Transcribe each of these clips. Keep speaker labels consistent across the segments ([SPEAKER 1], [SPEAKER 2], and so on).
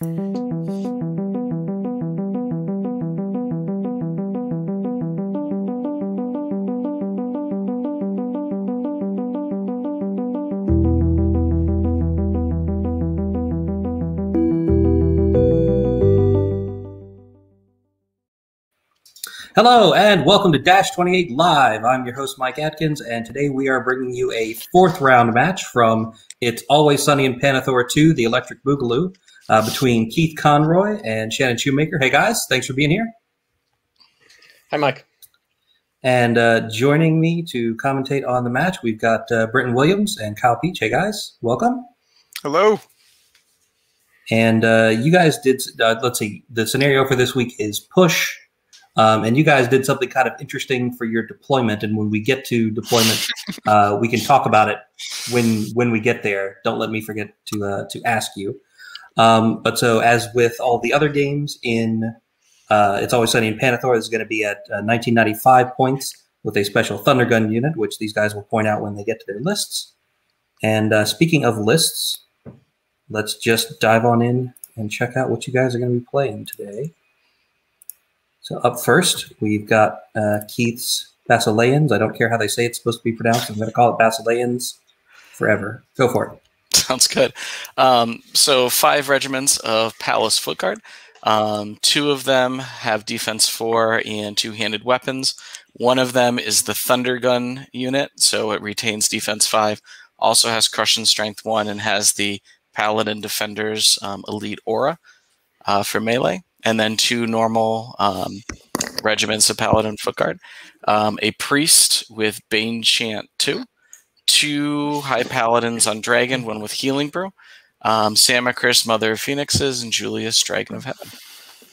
[SPEAKER 1] Hello and welcome to Dash 28 Live. I'm your host, Mike Atkins, and today we are bringing you a fourth round match from It's Always Sunny in Pannithor 2, the Electric Boogaloo, uh, between Keith Conroy and Shannon Shoemaker. Hey guys, thanks for being here.
[SPEAKER 2] Hi, Mike.
[SPEAKER 1] And uh, joining me to commentate on the match, we've got uh, Brenton Williams and Kyle Peach. Hey guys, welcome.
[SPEAKER 3] Hello.
[SPEAKER 1] And uh, you guys did, uh, let's see, the scenario for this week is push um, and you guys did something kind of interesting for your deployment. And when we get to deployment, uh, we can talk about it when when we get there. Don't let me forget to uh, to ask you. Um, but so as with all the other games in uh, It's Always Sunny in Pannithor, is going to be at 1995 uh, points with a special Thundergun unit, which these guys will point out when they get to their lists. And uh, speaking of lists, let's just dive on in and check out what you guys are going to be playing today. So up first, we've got uh, Keith's Basileans. I don't care how they say it's supposed to be pronounced. I'm going to call it Basileans forever. Go for it.
[SPEAKER 4] Sounds good. Um, so five regiments of Palace Foot Guard. Um, two of them have defense four and two-handed weapons. One of them is the Thunder Gun unit, so it retains defense five. Also has crush and strength one, and has the Paladin Defenders um, elite aura uh, for melee and then two normal um, regiments of Paladin Foot Guard, um, a priest with Bane Chant 2, two High Paladins on Dragon, one with Healing Brew, um, Samacris, Mother of Phoenixes, and Julius, Dragon of Heaven.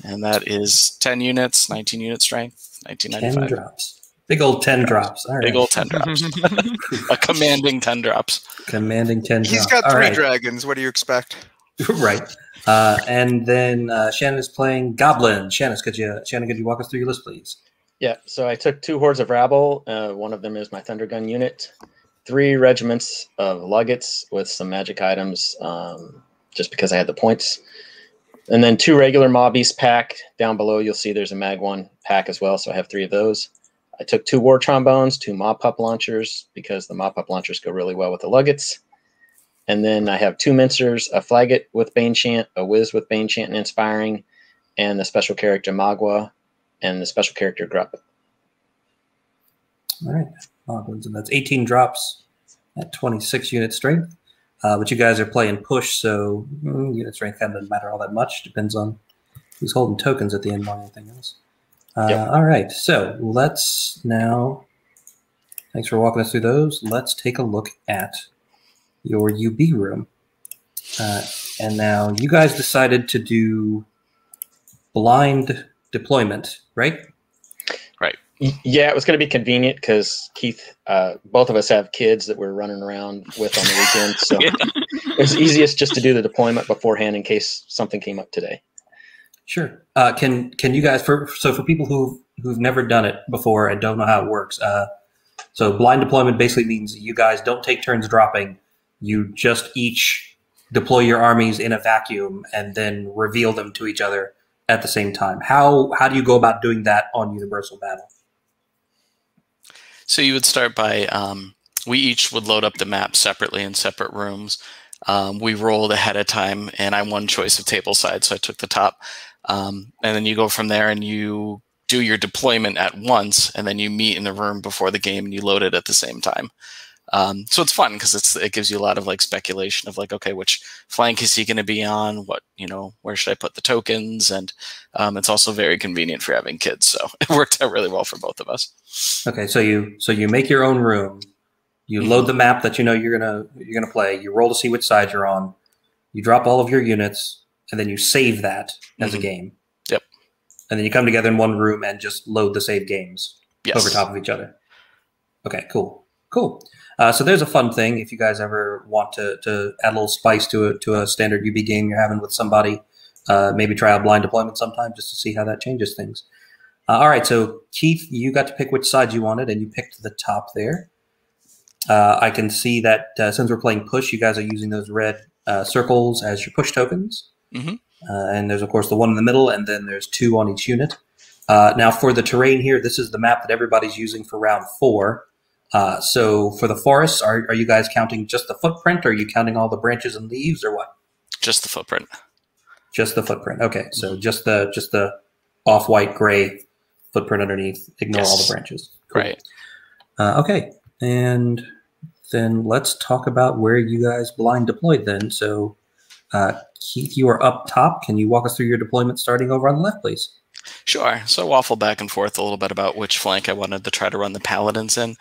[SPEAKER 4] And that is 10 units, 19 unit strength, 1995.
[SPEAKER 1] 10 drops. Big old 10 drops.
[SPEAKER 4] All right. Big old 10 drops. a commanding 10 drops.
[SPEAKER 1] Commanding 10 drops.
[SPEAKER 3] He's got three right. dragons. What do you expect?
[SPEAKER 1] right. Uh, and then uh, Shannon is playing Goblin. Shannon, could you Shannon, could you walk us through your list, please?
[SPEAKER 2] Yeah. So I took two hordes of rabble. Uh, one of them is my Thundergun unit. Three regiments of Luggets with some magic items, um, just because I had the points. And then two regular Mobbies pack. Down below, you'll see there's a Mag 1 pack as well. So I have three of those. I took two War Trombones, two Maw Pup launchers, because the Maw Pup launchers go really well with the Luggets. And then I have two Mincers, a Flaggit with Bane Chant, a Wiz with Bane Chant and Inspiring, and the special character Magwa, and the special character Grupp.
[SPEAKER 1] All right. And that's 18 drops at 26 unit strength. Uh, but you guys are playing push, so mm, unit strength kind of doesn't matter all that much. Depends on who's holding tokens at the end more than anything else. Uh, yep. All right. So let's now, thanks for walking us through those. Let's take a look at your UB room. Uh, and now you guys decided to do blind deployment, right?
[SPEAKER 4] Right.
[SPEAKER 2] Yeah, it was going to be convenient because Keith, uh, both of us have kids that we're running around with on the weekend. So yeah. it's easiest just to do the deployment beforehand in case something came up today.
[SPEAKER 1] Sure. Uh, can can you guys for so for people who who've never done it before and don't know how it works? Uh, so blind deployment basically means you guys don't take turns dropping you just each deploy your armies in a vacuum and then reveal them to each other at the same time. How how do you go about doing that on Universal Battle?
[SPEAKER 4] So you would start by um, we each would load up the map separately in separate rooms. Um, we rolled ahead of time, and I won choice of table side, so I took the top. Um, and then you go from there, and you do your deployment at once, and then you meet in the room before the game, and you load it at the same time. Um, so it's fun because it's it gives you a lot of like speculation of like okay which flank is he going to be on what you know where should I put the tokens and um, it's also very convenient for having kids so it worked out really well for both of us.
[SPEAKER 1] Okay, so you so you make your own room, you mm-hmm. load the map that you know you're gonna you're gonna play, you roll to see which side you're on, you drop all of your units, and then you save that as mm-hmm. a game.
[SPEAKER 4] Yep.
[SPEAKER 1] And then you come together in one room and just load the save games yes. over top of each other. Okay, cool, cool. Uh, so there's a fun thing if you guys ever want to, to add a little spice to a, to a standard UB game you're having with somebody. Uh, maybe try out blind deployment sometime just to see how that changes things. Uh, all right, so Keith, you got to pick which side you wanted, and you picked the top there. Uh, I can see that uh, since we're playing push, you guys are using those red uh, circles as your push tokens.
[SPEAKER 4] Mhm.
[SPEAKER 1] Uh, and there's of course the one in the middle, and then there's two on each unit. Uh, now for the terrain here, this is the map that everybody's using for round four. Uh, so for the forests, are, are you guys counting just the footprint? Or are you counting all the branches and leaves, or what?
[SPEAKER 4] Just the footprint.
[SPEAKER 1] Just the footprint. Okay, so just the just the off white gray footprint underneath. Ignore all the
[SPEAKER 4] Yes.
[SPEAKER 1] branches. Cool.
[SPEAKER 4] Right.
[SPEAKER 1] Uh, okay, and then let's talk about where you guys blind deployed. Then, so uh, Keith, you are up top. Can you walk us through your deployment starting over on the left, please?
[SPEAKER 4] Sure. So I waffle back and forth a little bit about which flank I wanted to try to run the paladins in.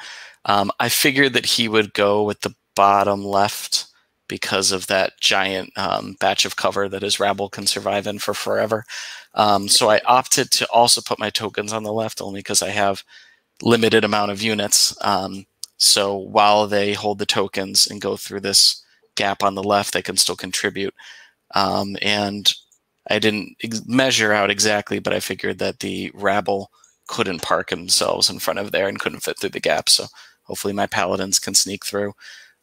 [SPEAKER 4] Um, I figured that he would go with the bottom left because of that giant um, batch of cover that his rabble can survive in for forever. Um, so I opted to also put my tokens on the left only because I have limited amount of units. Um, so while they hold the tokens and go through this gap on the left, they can still contribute. Um, and I didn't measure out exactly, but I figured that the rabble couldn't park themselves in front of there and couldn't fit through the gap. So hopefully my paladins can sneak through.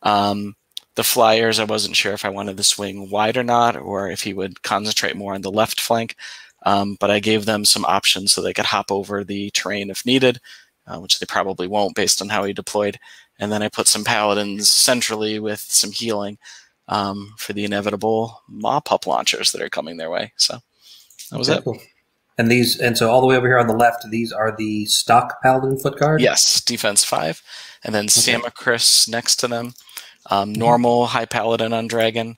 [SPEAKER 4] Um, the flyers, I wasn't sure if I wanted to swing wide or not, or if he would concentrate more on the left flank. Um, but I gave them some options so they could hop over the terrain if needed, uh, which they probably won't based on how he deployed. And then I put some paladins centrally with some healing um, for the inevitable maw pup launchers that are coming their way. So that was it.
[SPEAKER 1] And these, and so all the way over here on the left, these are the stock paladin foot guard.
[SPEAKER 4] Yes, defense five, and then
[SPEAKER 1] Okay.
[SPEAKER 4] Samacris next to them. Um, normal high paladin on dragon,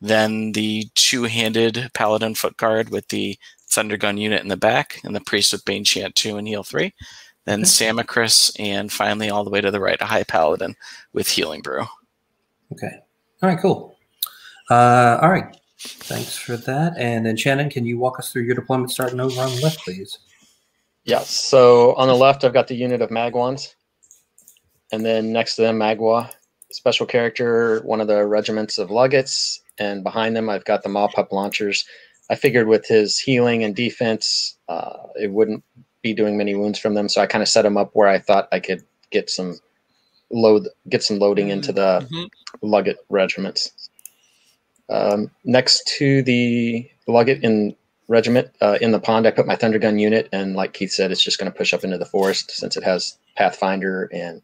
[SPEAKER 4] then the two-handed paladin foot guard with the thunder gun unit in the back, and the priest with bane chant two and heal three. Then
[SPEAKER 1] Okay.
[SPEAKER 4] Samacris, and finally all the way to the right, a high paladin with healing brew.
[SPEAKER 1] Okay. All right. Cool. Uh, all right. Thanks for that. And then Shannon, can you walk us through your deployment starting over on the left, please?
[SPEAKER 2] Yes. So on the left, I've got the unit of Magwans, and then next to them, Magwa, special character, one of the regiments of Luggets, and behind them, I've got the Maw Pup launchers. I figured with his healing and defense, uh, it wouldn't be doing many wounds from them, so I kind of set him up where I thought I could get some load, get some loading into the
[SPEAKER 3] Mhm.
[SPEAKER 2] Luggett regiments. Um, next to the Luggett in regiment uh, in the pond, I put my Thundergun unit, and like Keith said, it's just going to push up into the forest since it has Pathfinder and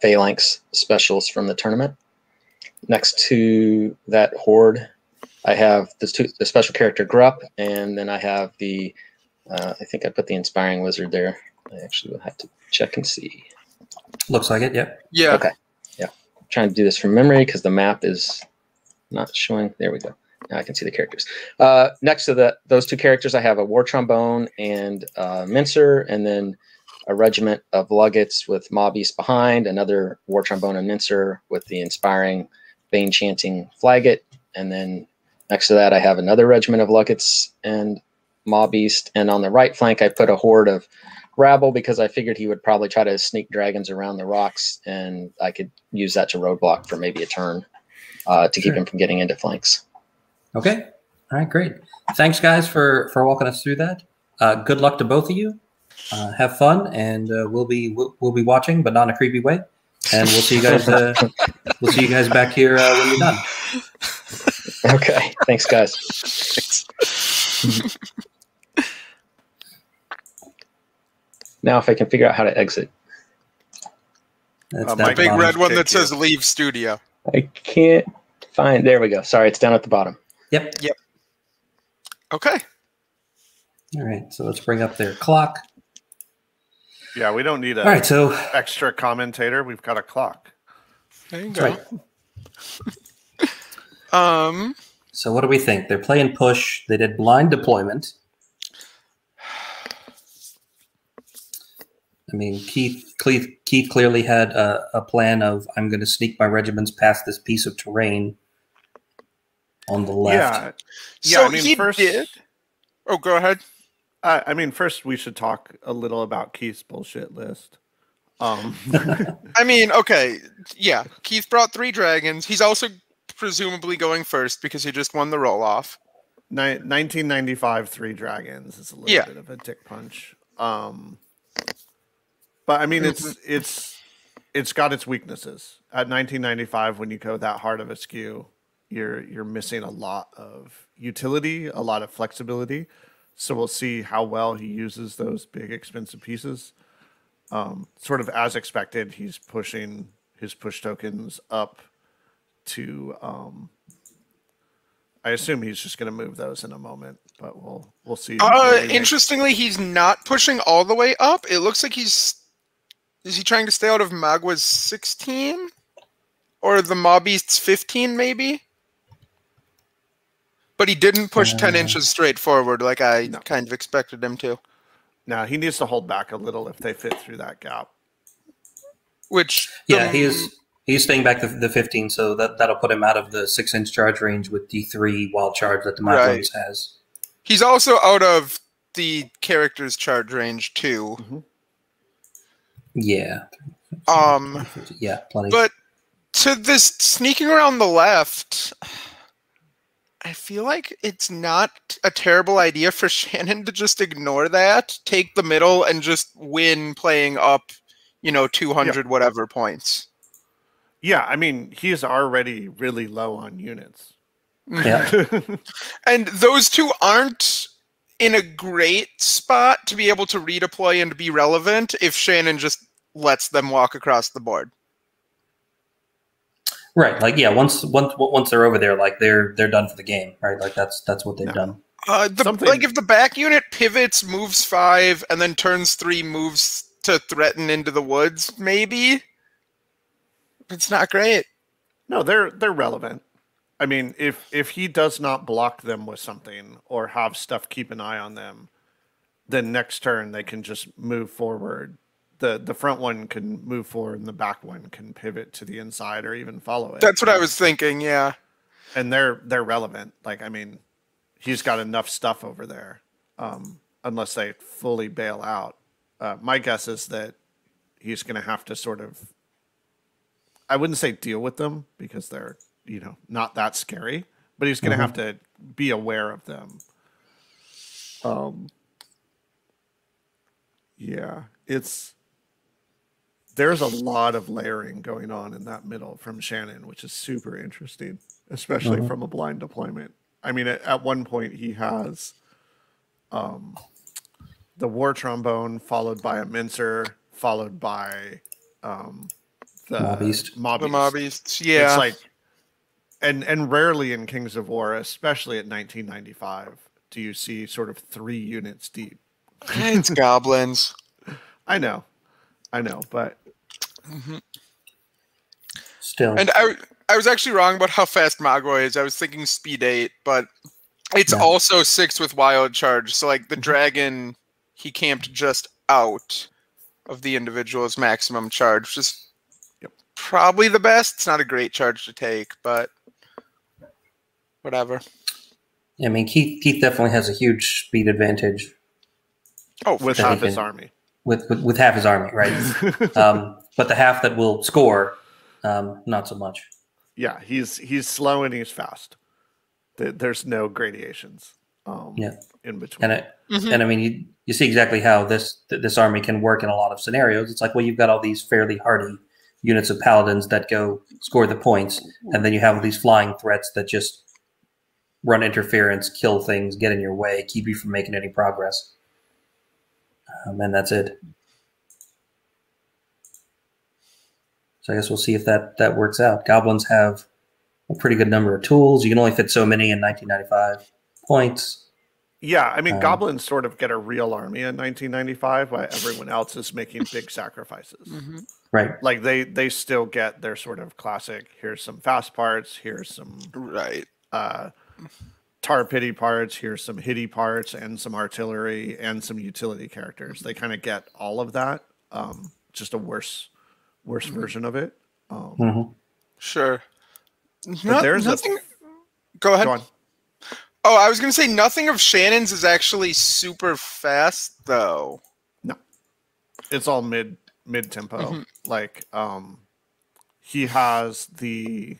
[SPEAKER 2] Phalanx specials from the tournament. Next to that horde, I have the, two, the special character Grupp, and then I have the, uh, I think I put the Inspiring Wizard there. I actually will have to check and see.
[SPEAKER 1] Looks like it. Yep.
[SPEAKER 3] Yeah.
[SPEAKER 2] Okay. Yeah. Trying to do this from memory because the map is not showing. There we go. Now I can see the characters. Uh, next to the those two characters, I have a war trombone and uh, mincer, and then a regiment of luggets with mob beast behind, another war trombone and mincer with the inspiring bane chanting flaggit, and then next to that, I have another regiment of luggets and mob beast, and on the right flank, I put a horde of rabble because I figured he would probably try to sneak dragons around the rocks, and I could use that to roadblock for maybe a turn uh, to keep him from getting into flanks.
[SPEAKER 1] Okay. All right. Great. Thanks, guys, for for walking us through that. Uh, good luck to both of you. Uh, have fun, and uh, we'll be we'll, we'll be watching, but not in a creepy way. And we'll see you guys. Uh, we'll see you guys back here uh, when you're done.
[SPEAKER 2] Okay, thanks, guys. Thanks. Now, if I can figure out how to exit,
[SPEAKER 1] That's
[SPEAKER 3] Uh, my
[SPEAKER 1] the
[SPEAKER 3] big red one that
[SPEAKER 5] Kick you.
[SPEAKER 3] says "Leave Studio."
[SPEAKER 2] I can't find. There we go. Sorry, it's down at the bottom.
[SPEAKER 1] Yep. Yep.
[SPEAKER 3] Okay.
[SPEAKER 1] All right. So let's bring up their clock.
[SPEAKER 5] Yeah, we don't need
[SPEAKER 1] All
[SPEAKER 5] an
[SPEAKER 1] right. So
[SPEAKER 5] extra commentator. We've got a clock.
[SPEAKER 3] There you go.
[SPEAKER 1] right.
[SPEAKER 3] Um.
[SPEAKER 1] So what do we think? They're playing push. They did blind deployment. I mean, Keith, Keith, Keith clearly had a, a plan of I'm going to sneak my regiments past this piece of terrain on the left.
[SPEAKER 5] Yeah,
[SPEAKER 3] So
[SPEAKER 5] I mean,
[SPEAKER 3] he
[SPEAKER 5] first-
[SPEAKER 3] did. Oh, go ahead.
[SPEAKER 5] Uh, I mean, first we should talk a little about Keith's bullshit list. Um,
[SPEAKER 3] I mean, okay, yeah. Keith brought three dragons. He's also presumably going first because he just won the roll off.
[SPEAKER 5] ni- 1995 Three Dragons is a little
[SPEAKER 3] Yeah.
[SPEAKER 5] bit of a dick punch. Um, but I mean, it's
[SPEAKER 3] Mm-hmm.
[SPEAKER 5] it's it's got its weaknesses. At 1995, when you go that hard of a skew, you're you're missing a lot of utility, a lot of flexibility. So we'll see how well he uses those big expensive pieces. Um, sort of as expected, he's pushing his push tokens up to. Um, I assume he's just going to move those in a moment, but we'll we'll see.
[SPEAKER 3] Uh, interestingly, he's not pushing all the way up. It looks like he's is he trying to stay out of Magwa's 16 or the Mob Beast's 15 maybe? But he didn't push 10
[SPEAKER 1] Uh,
[SPEAKER 3] inches straight forward like I
[SPEAKER 5] No.
[SPEAKER 3] kind of expected him to.
[SPEAKER 5] Now he needs to hold back a little if they fit through that gap.
[SPEAKER 3] Which
[SPEAKER 1] Yeah,
[SPEAKER 3] the-
[SPEAKER 1] he is. He's staying back the, the 15, so that that'll put him out of the six inch charge range with D3 wild charge that the
[SPEAKER 3] Right.
[SPEAKER 1] Micros has.
[SPEAKER 3] He's also out of the character's charge range too.
[SPEAKER 1] Yeah,
[SPEAKER 3] Um
[SPEAKER 1] yeah, plenty.
[SPEAKER 3] But to this sneaking around the left, I feel like it's not a terrible idea for Shannon to just ignore that, take the middle, and just win playing up, you know, 200 whatever points.
[SPEAKER 5] Yeah, I mean he's already really low on units.
[SPEAKER 1] yeah,
[SPEAKER 3] And those two aren't in a great spot to be able to redeploy and be relevant if Shannon just lets them walk across the board.
[SPEAKER 1] Right. Like yeah, once once once they're over there, like they're they're done for the game, right? Like that's that's what they've
[SPEAKER 5] No.
[SPEAKER 1] done.
[SPEAKER 3] Uh, the,
[SPEAKER 5] Something-
[SPEAKER 3] like if the back unit pivots, moves five, and then turns three, moves to threaten into the woods, maybe. It's not great.
[SPEAKER 5] No, they're they're relevant. I mean, if if he does not block them with something or have stuff keep an eye on them, then next turn they can just move forward. The the front one can move forward and the back one can pivot to the inside or even follow it.
[SPEAKER 3] That's what I was thinking. Yeah.
[SPEAKER 5] and they're they're relevant. Like I mean, he's got enough stuff over there. Um, unless they fully bail out, uh, my guess is that he's going to have to sort of. I wouldn't say deal with them because they're you know not that scary, but he's going to have to be aware of them. Um. Yeah, it's there's a lot of layering going on in that middle from Shannon, which is super interesting, especially from a blind deployment. I mean, at, at one point he has um, the war trombone, followed by a mincer, followed by um, the
[SPEAKER 1] Mob Beast.
[SPEAKER 5] Mob
[SPEAKER 3] The
[SPEAKER 5] Beast.
[SPEAKER 3] mob beasts. Yeah.
[SPEAKER 5] It's like, and and rarely in Kings of War, especially at 1995, do you see sort of three units deep.
[SPEAKER 3] it's goblins.
[SPEAKER 5] I know, I know, but
[SPEAKER 1] Still,
[SPEAKER 3] And I, I was actually wrong about how fast Magwa is. I was thinking speed eight, but it's
[SPEAKER 1] Yeah.
[SPEAKER 3] also six with wild charge. So like the
[SPEAKER 5] Mm-hmm.
[SPEAKER 3] dragon, he camped just out of the individual's maximum charge, which is
[SPEAKER 5] Yep.
[SPEAKER 3] probably the best. It's not a great charge to take, but whatever.
[SPEAKER 1] I mean, Keith Keith definitely has a huge speed advantage
[SPEAKER 3] Oh,
[SPEAKER 5] with
[SPEAKER 1] sure.
[SPEAKER 5] half his
[SPEAKER 1] Can-
[SPEAKER 5] army.
[SPEAKER 1] with with, with half his army, right? um, but the half that will score, um, not so much.
[SPEAKER 5] yeah, he's he's slow and he's fast. There's no gradations. Um,
[SPEAKER 1] Yeah.
[SPEAKER 5] in between.
[SPEAKER 1] And it,
[SPEAKER 3] Mhm.
[SPEAKER 1] and I mean, you, you see exactly how this th- this army can work in a lot of scenarios. It's like, well, you've got all these fairly hardy units of paladins that go score the points, and then you have these flying threats that just run interference, kill things, get in your way, keep you from making any progress. Um, and that's it. So I guess we'll see if that that works out. Goblins have a pretty good number of tools. You can only fit so many in 1995 points.
[SPEAKER 5] yeah, I mean,
[SPEAKER 1] um,
[SPEAKER 5] goblins sort of get a real army in 1995, while everyone else is making big sacrifices.
[SPEAKER 3] Mhm.
[SPEAKER 1] Right.
[SPEAKER 5] Like they they still get their sort of classic. Here's some fast parts. Here's some
[SPEAKER 3] right.
[SPEAKER 5] uh, tar pity parts. Here's some hitty parts and some artillery and some utility characters. They kind of get all of that. Um, just a worse worse version of it. Um,
[SPEAKER 1] hmm
[SPEAKER 3] Sure.
[SPEAKER 5] but
[SPEAKER 3] No-
[SPEAKER 5] there's
[SPEAKER 3] nothing.
[SPEAKER 5] a
[SPEAKER 3] Go ahead.
[SPEAKER 5] go on.
[SPEAKER 3] Oh, I was gonna say nothing of Shannon's is actually super fast though.
[SPEAKER 5] No, it's all mid mid tempo.
[SPEAKER 3] Mhm.
[SPEAKER 5] Like um he has the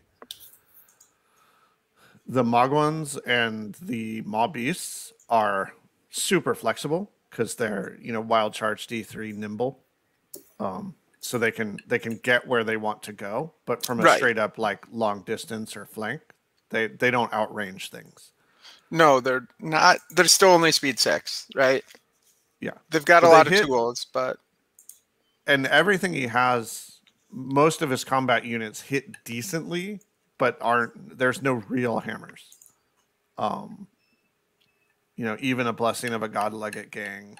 [SPEAKER 5] the Mogwans and the Maw Beasts are super flexible because they're, you know, wild charge D3 nimble. Um so they can they can get where they want to go, but from a
[SPEAKER 3] Right.
[SPEAKER 5] straight up like long distance or flank, They they don't outrange things.
[SPEAKER 3] No, they're not. They're still only speed six, right?
[SPEAKER 5] Yeah.
[SPEAKER 3] They've got
[SPEAKER 5] But
[SPEAKER 3] a lot of
[SPEAKER 5] hit-
[SPEAKER 3] tools, but
[SPEAKER 5] And everything he has, most of his combat units hit decently, but aren't. There's no real hammers. Um. You know, even a blessing of a god legate gang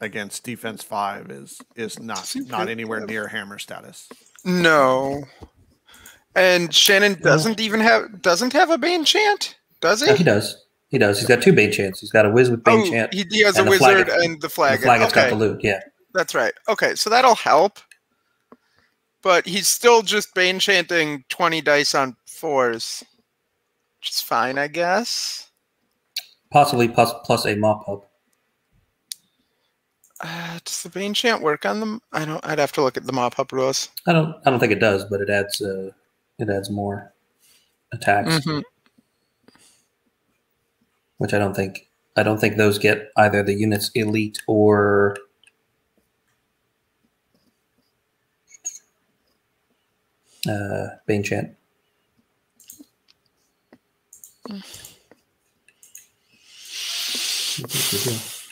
[SPEAKER 5] against defense five is is not not anywhere near hammer status.
[SPEAKER 3] no. And Shannon doesn't even have doesn't have a Bane chant, does he?
[SPEAKER 1] Yeah, he does. He does. He's got two Bane chants. He's got a whiz with Bane
[SPEAKER 3] oh,
[SPEAKER 1] chant.
[SPEAKER 3] he, he has a wizard
[SPEAKER 1] flag-
[SPEAKER 3] and the
[SPEAKER 1] The
[SPEAKER 3] flag.
[SPEAKER 1] flag has got the loot. Yeah.
[SPEAKER 3] that's right. Okay, so that'll help. But he's still just Bane chanting twenty dice on fours, which is fine, I guess.
[SPEAKER 1] Possibly plus plus a mop up.
[SPEAKER 3] Uh, does the Bane chant work on them? I don't. I'd have to look at the mop up rules.
[SPEAKER 1] I don't. I don't think it does, but it adds. Uh, it adds more attacks,
[SPEAKER 3] Mhm.
[SPEAKER 1] which I don't think. I don't think those get either the units elite or. Uh, Bane chant.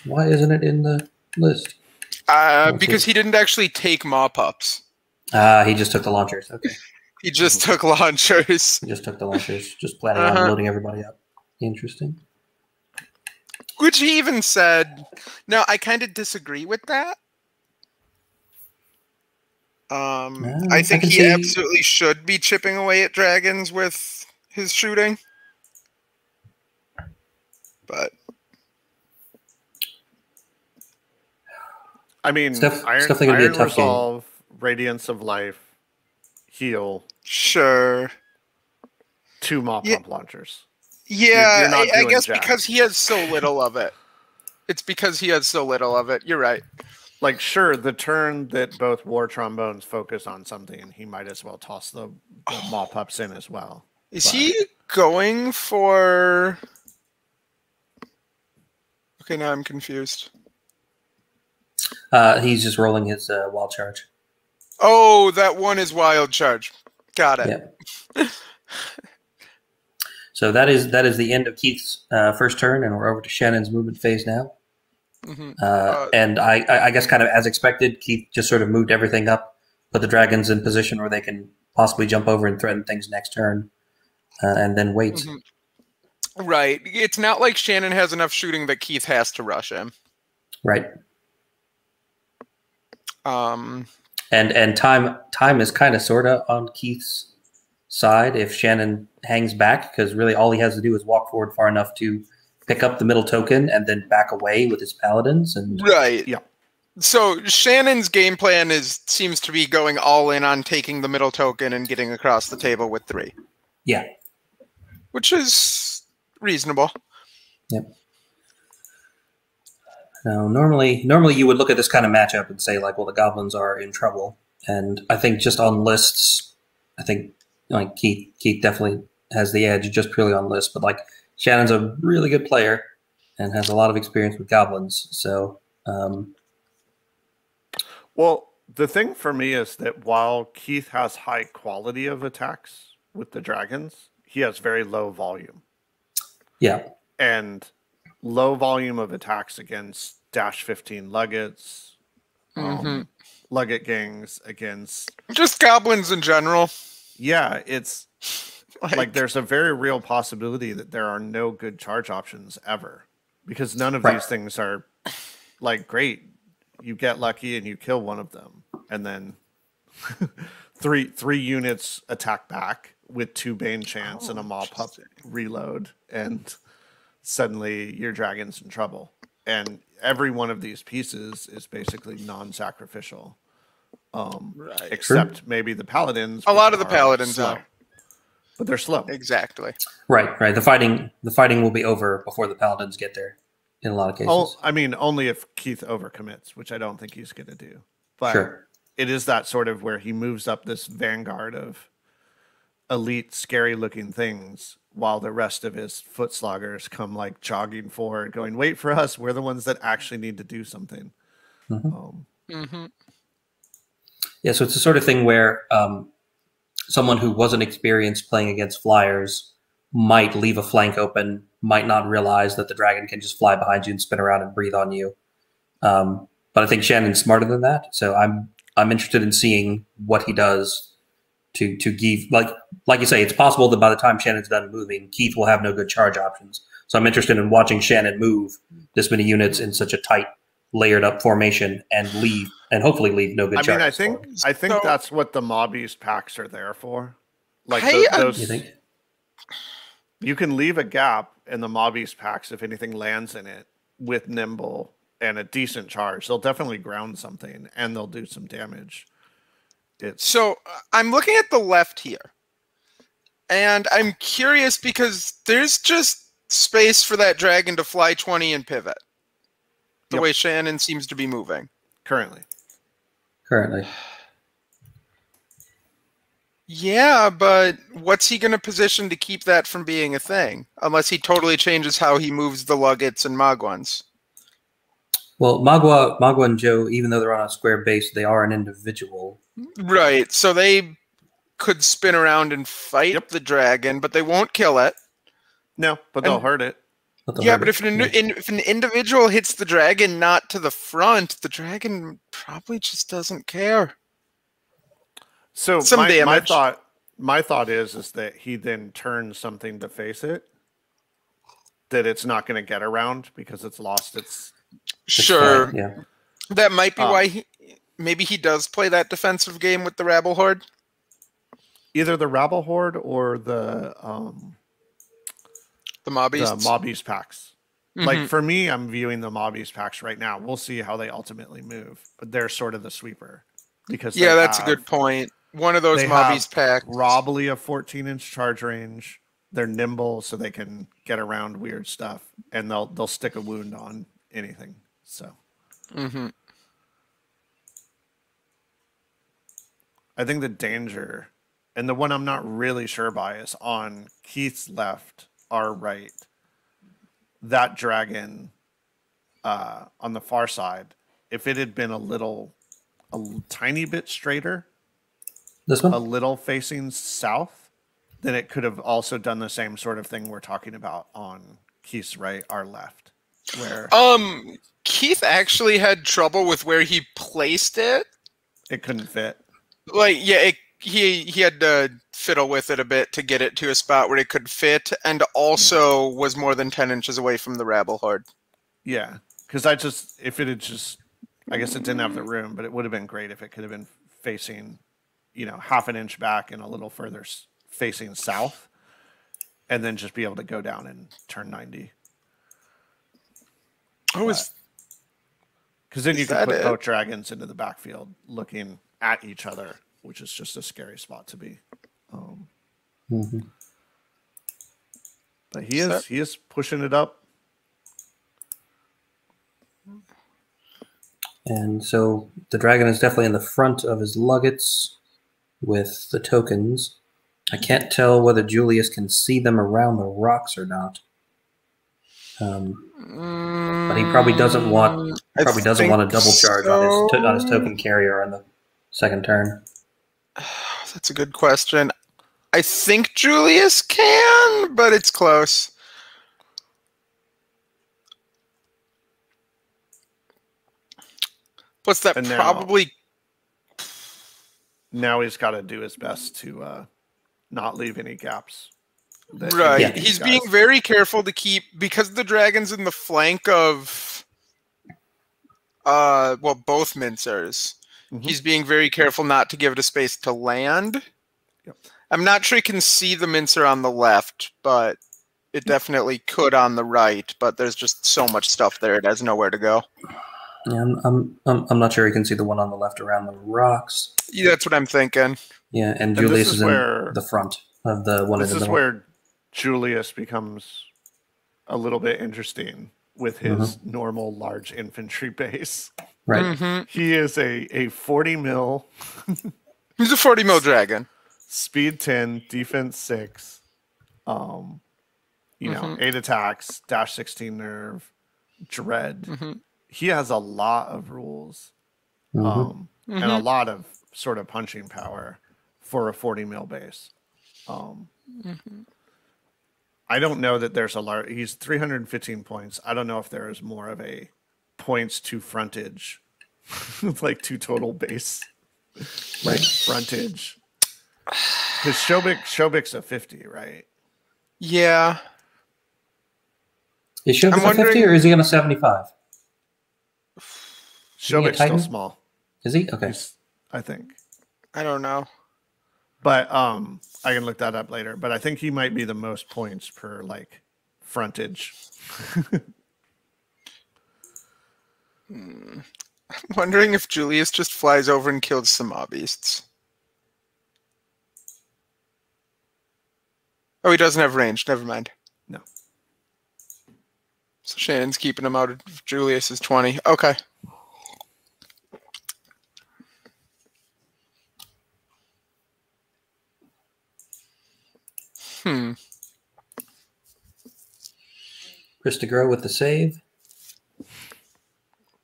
[SPEAKER 1] Why isn't it in the list?
[SPEAKER 3] Uh, because he didn't actually take mop ups.
[SPEAKER 1] Ah, he just took the launchers. Okay,
[SPEAKER 3] He just took launchers.
[SPEAKER 1] he just took the launchers. Just planning on
[SPEAKER 3] Uh-huh.
[SPEAKER 1] loading everybody up. Interesting.
[SPEAKER 3] Which he even said. No, I kind of disagree with that. Um, I
[SPEAKER 1] I
[SPEAKER 3] think
[SPEAKER 1] can
[SPEAKER 3] he
[SPEAKER 1] see-
[SPEAKER 3] absolutely should be chipping away at dragons with his shooting. But
[SPEAKER 5] I mean,
[SPEAKER 1] It's def- it's
[SPEAKER 5] Iron,
[SPEAKER 1] definitely gonna be a
[SPEAKER 5] Iron
[SPEAKER 1] tough game.
[SPEAKER 5] Resolve, Radiance of Life, Heal,
[SPEAKER 3] sure.
[SPEAKER 5] two mop
[SPEAKER 3] Yeah.
[SPEAKER 5] up launchers.
[SPEAKER 3] Yeah,
[SPEAKER 5] you're not
[SPEAKER 3] I, I guess
[SPEAKER 5] jack.
[SPEAKER 3] because he has so little of it. It's because he has so little of it. You're right.
[SPEAKER 5] Like, sure, the turn that both War Trombones focus on something, he might as well toss the, the mop ups in as well.
[SPEAKER 3] Is
[SPEAKER 5] But-
[SPEAKER 3] he going for? Okay, now I'm confused.
[SPEAKER 1] Uh, he's just rolling his uh, wild charge.
[SPEAKER 3] Oh, that one is wild charge. Got it.
[SPEAKER 1] Yeah. So that is that is the end of Keith's uh, first turn, and we're over to Shannon's movement phase now.
[SPEAKER 3] hmm
[SPEAKER 1] Uh, and I, I guess kind of as expected, Keith just sort of moved everything up, put the dragons in position where they can possibly jump over and threaten things next turn, uh, and then wait.
[SPEAKER 3] Mhm. Right. It's not like Shannon has enough shooting that Keith has to rush him.
[SPEAKER 1] Right.
[SPEAKER 3] Um,
[SPEAKER 1] And and time time is kind of sort of on Keith's side if Shannon hangs back because really all he has to do is walk forward far enough to pick up the middle token and then back away with his paladins and
[SPEAKER 3] right.
[SPEAKER 5] Yeah.
[SPEAKER 3] So Shannon's game plan is seems to be going all in on taking the middle token and getting across the table with three,
[SPEAKER 1] yeah
[SPEAKER 3] which is reasonable.
[SPEAKER 1] Now, normally, normally you would look at this kind of matchup and say, like, well, the goblins are in trouble. And I think just on lists, I think like Keith, Keith definitely has the edge just purely on lists. But like Shannon's a really good player and has a lot of experience with goblins. So um,
[SPEAKER 5] Well, the thing for me is that while Keith has high quality of attacks with the dragons, he has very low volume.
[SPEAKER 1] yeah,
[SPEAKER 5] And low volume of attacks against Dash 15 Luggets, um, Lugget gangs against.
[SPEAKER 3] Just goblins in general.
[SPEAKER 5] Yeah, it's
[SPEAKER 3] Like,
[SPEAKER 5] like there's a very real possibility that there are no good charge options ever because none of
[SPEAKER 1] Right.
[SPEAKER 5] these things are like great. You get lucky and you kill one of them, and then three three units attack back with two bane chance and a
[SPEAKER 3] Oh,
[SPEAKER 5] mop up reload, and suddenly your dragon's in trouble. And every one of these pieces is basically non-sacrificial, um,
[SPEAKER 3] right.
[SPEAKER 5] except maybe the paladins.
[SPEAKER 3] A lot of the paladins
[SPEAKER 5] slow.
[SPEAKER 3] are.
[SPEAKER 5] but they're slow.
[SPEAKER 3] Exactly.
[SPEAKER 1] right, right. The fighting, the fighting will be over before the paladins get there. In a lot of cases,
[SPEAKER 5] Oh, I mean, only if Keith overcommits, which I don't think he's going to do. But
[SPEAKER 1] sure.
[SPEAKER 5] it is that sort of where he moves up this vanguard of elite, scary looking things while the rest of his foot sloggers come like jogging forward, going, wait for us. We're the ones that actually need to do something.
[SPEAKER 1] Mhm.
[SPEAKER 5] Um,
[SPEAKER 3] hmm
[SPEAKER 1] Yeah, so it's the sort of thing where um, someone who wasn't experienced playing against flyers might leave a flank open, might not realize that the dragon can just fly behind you and spin around and breathe on you. Um, but I think Shannon's smarter than that, so I'm I'm interested in seeing what he does to to give like like you say, it's possible that by the time Shannon's done moving, Keith will have no good charge options. So I'm interested in watching Shannon move this many units in such a tight, layered up formation and leave and hopefully leave no good.
[SPEAKER 5] I mean, I think
[SPEAKER 1] him.
[SPEAKER 5] I think
[SPEAKER 3] So-
[SPEAKER 5] that's what the Mobbies packs are there for. Like
[SPEAKER 3] I-
[SPEAKER 5] tho-
[SPEAKER 3] uh,
[SPEAKER 5] those,
[SPEAKER 1] you think.
[SPEAKER 5] you can leave a gap in the Mobbies packs if anything lands in it with nimble and a decent charge. They'll definitely ground something and they'll do some damage. It's
[SPEAKER 3] So uh, I'm looking at the left here, and I'm curious because there's just space for that dragon to fly 20 and pivot. The
[SPEAKER 5] Yep.
[SPEAKER 3] way Shannon seems to be moving.
[SPEAKER 5] currently.
[SPEAKER 1] currently.
[SPEAKER 3] Yeah, but what's he going to position to keep that from being a thing? Unless he totally changes how he moves the Luggets and Mogwans.
[SPEAKER 1] Well, Magwa, Magwa and Jo, even though they're on a square base, they are an individual.
[SPEAKER 3] Right. So they could spin around and fight
[SPEAKER 5] Yep.
[SPEAKER 3] the dragon, but they won't kill it.
[SPEAKER 5] No, but they'll hurt it.
[SPEAKER 1] Not the
[SPEAKER 3] yeah,
[SPEAKER 1] herd-
[SPEAKER 3] but if an, in, if an individual hits the dragon not to the front, the dragon probably just doesn't care.
[SPEAKER 5] So
[SPEAKER 3] Some
[SPEAKER 5] my, my thought my thought is is that he then turns something to face it that it's not going to get around because it's lost its
[SPEAKER 1] it's
[SPEAKER 3] Sure,
[SPEAKER 1] fine, Yeah.
[SPEAKER 3] that might be
[SPEAKER 5] Um,
[SPEAKER 3] why he maybe he does play that defensive game with the rabble horde.
[SPEAKER 5] either the rabble horde or the um
[SPEAKER 3] The mobbies.
[SPEAKER 5] the mobbies packs.
[SPEAKER 3] Mm-hmm.
[SPEAKER 5] Like for me, I'm viewing the mobbies packs right now. We'll see how they ultimately move, but they're sort of the sweeper because
[SPEAKER 3] yeah,
[SPEAKER 5] they
[SPEAKER 3] that's a good point. One of those
[SPEAKER 5] they
[SPEAKER 3] mobbies pack.
[SPEAKER 5] Probably a 14 inch charge range. They're nimble, so they can get around weird stuff, and they'll they'll stick a wound on anything. So
[SPEAKER 3] hmm
[SPEAKER 5] I think the danger, and the one I'm not really sure by, is on Keith's left, our right. That dragon uh, on the far side, if it had been a little, a tiny bit straighter,
[SPEAKER 1] This one.
[SPEAKER 5] a little facing south, then it could have also done the same sort of thing we're talking about on Keith's right, our left, where
[SPEAKER 3] Um, Keith actually had trouble with where he placed it.
[SPEAKER 5] it couldn't fit.
[SPEAKER 3] Like, yeah, it, he he had to fiddle with it a bit to get it to a spot where it could fit, and also was more than ten inches away from the rabble horde.
[SPEAKER 5] Yeah, because I just if it had just, I guess it didn't have the room, but it would have been great if it could have been facing, you know, half an inch back and a little further facing south, and then just be able to go down and turn ninety.
[SPEAKER 3] Oh, is
[SPEAKER 5] Because then you can put
[SPEAKER 3] it?
[SPEAKER 5] both dragons into the backfield, looking at each other, which is just a scary spot to be. Um,
[SPEAKER 1] Mhm.
[SPEAKER 5] but he
[SPEAKER 3] Is
[SPEAKER 5] is he is pushing it up.
[SPEAKER 1] And so the dragon is definitely in the front of his luggets with the tokens. I can't tell whether Julius can see them around the rocks or not. Um, but he probably doesn't want
[SPEAKER 3] Mm,
[SPEAKER 1] probably doesn't want a double charge on his to- on his token carrier on the second turn.
[SPEAKER 3] That's a good question. I think Julius can, but it's close. Plus, that
[SPEAKER 5] And now-
[SPEAKER 3] probably
[SPEAKER 5] Now he's got to do his best to uh, not leave any gaps. that he
[SPEAKER 3] right.
[SPEAKER 1] Yeah.
[SPEAKER 3] He's
[SPEAKER 5] guys.
[SPEAKER 3] being very careful to keep because the dragon's in the flank of, uh, well, both mincers.
[SPEAKER 5] Mhm.
[SPEAKER 3] He's being very careful not to give it a space to land.
[SPEAKER 5] Yep.
[SPEAKER 3] I'm not sure he can see the mincer on the left, but it definitely could on the right. But there's just so much stuff there; it has nowhere to go.
[SPEAKER 1] Yeah, I'm, I'm I'm I'm not sure he can see the one on the left around the rocks.
[SPEAKER 3] Yeah, that's what I'm thinking.
[SPEAKER 1] Yeah, and
[SPEAKER 5] this
[SPEAKER 1] Julius
[SPEAKER 5] is
[SPEAKER 1] is, in
[SPEAKER 5] where-
[SPEAKER 1] the front of the one in
[SPEAKER 5] This
[SPEAKER 1] the
[SPEAKER 5] is
[SPEAKER 1] middle.
[SPEAKER 5] where Julius becomes a little bit interesting with his
[SPEAKER 1] Mm-hmm.
[SPEAKER 5] normal large infantry base.
[SPEAKER 1] right.
[SPEAKER 3] Mhm.
[SPEAKER 5] He is a, a 40 mil,
[SPEAKER 3] He's a 40 mil dragon.
[SPEAKER 5] speed 10, defense 6, um, you know,
[SPEAKER 3] Mhm.
[SPEAKER 5] 8 attacks, dash 16 nerve, dread.
[SPEAKER 3] Mhm.
[SPEAKER 5] He has a lot of rules
[SPEAKER 1] Mhm.
[SPEAKER 5] um, and a lot of sort of punching power for a 40 mil base. Um, I don't know that there's a large. He's 315 points. I don't know if there is more of a points to frontage, like to total base, right? Frontage. Because Shobik Shobik's a 50, right?
[SPEAKER 3] Yeah.
[SPEAKER 1] Is Shogun
[SPEAKER 3] I'm
[SPEAKER 1] a 50 or is he on a 75? he a
[SPEAKER 5] Shobik's still small.
[SPEAKER 1] Is he? Okay.
[SPEAKER 5] He's, I think.
[SPEAKER 3] I don't know.
[SPEAKER 5] But um, I can look that up later. But I think he might be the most points per like frontage.
[SPEAKER 3] I'm wondering if Julius just flies over and kills some mob beasts. Oh, he doesn't have range. Never mind.
[SPEAKER 5] No.
[SPEAKER 3] So Shannon's keeping him out of Julius's 20. Okay. Hmm.
[SPEAKER 1] Chris DeGrow with the save.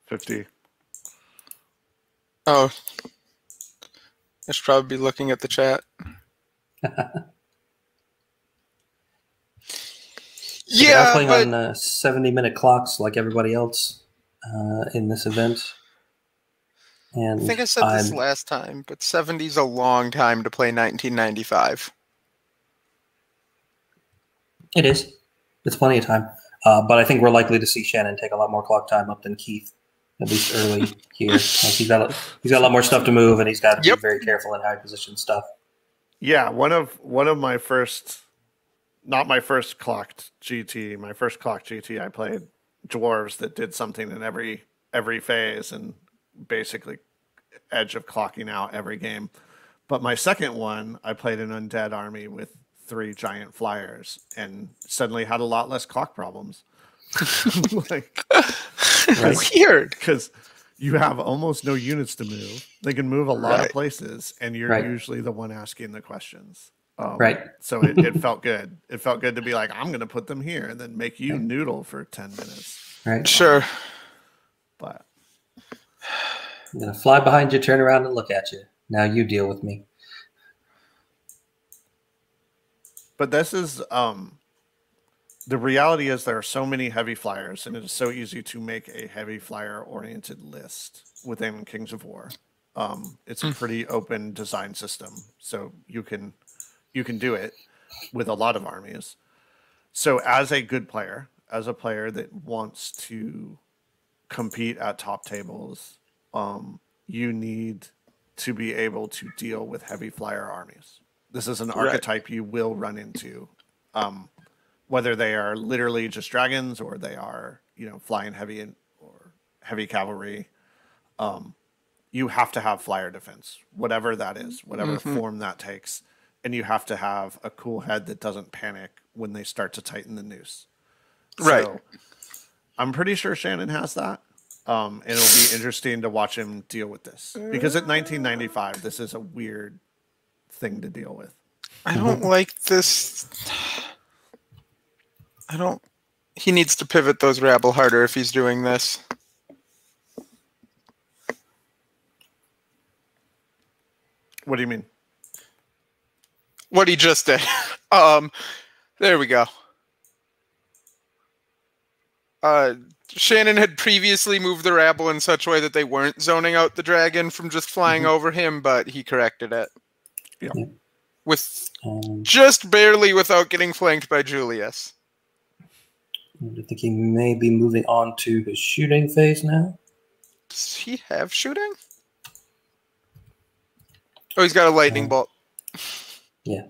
[SPEAKER 5] 50.
[SPEAKER 3] Oh. I should probably be looking at the chat.
[SPEAKER 1] They are
[SPEAKER 3] yeah,
[SPEAKER 1] playing
[SPEAKER 3] but
[SPEAKER 1] on uh, 70 minute clocks like everybody else uh, in this event. And
[SPEAKER 3] I think I said this
[SPEAKER 1] I'm-
[SPEAKER 3] last time, but 70's a long time to play 1995.
[SPEAKER 1] It is. It's plenty of time. Uh, but I think we're likely to see Shannon take a lot more clock time up than Keith, at least early here. Like he's got a, he's got a lot more stuff to move, and he's got to
[SPEAKER 3] Yep.
[SPEAKER 1] be very careful in high position stuff.
[SPEAKER 5] Yeah, one of one of my first, not my first clocked GT. My first clocked GT, I played dwarves that did something in every every phase and basically edge of clocking out every game. But my second one, I played an undead army with three giant flyers and suddenly had a lot less clock problems. like
[SPEAKER 1] Right.
[SPEAKER 3] Weird.
[SPEAKER 5] because you have almost no units to move. They can move a lot of places, and you're
[SPEAKER 1] Right.
[SPEAKER 5] usually the one asking the questions. Um,
[SPEAKER 1] Right.
[SPEAKER 5] So it, it felt good. It felt good to be like, I'm going to put them here and then make you noodle for 10 minutes.
[SPEAKER 1] Right?
[SPEAKER 3] Sure.
[SPEAKER 5] But
[SPEAKER 1] I'm going to fly behind you, turn around, and look at you. Now you deal with me.
[SPEAKER 5] But this is um the reality is there are so many heavy flyers and it is so easy to make a heavy flyer oriented list within kings of war. Um it's a pretty open design system so you can you can do it with a lot of armies. So as a good player as a player that wants to compete at top tables um you need to be able to deal with heavy flyer armies this is an
[SPEAKER 3] Right.
[SPEAKER 5] archetype you will run into um, whether they are literally just dragons or they are you know flying heavy and or heavy cavalry um, you have to have flyer defense whatever that is whatever form that takes. And you have to have a cool head that doesn't panic when they start to tighten the noose.
[SPEAKER 3] Right.
[SPEAKER 5] so i'm pretty sure shannon has that. Um, and it'll be interesting to watch him deal with this. Because at 1995 this is a weird thing to deal with
[SPEAKER 3] I don't like this. I don't. He needs to pivot those rabble harder if he's doing this.
[SPEAKER 5] what do you mean
[SPEAKER 3] What he just did. um, there we go. Uh, Shannon had previously moved the rabble in such a way that they weren't zoning out the dragon from just flying over him, but he corrected it.
[SPEAKER 5] Yeah.
[SPEAKER 1] Yeah.
[SPEAKER 3] With
[SPEAKER 1] Um,
[SPEAKER 3] just barely without getting flanked by Julius.
[SPEAKER 1] I think he may be moving on to his shooting phase now.
[SPEAKER 3] Does he have shooting? Oh, he's got a lightning
[SPEAKER 1] Uh,
[SPEAKER 3] bolt. Yeah.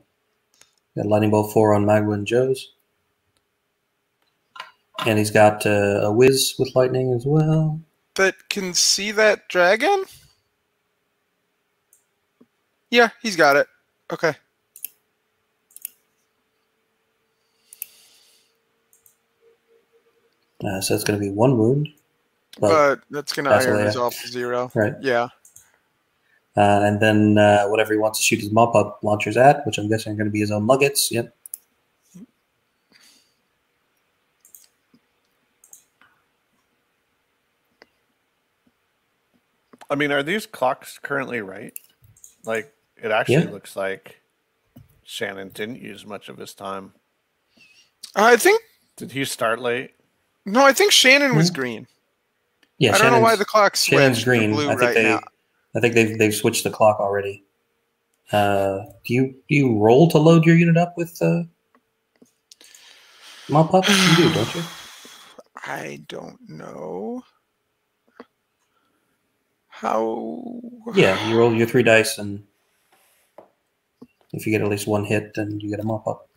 [SPEAKER 1] Got lightning bolt four on Magwa and Jo's. And he's got uh, a whiz with lightning as well.
[SPEAKER 3] that can see that dragon? Yeah, he's got it. Okay.
[SPEAKER 1] Uh, so it's going to be one wound. But,
[SPEAKER 3] but that's going to
[SPEAKER 1] that's
[SPEAKER 3] iron
[SPEAKER 1] all, yeah.
[SPEAKER 3] resolve to zero.
[SPEAKER 1] right.
[SPEAKER 3] Yeah.
[SPEAKER 1] Uh, and then uh, whatever he wants to shoot his maw pup launchers at, which I'm guessing are going to be his own muggets. Yep.
[SPEAKER 5] I mean, are these clocks currently right? Like It actually
[SPEAKER 1] Yeah.
[SPEAKER 5] looks like Shannon didn't use much of his time.
[SPEAKER 3] I think
[SPEAKER 5] Did he start late?
[SPEAKER 3] no, I think Shannon was
[SPEAKER 1] Hmm.
[SPEAKER 3] green.
[SPEAKER 1] Yeah,
[SPEAKER 3] I don't know why
[SPEAKER 1] Shannon's-
[SPEAKER 3] the clock
[SPEAKER 1] Shannon's green.
[SPEAKER 3] to blue
[SPEAKER 1] I think
[SPEAKER 3] right
[SPEAKER 1] they,
[SPEAKER 3] now.
[SPEAKER 1] I think they've they've switched the clock already. Uh, do you do you roll to load your unit up with uh, mop ups? You do, don't you?
[SPEAKER 3] I don't know how.
[SPEAKER 1] Yeah, you roll your three dice, and if you get at least one hit, then you get a maw pup.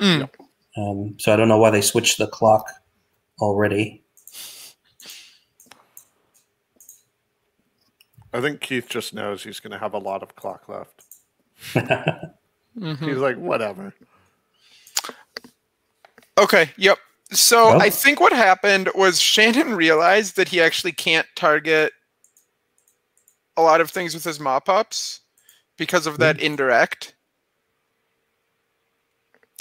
[SPEAKER 3] Mm.
[SPEAKER 1] Um, so I don't know why they switched the clock already.
[SPEAKER 5] I think Keith just knows he's going to have a lot of clock left.
[SPEAKER 3] Mhm.
[SPEAKER 5] He's like, whatever.
[SPEAKER 3] Okay. Yep. So
[SPEAKER 1] Well-
[SPEAKER 3] I think what happened was Shannon realized that he actually can't target a lot of things with his maw pups because of that indirect.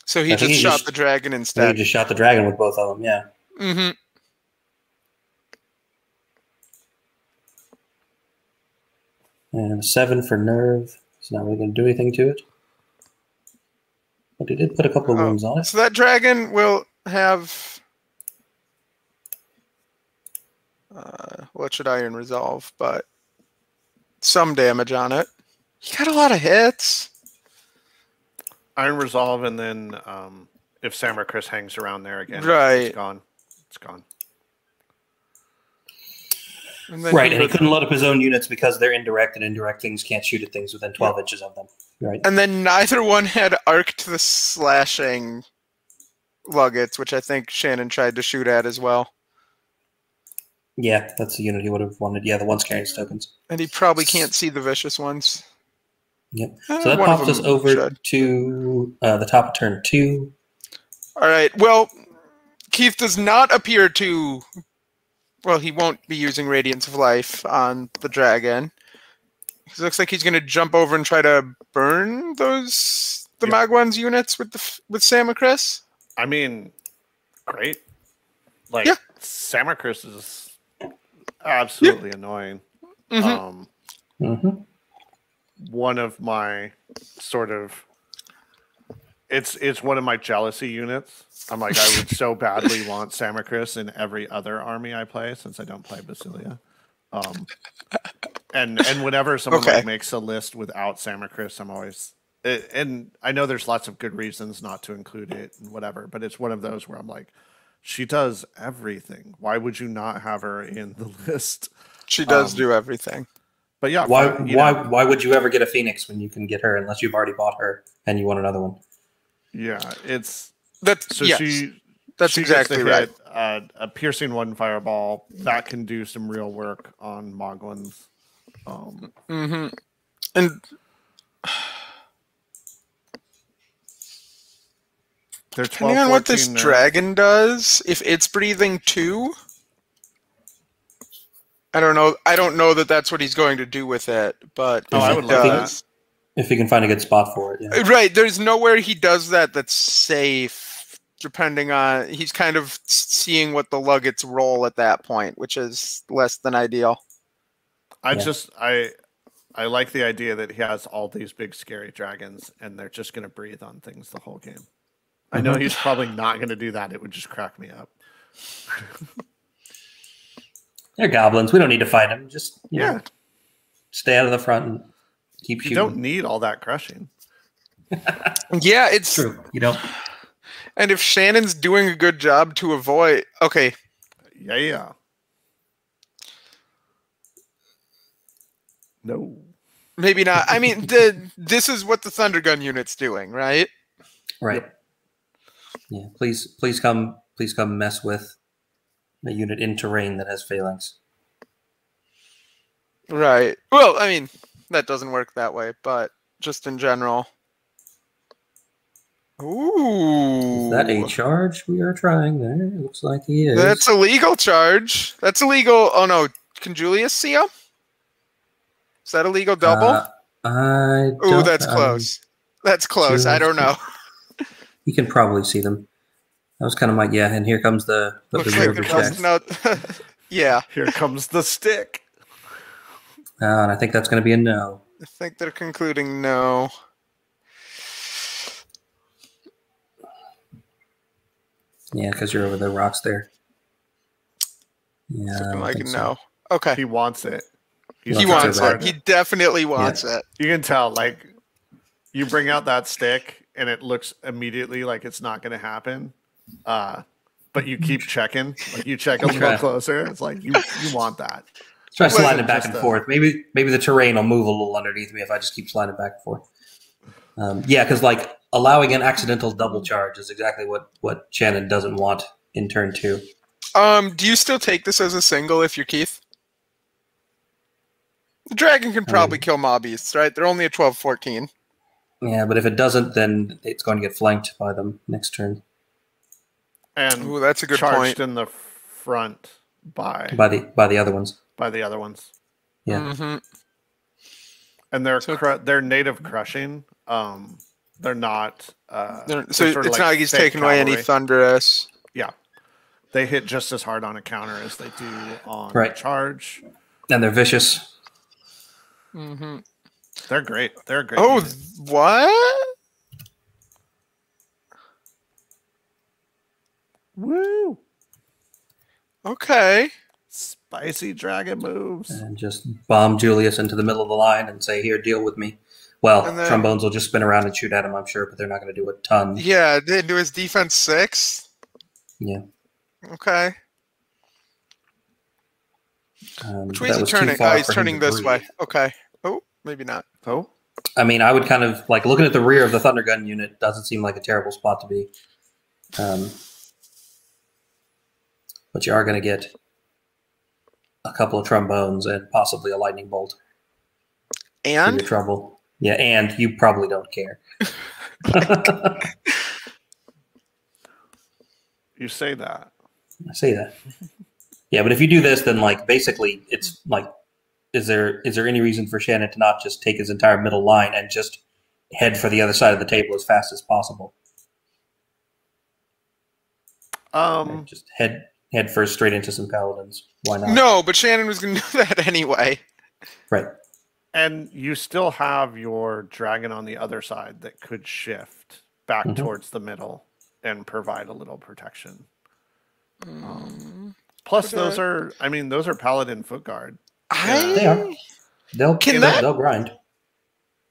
[SPEAKER 3] So he
[SPEAKER 1] I
[SPEAKER 3] just
[SPEAKER 1] he
[SPEAKER 3] shot
[SPEAKER 1] just-
[SPEAKER 3] the dragon instead.
[SPEAKER 1] just shot the dragon with both of them. Yeah.
[SPEAKER 3] hmm
[SPEAKER 1] And seven for nerve. It's not really going to do anything to it. But he did put a couple of
[SPEAKER 3] Oh,
[SPEAKER 1] wounds on it.
[SPEAKER 3] So that dragon will have. Uh, what should Iron resolve? But some damage on it. He got a lot of hits.
[SPEAKER 5] Iron Resolve, and then um, if Chris hangs around there again,
[SPEAKER 3] Right.
[SPEAKER 5] it's gone. It's gone.
[SPEAKER 3] And then
[SPEAKER 1] Right,
[SPEAKER 3] he
[SPEAKER 1] and he couldn't load up his own units because they're indirect, and indirect things can't shoot at things within 12 inches of them. Right.
[SPEAKER 3] And then neither one had arced the slashing luggets, which I think Shannon tried to shoot at as well.
[SPEAKER 1] Yeah, that's the unit he would have wanted. Yeah, the ones carrying his tokens.
[SPEAKER 3] And he probably can't see the vicious ones.
[SPEAKER 1] Yep.
[SPEAKER 3] Eh,
[SPEAKER 1] So that
[SPEAKER 3] one
[SPEAKER 1] pops us over
[SPEAKER 3] should.
[SPEAKER 1] to uh, the top of turn two.
[SPEAKER 3] All right. Well, Keith does not appear to. Well, he won't be using Radiance of Life on the dragon. It looks like he's going to jump over and try to burn those the
[SPEAKER 5] Yeah.
[SPEAKER 3] Magwan's units with the f- with Samacris.
[SPEAKER 5] I mean, great. Like,
[SPEAKER 3] Yeah.
[SPEAKER 5] Samacris is absolutely annoying.
[SPEAKER 3] Mhm.
[SPEAKER 5] Um,
[SPEAKER 1] hmm
[SPEAKER 5] one of my sort of it's it's one of my jealousy units. I'm like I would so badly want Samacris in every other army I play since I don't play Basilea. Um, and and whenever someone
[SPEAKER 3] Okay.
[SPEAKER 5] like makes a list without Samacris, I'm always it, and I know there's lots of good reasons not to include it and whatever, but it's one of those where I'm like, she does everything. Why would you not have her in the list?
[SPEAKER 3] She does
[SPEAKER 5] Um,
[SPEAKER 3] do everything.
[SPEAKER 5] But yeah,
[SPEAKER 1] Why?
[SPEAKER 5] fine, you
[SPEAKER 1] Why?
[SPEAKER 5] know,
[SPEAKER 1] Why would you ever get a phoenix when you can get her unless you've already bought her and you want another one?
[SPEAKER 5] yeah, it's
[SPEAKER 3] That's
[SPEAKER 5] so
[SPEAKER 3] yes,
[SPEAKER 5] she
[SPEAKER 3] that's
[SPEAKER 5] she gets to
[SPEAKER 3] exactly right.
[SPEAKER 5] Uh, a piercing one fireball that can do some real work on Moglins. Um,
[SPEAKER 3] hmm And depending on what this dragon does, if it's breathing too, I don't know. I don't know that that's what he's going to do with it, but
[SPEAKER 5] Oh,
[SPEAKER 3] if
[SPEAKER 5] I
[SPEAKER 3] he
[SPEAKER 5] would love that.
[SPEAKER 1] If you can find a good spot for it. Yeah.
[SPEAKER 3] right? There's nowhere he does that that's safe. Depending on, he's kind of seeing what the Luggets roll at that point, which is less than ideal.
[SPEAKER 5] I
[SPEAKER 1] Yeah.
[SPEAKER 5] just I I like the idea that he has all these big scary dragons and they're just going to breathe on things the whole game. I know
[SPEAKER 1] Mhm.
[SPEAKER 5] he's probably not going to do that. It would just crack me up.
[SPEAKER 1] They're goblins. We don't need to fight them. Just you know,
[SPEAKER 5] Yeah,
[SPEAKER 1] stay out of the front and keep
[SPEAKER 5] you
[SPEAKER 1] shooting.
[SPEAKER 5] don't need all that crushing.
[SPEAKER 3] Yeah, it's
[SPEAKER 1] True. You don't.
[SPEAKER 3] and if Shannon's doing a good job to avoid, okay,
[SPEAKER 5] Yeah, yeah. No.
[SPEAKER 3] maybe not. I mean, the this is what the Thundergun unit's doing, right?
[SPEAKER 1] Right. Yeah. Please, please come. Please come mess with a unit in terrain that has phalanx.
[SPEAKER 3] Right. Well, I mean, that doesn't work that way, but just in general. Ooh.
[SPEAKER 1] Is that a charge we are trying there? It looks like he is.
[SPEAKER 3] That's a legal charge. That's illegal. Oh no, can Julius see him? Is that a legal double?
[SPEAKER 1] Uh, I.
[SPEAKER 3] Ooh,
[SPEAKER 1] don't-
[SPEAKER 3] that's
[SPEAKER 1] um,
[SPEAKER 3] close. That's close. I don't know.
[SPEAKER 1] You can probably see them. That was kind of my yeah. And here comes the the, the
[SPEAKER 3] Looks like
[SPEAKER 1] view
[SPEAKER 3] there was no. yeah.
[SPEAKER 5] Here comes the stick.
[SPEAKER 1] Uh, and I think that's going to be a no.
[SPEAKER 3] I think they're concluding no.
[SPEAKER 1] Yeah, because you're over the rocks there. Yeah, I
[SPEAKER 3] Looking like
[SPEAKER 1] think so.
[SPEAKER 3] no. Okay.
[SPEAKER 5] He wants it. He's
[SPEAKER 3] He
[SPEAKER 1] Wants
[SPEAKER 3] wants
[SPEAKER 1] it,
[SPEAKER 3] it. He definitely wants it.
[SPEAKER 5] You can tell, like, you bring out that stick and it looks immediately like it's not going to happen. Uh, but you keep checking, like you check a little
[SPEAKER 1] Okay.
[SPEAKER 5] closer. It's like you you want that.
[SPEAKER 1] Try
[SPEAKER 5] Wasn't
[SPEAKER 1] sliding it back and
[SPEAKER 5] a-
[SPEAKER 1] forth. Maybe maybe the terrain will move a little underneath me if I just keep sliding it back and forth. Um, yeah, because like allowing an accidental double charge is exactly what what Shannon doesn't want in turn two.
[SPEAKER 3] Um, do you still take this as a single if you're Keith? The dragon can probably
[SPEAKER 1] Um,
[SPEAKER 3] kill mob beasts, right? They're only a 12 14.
[SPEAKER 1] Yeah, but if it doesn't, then it's going to get flanked by them next turn
[SPEAKER 5] And
[SPEAKER 3] Ooh, that's a good
[SPEAKER 5] charged
[SPEAKER 3] point.
[SPEAKER 5] in the front by
[SPEAKER 1] by the by the other ones.
[SPEAKER 5] by the other ones.
[SPEAKER 1] Yeah.
[SPEAKER 3] hmm
[SPEAKER 5] And they're
[SPEAKER 3] So-
[SPEAKER 5] cru- they're native crushing. Um, they're not. Uh,
[SPEAKER 3] so
[SPEAKER 5] they're
[SPEAKER 3] it's
[SPEAKER 5] sort of
[SPEAKER 3] not like he's
[SPEAKER 5] fake
[SPEAKER 3] taking away any thunderous.
[SPEAKER 5] Yeah, they hit just as hard on a counter as they do on
[SPEAKER 1] Right.
[SPEAKER 5] charge.
[SPEAKER 1] And they're vicious.
[SPEAKER 3] hmm
[SPEAKER 5] They're great. They're great.
[SPEAKER 3] Oh,
[SPEAKER 5] unit.
[SPEAKER 3] what?
[SPEAKER 5] Woo!
[SPEAKER 3] Okay.
[SPEAKER 5] Spicy dragon moves.
[SPEAKER 1] and just bomb Julius into the middle of the line and say, "Here, deal with me." Well,
[SPEAKER 3] then-
[SPEAKER 1] trombones will just spin around and shoot at him, I'm sure, but they're not going to do a ton.
[SPEAKER 3] Yeah, did do his defense six.
[SPEAKER 1] Yeah.
[SPEAKER 3] Okay.
[SPEAKER 1] Um,
[SPEAKER 3] Which
[SPEAKER 1] but
[SPEAKER 3] way
[SPEAKER 1] that
[SPEAKER 3] is he turning?
[SPEAKER 1] far
[SPEAKER 3] Oh, he's turning
[SPEAKER 1] to
[SPEAKER 3] this way. Okay. Oh, maybe not.
[SPEAKER 5] Oh,
[SPEAKER 1] I mean, I would kind of like looking at the rear of the Thunder Gun unit. Doesn't seem like a terrible spot to be. Um, but you are going to get a couple of trombones and possibly a lightning bolt
[SPEAKER 3] And
[SPEAKER 1] your trouble. Yeah, and you probably don't care.
[SPEAKER 5] you say that.
[SPEAKER 1] I say that. Yeah, but if you do this, then like basically, it's like, is there is there any reason for Shannon to not just take his entire middle line and just head for the other side of the table as fast as possible?
[SPEAKER 5] Um,
[SPEAKER 1] just head head first straight into some paladins. Why not?
[SPEAKER 3] no, but Shannon was going to do that anyway.
[SPEAKER 1] Right.
[SPEAKER 5] and you still have your dragon on the other side that could shift back
[SPEAKER 1] Mhm.
[SPEAKER 5] towards the middle and provide a little protection.
[SPEAKER 3] Um,
[SPEAKER 5] Plus,
[SPEAKER 3] But,
[SPEAKER 5] those are, I mean, those are paladin foot guard.
[SPEAKER 1] Yeah, They are.
[SPEAKER 3] I
[SPEAKER 1] They'll
[SPEAKER 3] Can
[SPEAKER 1] they'll,
[SPEAKER 3] that-
[SPEAKER 1] they'll grind.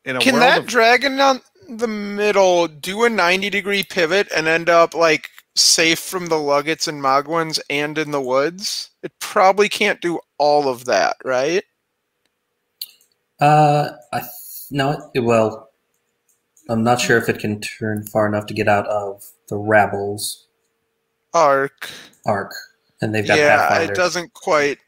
[SPEAKER 5] In a
[SPEAKER 3] can
[SPEAKER 5] world
[SPEAKER 3] that
[SPEAKER 5] of,
[SPEAKER 3] dragon on the middle do a 90 degree pivot and end up like safe from the Luggets and Mogwans and in the woods? It probably can't do all of that, right?
[SPEAKER 1] Uh, I no. It, well, I'm not sure if it can turn far enough to get out of the Rabble's
[SPEAKER 3] Arc.
[SPEAKER 1] arc, and they've got
[SPEAKER 3] Yeah,
[SPEAKER 1] Pathfinder.
[SPEAKER 3] it doesn't quite.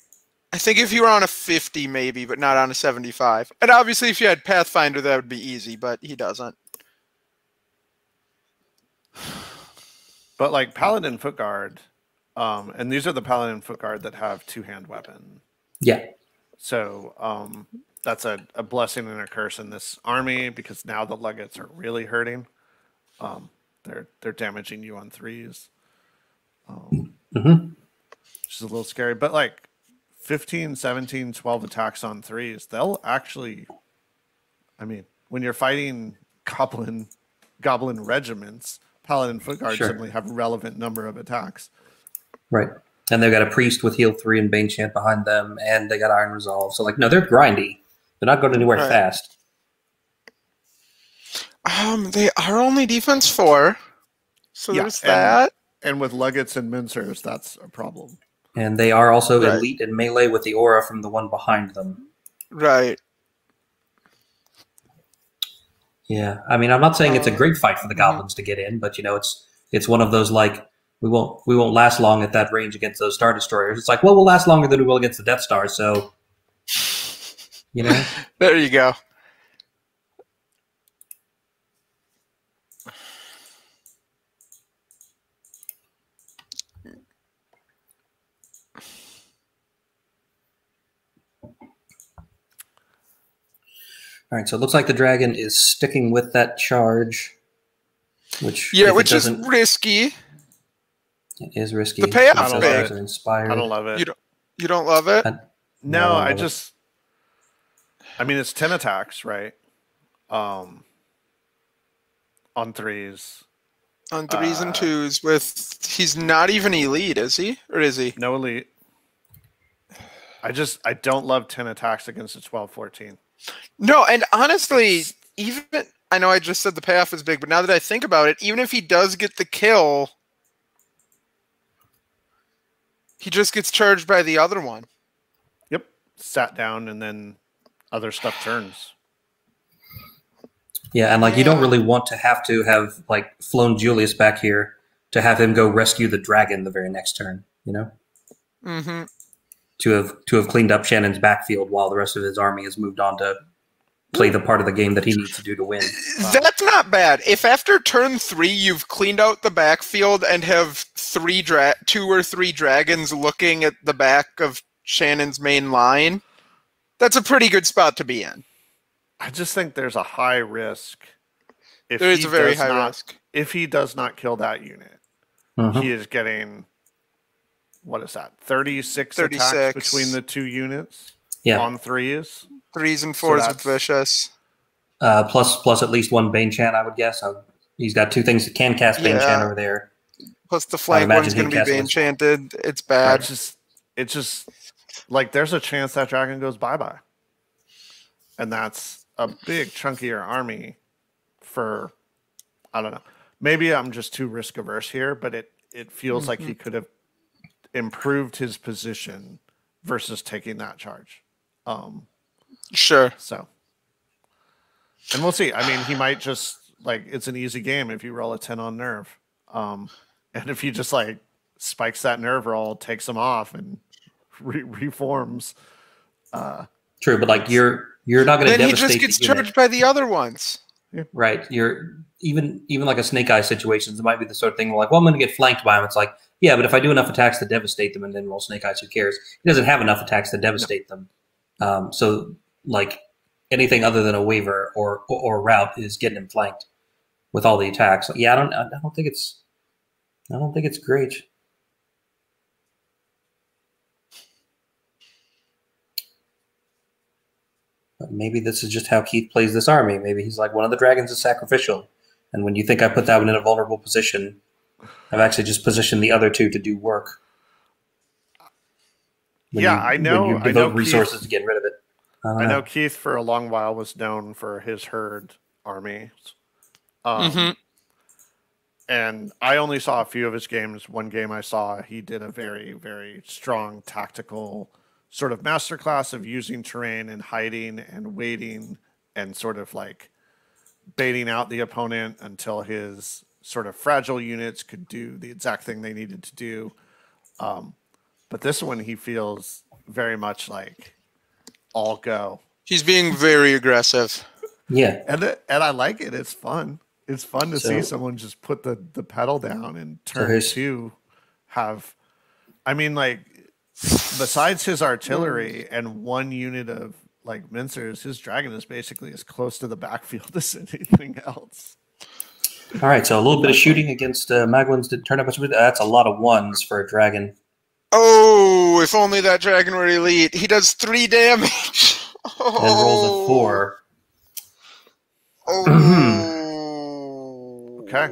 [SPEAKER 3] I think if you were on a 50, maybe, but not on a 75. And obviously, if you had Pathfinder, that would be easy, but he doesn't.
[SPEAKER 5] But like paladin foot guard, um, and these are the paladin foot guard that have two hand weapon.
[SPEAKER 1] Yeah,
[SPEAKER 5] So um, that's a, a blessing and a curse in this army because now the Luggets are really hurting. Um, they're they're damaging you on threes, um,
[SPEAKER 1] hmm
[SPEAKER 5] which is a little scary. But like 15, 17, 12 attacks on threes, they'll actually. I mean, when you're fighting goblin goblin regiments, paladin foot guard
[SPEAKER 1] Sure.
[SPEAKER 5] suddenly have relevant number of attacks.
[SPEAKER 1] right. And they've got a priest with heal three and bane chant behind them, and they got iron resolve. So like, no, they're grindy. They're not going anywhere
[SPEAKER 3] Right.
[SPEAKER 1] fast.
[SPEAKER 3] Um, they are only defense four. So
[SPEAKER 5] Yeah,
[SPEAKER 3] there's
[SPEAKER 5] and-
[SPEAKER 3] that.
[SPEAKER 5] And with Luggets and Mincers, that's a problem.
[SPEAKER 1] And they are also
[SPEAKER 3] Right.
[SPEAKER 1] elite in melee with the aura from the one behind them.
[SPEAKER 3] Right.
[SPEAKER 1] Yeah, I mean, I'm not saying it's a
[SPEAKER 3] Uh,
[SPEAKER 1] great fight for the goblins to get in, but you know, it's it's one of those like we won't we won't last long at that range against those star destroyers. It's like, well, we'll last longer than we will against the Death Star, so you know.
[SPEAKER 3] There you go.
[SPEAKER 1] All right, so it looks like the dragon is sticking with that charge, which
[SPEAKER 3] Yeah, which is risky.
[SPEAKER 1] it is risky.
[SPEAKER 3] the payoff's
[SPEAKER 1] These
[SPEAKER 5] big.
[SPEAKER 1] are inspired.
[SPEAKER 5] I don't love it.
[SPEAKER 3] You don't you don't love it?
[SPEAKER 1] I-
[SPEAKER 5] No,
[SPEAKER 1] No, I
[SPEAKER 5] I
[SPEAKER 1] love it.
[SPEAKER 5] just I mean, it's ten attacks, right? Um, on threes,
[SPEAKER 3] On threes
[SPEAKER 5] Uh,
[SPEAKER 3] and twos with he's not even elite, is he? Or is he?
[SPEAKER 5] no elite. I just I don't love ten attacks against a 12-14.
[SPEAKER 3] No, and honestly, even I know I just said the payoff is big, but now that I think about it, even if he does get the kill, he just gets charged by the other one.
[SPEAKER 5] Yep, sat down and then other stuff turns.
[SPEAKER 1] Yeah, and like you don't really want to have to have like flown Julius back here to have him go rescue the dragon the very next turn. You know,
[SPEAKER 3] Mm-hmm.
[SPEAKER 1] To have to have cleaned up Shannon's backfield while the rest of his army has moved on to play the part of the game that he needs to do to win.
[SPEAKER 3] That's not bad. If after turn three you've cleaned out the backfield and have three dra- two or three dragons looking at the back of Shannon's main line, that's a pretty good spot to be in.
[SPEAKER 5] I just think there's a high risk. If
[SPEAKER 3] There is
[SPEAKER 5] he
[SPEAKER 3] a very
[SPEAKER 5] does
[SPEAKER 3] high
[SPEAKER 5] not-
[SPEAKER 3] risk.
[SPEAKER 5] If he does not kill that unit,
[SPEAKER 1] Mhm.
[SPEAKER 5] he is getting what is that? 36,
[SPEAKER 3] 36.
[SPEAKER 5] attacks between the two units
[SPEAKER 1] Yeah,
[SPEAKER 5] on threes.
[SPEAKER 3] Threes and fours with vicious.
[SPEAKER 1] uh, plus plus at least one Bane Chant, I would guess. Uh, he's got two things that can cast Bane
[SPEAKER 3] Yeah.
[SPEAKER 1] Chant over there.
[SPEAKER 3] Plus the flank
[SPEAKER 1] imagine
[SPEAKER 3] one's going to be Bane
[SPEAKER 1] this.
[SPEAKER 3] enchanted. It's
[SPEAKER 5] It's
[SPEAKER 3] bad.
[SPEAKER 5] just it's just like there's a chance that dragon goes bye bye. And that's a big chunkier army for I don't know. Maybe I'm just too risk averse here, but it it feels like
[SPEAKER 3] Mm-hmm.
[SPEAKER 5] he could have improved his position versus taking that charge. Um
[SPEAKER 3] Sure.
[SPEAKER 5] so and we'll see. I mean, he might just like it's an easy game if you roll a 10 on nerve. Um and if he just like spikes that nerve roll, takes him off and re- reforms. Uh
[SPEAKER 1] True, but like you're you're not going to
[SPEAKER 3] Then he just gets charged by the other ones.
[SPEAKER 1] Right. You're even even like a snake eye situations, it might be the sort of thing where like, well, I'm gonna get flanked by him. It's like, yeah, but if I do enough attacks to devastate them and then roll snake eyes, who cares? He doesn't have enough attacks to devastate them. Um, so like anything other than a waiver or, or or route is getting him flanked with all the attacks. Yeah, I don't I don't think it's I don't think it's great. But maybe this is just how Keith plays this army. Maybe he's like one of the dragons is sacrificial, and when you think I put that one in a vulnerable position, I've actually just positioned the other two to do work. When
[SPEAKER 5] Yeah,
[SPEAKER 1] you-
[SPEAKER 5] I know-
[SPEAKER 1] When you
[SPEAKER 5] I
[SPEAKER 1] devote
[SPEAKER 5] know Keith-
[SPEAKER 1] resources to get rid of it. don't
[SPEAKER 5] I know Keith for a long while was known for his herd armies. Um,
[SPEAKER 3] Mhm.
[SPEAKER 5] And I only saw a few of his games. One game I saw, he did a very, very strong tactical sort of masterclass of using terrain and hiding and waiting and sort of like baiting out the opponent until his sort of fragile units could do the exact thing they needed to do. Um, but this one, he feels very much like all go.
[SPEAKER 3] He's being very aggressive.
[SPEAKER 1] Yeah,
[SPEAKER 5] and it, and I like it. It's fun. It's fun to see someone just put the the pedal down and turn
[SPEAKER 1] here's-
[SPEAKER 5] two have. I mean, like besides his artillery and one unit of like mincers, his dragon is basically as close to the backfield as anything else.
[SPEAKER 1] All right, so a little bit of shooting against uh, Magwins didn't turn up. much, but That's a lot of ones for a dragon.
[SPEAKER 3] Oh, if only that dragon were elite. He does three damage. Oh.
[SPEAKER 1] And rolls a four.
[SPEAKER 3] Oh.
[SPEAKER 5] Okay.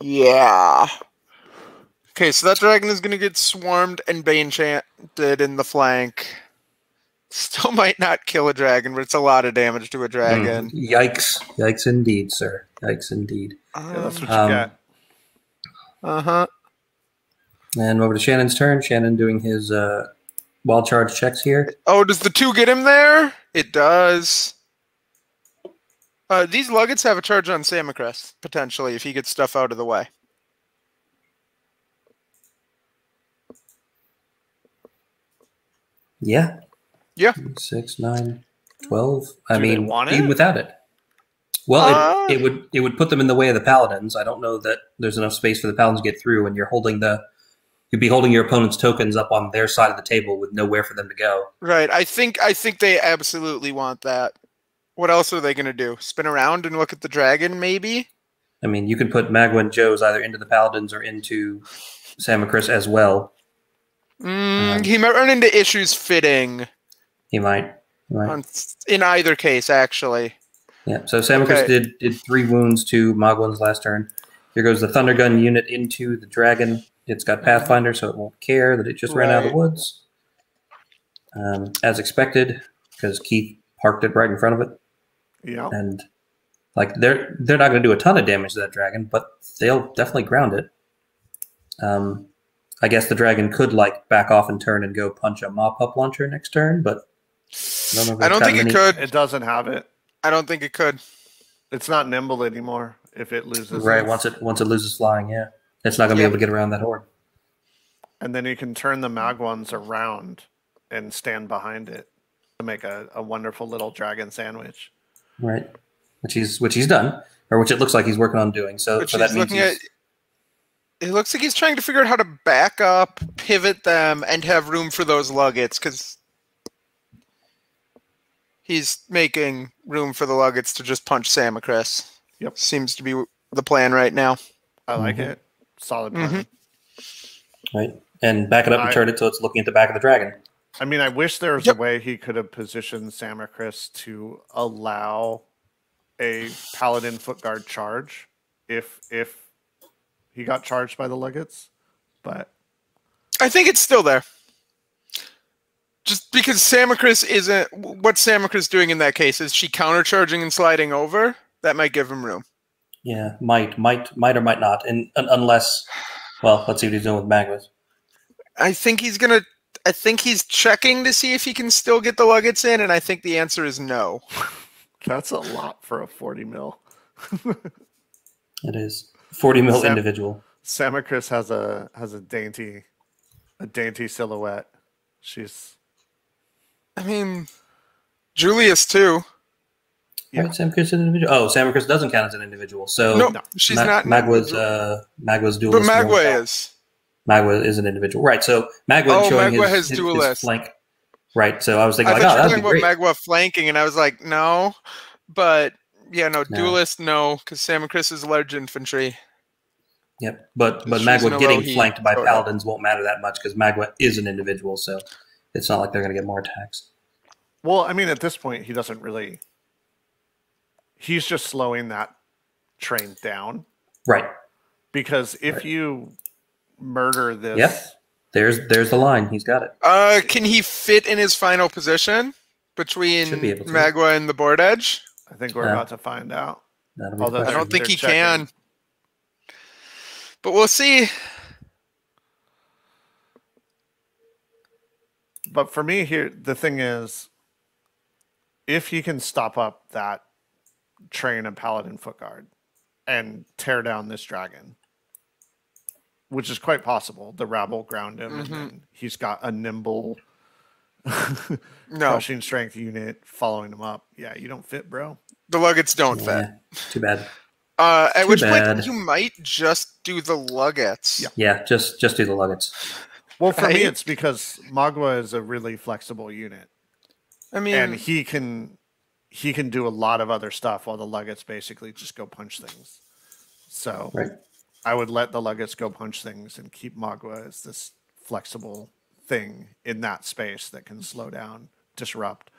[SPEAKER 3] Yeah. Okay, so that dragon is going to get swarmed and bane enchanted in the flank. Still might not kill a dragon, but it's a lot of damage to a dragon.
[SPEAKER 1] Mm, Yikes! Yikes indeed, sir. Yikes indeed.
[SPEAKER 5] Yeah, that's what you
[SPEAKER 1] Um,
[SPEAKER 5] get.
[SPEAKER 3] Uh huh.
[SPEAKER 1] And over to Shannon's turn. Shannon doing his uh, wild charge checks here.
[SPEAKER 3] Oh, does the two get him there? It does. Uh, these Luggets have a charge on Samacris, potentially, if he gets stuff out of the way.
[SPEAKER 1] Yeah.
[SPEAKER 3] Yeah.
[SPEAKER 1] Six, nine, twelve. I
[SPEAKER 5] Do they
[SPEAKER 1] mean,
[SPEAKER 5] want
[SPEAKER 1] even
[SPEAKER 5] it?
[SPEAKER 1] without it. Well,
[SPEAKER 3] Uh,
[SPEAKER 1] it, it would it would put them in the way of the paladins. I don't know that there's enough space for the paladins to get through, and you're holding the you'd be holding your opponent's tokens up on their side of the table with nowhere for them to go.
[SPEAKER 3] Right. I think I think they absolutely want that. What else are they going to do? Spin around and look at the dragon, maybe?
[SPEAKER 1] I mean, you can put Magwin Joes either into the paladins or into Samacris as well.
[SPEAKER 3] Mm,
[SPEAKER 1] Um,
[SPEAKER 3] he might run into issues fitting
[SPEAKER 1] He might. He might.
[SPEAKER 3] in either case, actually.
[SPEAKER 1] Yeah. So Samacris
[SPEAKER 3] Okay.
[SPEAKER 1] did did three wounds to Mogwin's last turn. Here goes the Thunder Gun unit into the dragon. It's got Pathfinder, so it won't care that it just ran out of the woods. Um, as expected, because Keith parked it right in front of it,
[SPEAKER 5] Yeah.
[SPEAKER 1] and like they're they're not going to do a ton of damage to that dragon, but they'll definitely ground it. Um, I guess the dragon could like back off and turn and go punch a maw pup launcher next turn, but I don't, know if
[SPEAKER 3] I
[SPEAKER 1] it's
[SPEAKER 3] don't
[SPEAKER 1] got
[SPEAKER 3] think it could.
[SPEAKER 5] It doesn't have it.
[SPEAKER 3] I don't think it could.
[SPEAKER 5] It's not nimble anymore if it loses.
[SPEAKER 1] Right,
[SPEAKER 5] its-
[SPEAKER 1] once it once it loses flying, yeah, it's not going to
[SPEAKER 3] Yeah.
[SPEAKER 1] be able to get around that horde.
[SPEAKER 5] And then you can turn the Magwans around and stand behind it to make a, a wonderful little dragon sandwich.
[SPEAKER 1] Right. Which he's which he's done, or which it looks like he's working on doing. So,
[SPEAKER 3] Which
[SPEAKER 1] so that means
[SPEAKER 3] looking at. It looks like he's trying to figure out how to back up, pivot them, and have room for those luggets because he's making room for the luggets to just punch Sam Samacris.
[SPEAKER 5] Yep.
[SPEAKER 3] Seems to be the plan right now.
[SPEAKER 5] I like
[SPEAKER 1] Mhm.
[SPEAKER 5] it. Solid plan.
[SPEAKER 3] Mhm.
[SPEAKER 1] right, and back it up and
[SPEAKER 5] I-
[SPEAKER 1] turn it so it's looking at the back of the dragon.
[SPEAKER 5] I mean, I wish there was
[SPEAKER 3] Yep.
[SPEAKER 5] a way he could have positioned Samacris to allow a paladin foot guard charge if if he got charged by the legates. But
[SPEAKER 3] I think it's still there. Just because Samacris isn't what Samacris doing in that case is she countercharging and sliding over. That might give him room.
[SPEAKER 1] Yeah, might might might or might not, and un- unless, well, let's see what he's doing with Magmas.
[SPEAKER 3] I think he's gonna. I think he's checking to see if he can still get the luggets in, and I think the answer is no.
[SPEAKER 5] that's a lot for a 40 mil.
[SPEAKER 1] It is forty mil
[SPEAKER 5] Sam-
[SPEAKER 1] individual.
[SPEAKER 5] Samacris has a has a dainty a dainty silhouette. She's
[SPEAKER 3] I mean, Julius too.
[SPEAKER 5] Yeah.
[SPEAKER 1] Right, Samacris is an individual. Oh, Samacris doesn't count as an individual. So
[SPEAKER 3] no,
[SPEAKER 5] no.
[SPEAKER 3] she's
[SPEAKER 1] Ma-
[SPEAKER 3] not. an
[SPEAKER 1] Magwa's
[SPEAKER 3] individual.
[SPEAKER 1] uh, Magwa's
[SPEAKER 3] but
[SPEAKER 1] duelist. won't
[SPEAKER 3] is.
[SPEAKER 1] Magwa is an individual, right? So Magwa
[SPEAKER 3] Oh,
[SPEAKER 1] showing
[SPEAKER 3] Magwa
[SPEAKER 1] his,
[SPEAKER 3] has
[SPEAKER 1] his, his
[SPEAKER 3] duelist.
[SPEAKER 1] flank, right? So I was thinking,
[SPEAKER 3] I
[SPEAKER 1] like,
[SPEAKER 3] thought
[SPEAKER 1] oh, that'd be great.
[SPEAKER 3] Magwa flanking, and I was like, no. But yeah, no,
[SPEAKER 1] No.
[SPEAKER 3] duelist, no, because Sam and Chris is a large infantry.
[SPEAKER 1] Yep, but but
[SPEAKER 3] She's Magwa
[SPEAKER 1] getting flanked by paladins won't matter that much because Magwa is an individual, so it's not like they're going to get more attacks.
[SPEAKER 5] well, I mean, at this point, he doesn't really. He's just slowing that train down
[SPEAKER 1] Right.
[SPEAKER 5] because if
[SPEAKER 1] Right.
[SPEAKER 5] you murder this,
[SPEAKER 1] Yep. There's there's the line. He's got it.
[SPEAKER 3] Uh, can he fit in his final position between
[SPEAKER 1] be.
[SPEAKER 3] Magwa and the board edge?
[SPEAKER 5] I think we're
[SPEAKER 1] Yeah.
[SPEAKER 5] about to find out. Although
[SPEAKER 3] I don't think he
[SPEAKER 5] checking.
[SPEAKER 3] can. But we'll see.
[SPEAKER 5] But for me here, the thing is, if he can stop up that train of paladin foot guard and tear down this dragon, which is quite possible, the rabble ground him,
[SPEAKER 3] Mhm.
[SPEAKER 5] and then he's got a nimble,
[SPEAKER 3] No,
[SPEAKER 5] crushing strength unit following him up. Yeah, you don't fit, bro.
[SPEAKER 3] the luggets don't fit.
[SPEAKER 1] Too bad.
[SPEAKER 3] Uh, at
[SPEAKER 1] Too
[SPEAKER 3] which
[SPEAKER 1] bad.
[SPEAKER 3] point you might just do the luggets.
[SPEAKER 5] Yeah.
[SPEAKER 1] Yeah, just just do the luggets.
[SPEAKER 5] Well, for me, it's because Magwa is a really flexible unit,
[SPEAKER 3] I mean,
[SPEAKER 5] and he can he can do a lot of other stuff while the Luggets basically just go punch things. So
[SPEAKER 1] Right.
[SPEAKER 5] I would let the Luggets go punch things and keep Magwa as this flexible thing in that space that can slow down, disrupt,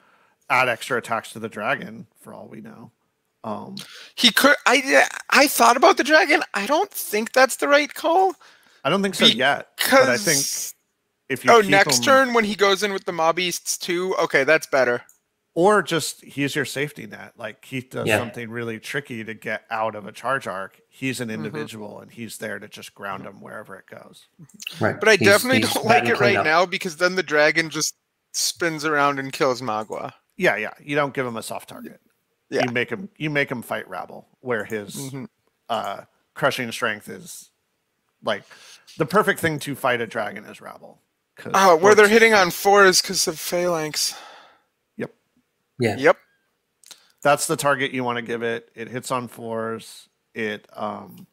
[SPEAKER 5] add extra attacks to the dragon for all we know. Um,
[SPEAKER 3] he could. I I thought about the dragon. I don't think that's the right call.
[SPEAKER 5] I don't think so
[SPEAKER 3] Be-
[SPEAKER 5] yet, but I think if you
[SPEAKER 3] oh,
[SPEAKER 5] keep
[SPEAKER 3] next
[SPEAKER 5] him-
[SPEAKER 3] turn when he goes in with the mob beasts too. Okay, that's better.
[SPEAKER 5] or just he's your safety net. Like Keith does
[SPEAKER 1] Yeah.
[SPEAKER 5] something really tricky to get out of a charge arc. He's
[SPEAKER 3] Mm-hmm.
[SPEAKER 5] an individual and he's there to just ground him wherever it goes.
[SPEAKER 1] Right.
[SPEAKER 3] But I
[SPEAKER 1] He's-
[SPEAKER 3] definitely
[SPEAKER 1] he's
[SPEAKER 3] don't like it right
[SPEAKER 1] cleanup.
[SPEAKER 3] now because then the dragon just spins around and kills Magwa.
[SPEAKER 5] Yeah, yeah. You don't give him a soft target.
[SPEAKER 3] Yeah.
[SPEAKER 5] You make him you make him fight rabble where his
[SPEAKER 3] Mhm.
[SPEAKER 5] uh crushing strength is like the perfect thing to fight a dragon is rabble.
[SPEAKER 3] Oh, where they're hitting on fours because of phalanx.
[SPEAKER 5] Yep.
[SPEAKER 1] Yeah.
[SPEAKER 3] Yep.
[SPEAKER 5] That's the target you want to give it. It hits on fours. It um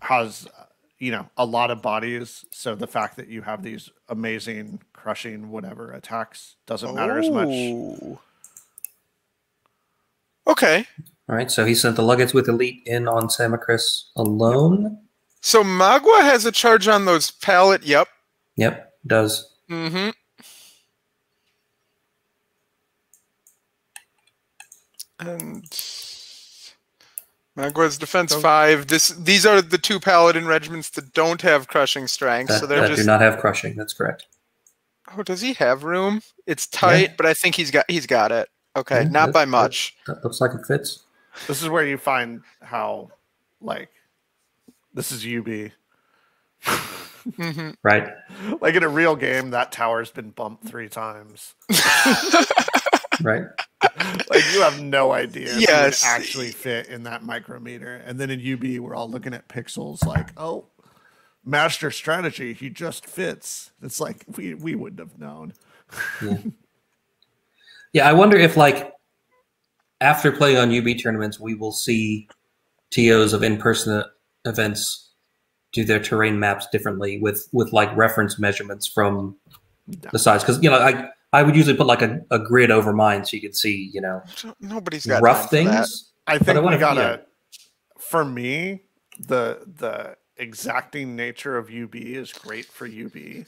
[SPEAKER 5] has uh, you know a lot of bodies, so the fact that you have these amazing crushing whatever attacks doesn't matter as much.
[SPEAKER 3] Okay.
[SPEAKER 1] All right. So he sent the luggets with elite in on Samacris alone.
[SPEAKER 3] So Magwa has a charge on those pallet. Yep.
[SPEAKER 1] Yep. Does
[SPEAKER 3] Mm-hmm. And Magwa's defense five. This these are the two paladin regiments that don't have crushing strength,
[SPEAKER 1] That,
[SPEAKER 3] so they're
[SPEAKER 1] that
[SPEAKER 3] just.
[SPEAKER 1] do not have crushing. That's correct.
[SPEAKER 3] Oh, does he have room? It's tight, but I think he's got he's got it. Okay,
[SPEAKER 1] Yeah,
[SPEAKER 3] not
[SPEAKER 1] that-
[SPEAKER 3] by
[SPEAKER 1] that-
[SPEAKER 3] much.
[SPEAKER 1] That looks like it fits.
[SPEAKER 5] This is where you find how, like, this is UB.
[SPEAKER 3] hmm
[SPEAKER 1] Right.
[SPEAKER 5] Like in a real game, that tower's been bumped three times.
[SPEAKER 1] Right.
[SPEAKER 5] Like you have no idea if you would
[SPEAKER 3] Yes.
[SPEAKER 5] actually fit in that micrometer. And then in UB, we're all looking at pixels like, oh, master strategy, he just fits. It's like we we wouldn't have known.
[SPEAKER 1] Yeah, I wonder if like after playing on UB tournaments, we will see TOs of in-person events do their terrain maps differently with with like reference measurements from the sides. Because you know, I I would usually put like a, a grid over mine so you could see you know
[SPEAKER 3] Nobody's got
[SPEAKER 1] rough
[SPEAKER 3] time for that.
[SPEAKER 1] things.
[SPEAKER 5] I
[SPEAKER 1] But I
[SPEAKER 5] think we
[SPEAKER 1] wanna-
[SPEAKER 5] gotta.
[SPEAKER 1] yeah.
[SPEAKER 5] For me, the the exacting nature of UB is great for UB,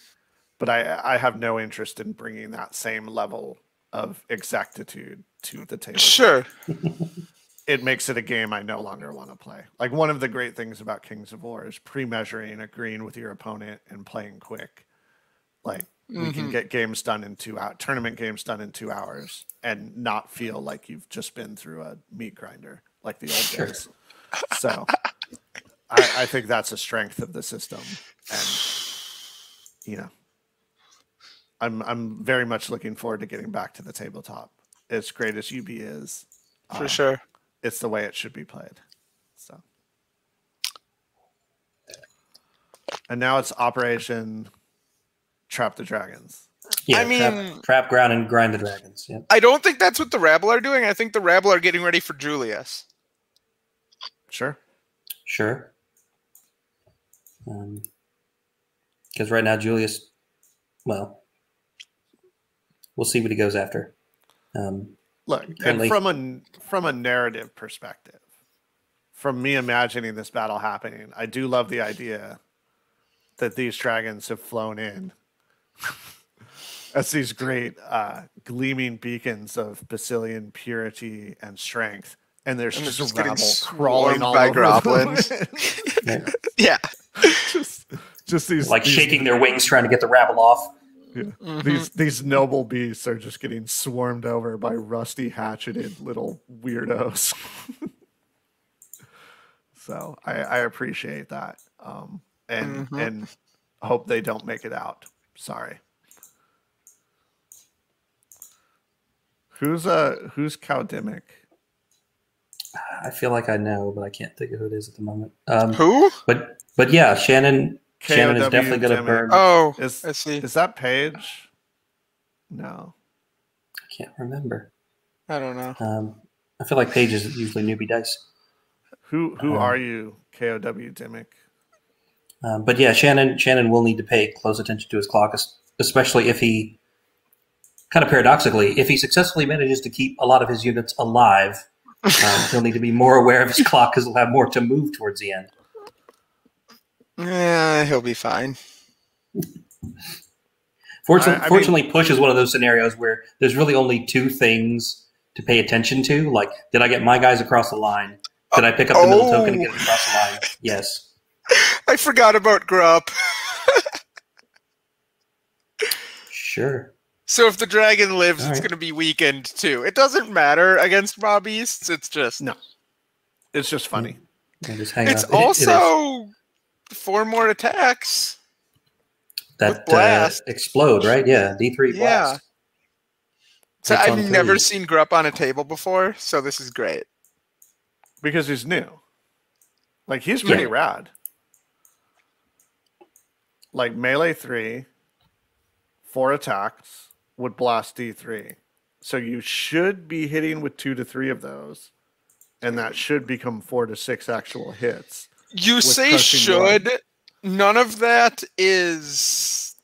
[SPEAKER 5] but I I have no interest in bringing that same level of exactitude to the table.
[SPEAKER 3] Sure.
[SPEAKER 5] It makes it a game I no longer want to play. Like one of the great things about Kings of War is pre-measuring, agreeing with your opponent, and playing quick. Like we can
[SPEAKER 3] Mhm.
[SPEAKER 5] get games done in two hours, tournament games done in two hours, and not feel like you've just been through a meat grinder like the old
[SPEAKER 1] Sure.
[SPEAKER 5] days. So I, I think that's a strength of the system, and you know, I'm I'm very much looking forward to getting back to the tabletop. As great as UB is,
[SPEAKER 3] For
[SPEAKER 5] uh,
[SPEAKER 3] sure.
[SPEAKER 5] It's the way it should be played. So, and now it's Operation Trap the Dragons.
[SPEAKER 1] Yeah,
[SPEAKER 3] I mean-
[SPEAKER 1] trap ground and grind the dragons. Yeah.
[SPEAKER 3] I don't think that's what the rabble are doing. I think the rabble are getting ready for Julius.
[SPEAKER 5] Sure.
[SPEAKER 1] Sure. Because right now, Julius, well, we'll see what he goes after. Um,
[SPEAKER 5] Look, and from a from a narrative perspective, from me imagining this battle happening, I do love the idea that these dragons have flown in as these great uh, gleaming beacons of Basilian purity and strength, and there's
[SPEAKER 3] And they're
[SPEAKER 5] just,
[SPEAKER 3] just
[SPEAKER 5] a rabble crawling all
[SPEAKER 3] by
[SPEAKER 5] over
[SPEAKER 3] goblins.
[SPEAKER 5] them.
[SPEAKER 1] yeah,
[SPEAKER 3] Yeah.
[SPEAKER 5] just, just these
[SPEAKER 1] like
[SPEAKER 5] these-
[SPEAKER 1] shaking their wings, trying to get the rabble off.
[SPEAKER 3] Mhm.
[SPEAKER 5] These these noble beasts are just getting swarmed over by rusty hatcheted little weirdos. so I, I appreciate that. Um, and
[SPEAKER 3] Mhm.
[SPEAKER 5] and hope they don't make it out. Sorry. Who's uh who's Cowdimic?
[SPEAKER 1] I feel like I know, but I can't think of who it is at the moment. Um,
[SPEAKER 3] Who?
[SPEAKER 1] but but yeah, Shannon Shannon is
[SPEAKER 5] KOW
[SPEAKER 1] definitely going to burn.
[SPEAKER 3] Oh,
[SPEAKER 5] Is
[SPEAKER 3] I see.
[SPEAKER 5] is that Paige? No.
[SPEAKER 1] I can't remember.
[SPEAKER 3] I don't know.
[SPEAKER 1] Um, I feel like Paige is usually newbie dice.
[SPEAKER 5] Who who
[SPEAKER 1] Um,
[SPEAKER 5] are you, KOW Dimic?
[SPEAKER 1] Um, but yeah, Shannon Shannon will need to pay close attention to his clock, especially if he, kind of paradoxically, if he successfully manages to keep a lot of his units alive, um, he'll need to be more aware of his clock because he'll have more to move towards the end.
[SPEAKER 3] Yeah, he'll be fine.
[SPEAKER 1] Fortunately,
[SPEAKER 5] I- I mean-
[SPEAKER 1] fortunately, push is one of those scenarios where there's really only two things to pay attention to. Like, did I get my guys across the line? Did I pick up the middle oh. token and get it across the line? Yes.
[SPEAKER 3] I forgot about Grupp.
[SPEAKER 1] Sure.
[SPEAKER 3] So if the dragon lives,
[SPEAKER 1] All
[SPEAKER 3] it's
[SPEAKER 1] right.
[SPEAKER 3] going to be weakened too. It doesn't matter against mob beasts. It's just
[SPEAKER 5] No. It's just funny.
[SPEAKER 1] And just hang
[SPEAKER 3] it's
[SPEAKER 1] on. It- it is.
[SPEAKER 3] also four more attacks.
[SPEAKER 1] that uh,
[SPEAKER 3] blast.
[SPEAKER 1] explode, right? Yeah, D three
[SPEAKER 3] Yeah.
[SPEAKER 1] blast.
[SPEAKER 3] So
[SPEAKER 1] Hits
[SPEAKER 3] I've never
[SPEAKER 1] three.
[SPEAKER 3] seen Grupp on a table before, so this is great.
[SPEAKER 5] because he's new. Like he's pretty
[SPEAKER 1] Yeah.
[SPEAKER 5] rad. Like melee three, four attacks would blast D three. So you should be hitting with two to three of those, and that should become four to six actual hits.
[SPEAKER 3] You say
[SPEAKER 5] crushing
[SPEAKER 3] should. None of that is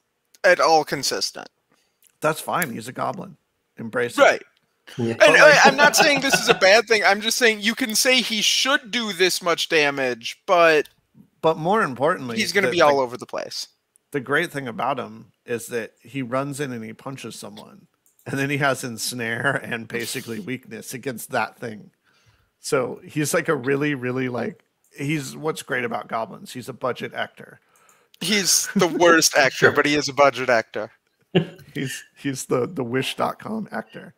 [SPEAKER 3] at all consistent.
[SPEAKER 5] That's fine. He's a goblin. Embrace it.
[SPEAKER 3] Right.
[SPEAKER 1] Yeah.
[SPEAKER 3] And I, I'm not saying this is a bad thing. I'm just saying you can say he should do this much damage, but
[SPEAKER 5] But more importantly,
[SPEAKER 3] he's going to
[SPEAKER 5] the-
[SPEAKER 3] be
[SPEAKER 5] the-
[SPEAKER 3] all over the place.
[SPEAKER 5] the great thing about him is that he runs in and he punches someone, and then he has ensnare and basically weakness against that thing. So he's like a really, really like he's what's great about goblins. He's a budget actor.
[SPEAKER 3] He's the worst actor,
[SPEAKER 1] Sure.
[SPEAKER 3] but he is a budget actor.
[SPEAKER 5] He's he's the the wish.com actor.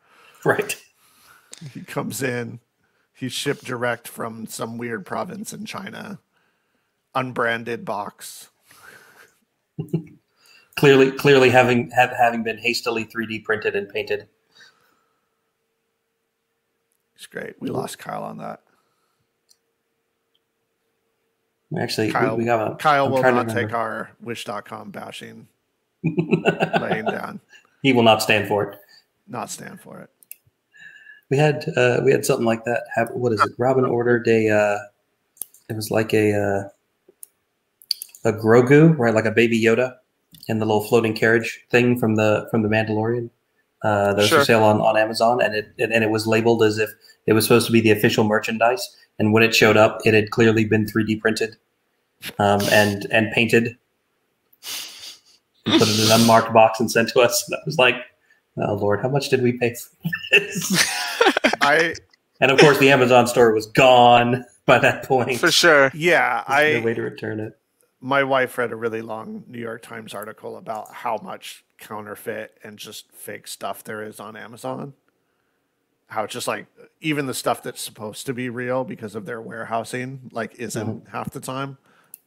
[SPEAKER 1] Right.
[SPEAKER 5] He comes in, he's shipped direct from some weird province in China, unbranded box.
[SPEAKER 1] Clearly, clearly having have, having been hastily 3D printed and painted.
[SPEAKER 5] It's great. We lost Kyle on that.
[SPEAKER 1] Actually,
[SPEAKER 5] Kyle,
[SPEAKER 1] we, got a,
[SPEAKER 5] Kyle
[SPEAKER 1] I'm
[SPEAKER 5] will not take our wish.com bashing laying down.
[SPEAKER 1] he will not stand for it.
[SPEAKER 5] Not stand for it.
[SPEAKER 1] We had uh, we had something like that. Have, what is it? Robin ordered a. Uh, it was like a uh, a Grogu, right? Like a baby Yoda, and the little floating carriage thing from the from the Mandalorian. Uh, that was
[SPEAKER 3] Sure.
[SPEAKER 1] for sale on, on Amazon, and it and, it was labeled as if it was supposed to be the official merchandise. And when it showed up, it had clearly been 3D printed um, and and painted. Put it in an unmarked box and sent to us. And I was like, "Oh Lord, how much did we pay for this?"
[SPEAKER 5] I
[SPEAKER 1] And of course, the Amazon store was gone by that point.
[SPEAKER 3] For sure.
[SPEAKER 5] yeah,
[SPEAKER 1] There's no way to return it.
[SPEAKER 5] My wife read a really long New York Times article about how much counterfeit and just fake stuff there is on Amazon. How it's just like even the stuff that's supposed to be real because of their warehousing, like isn't half the time.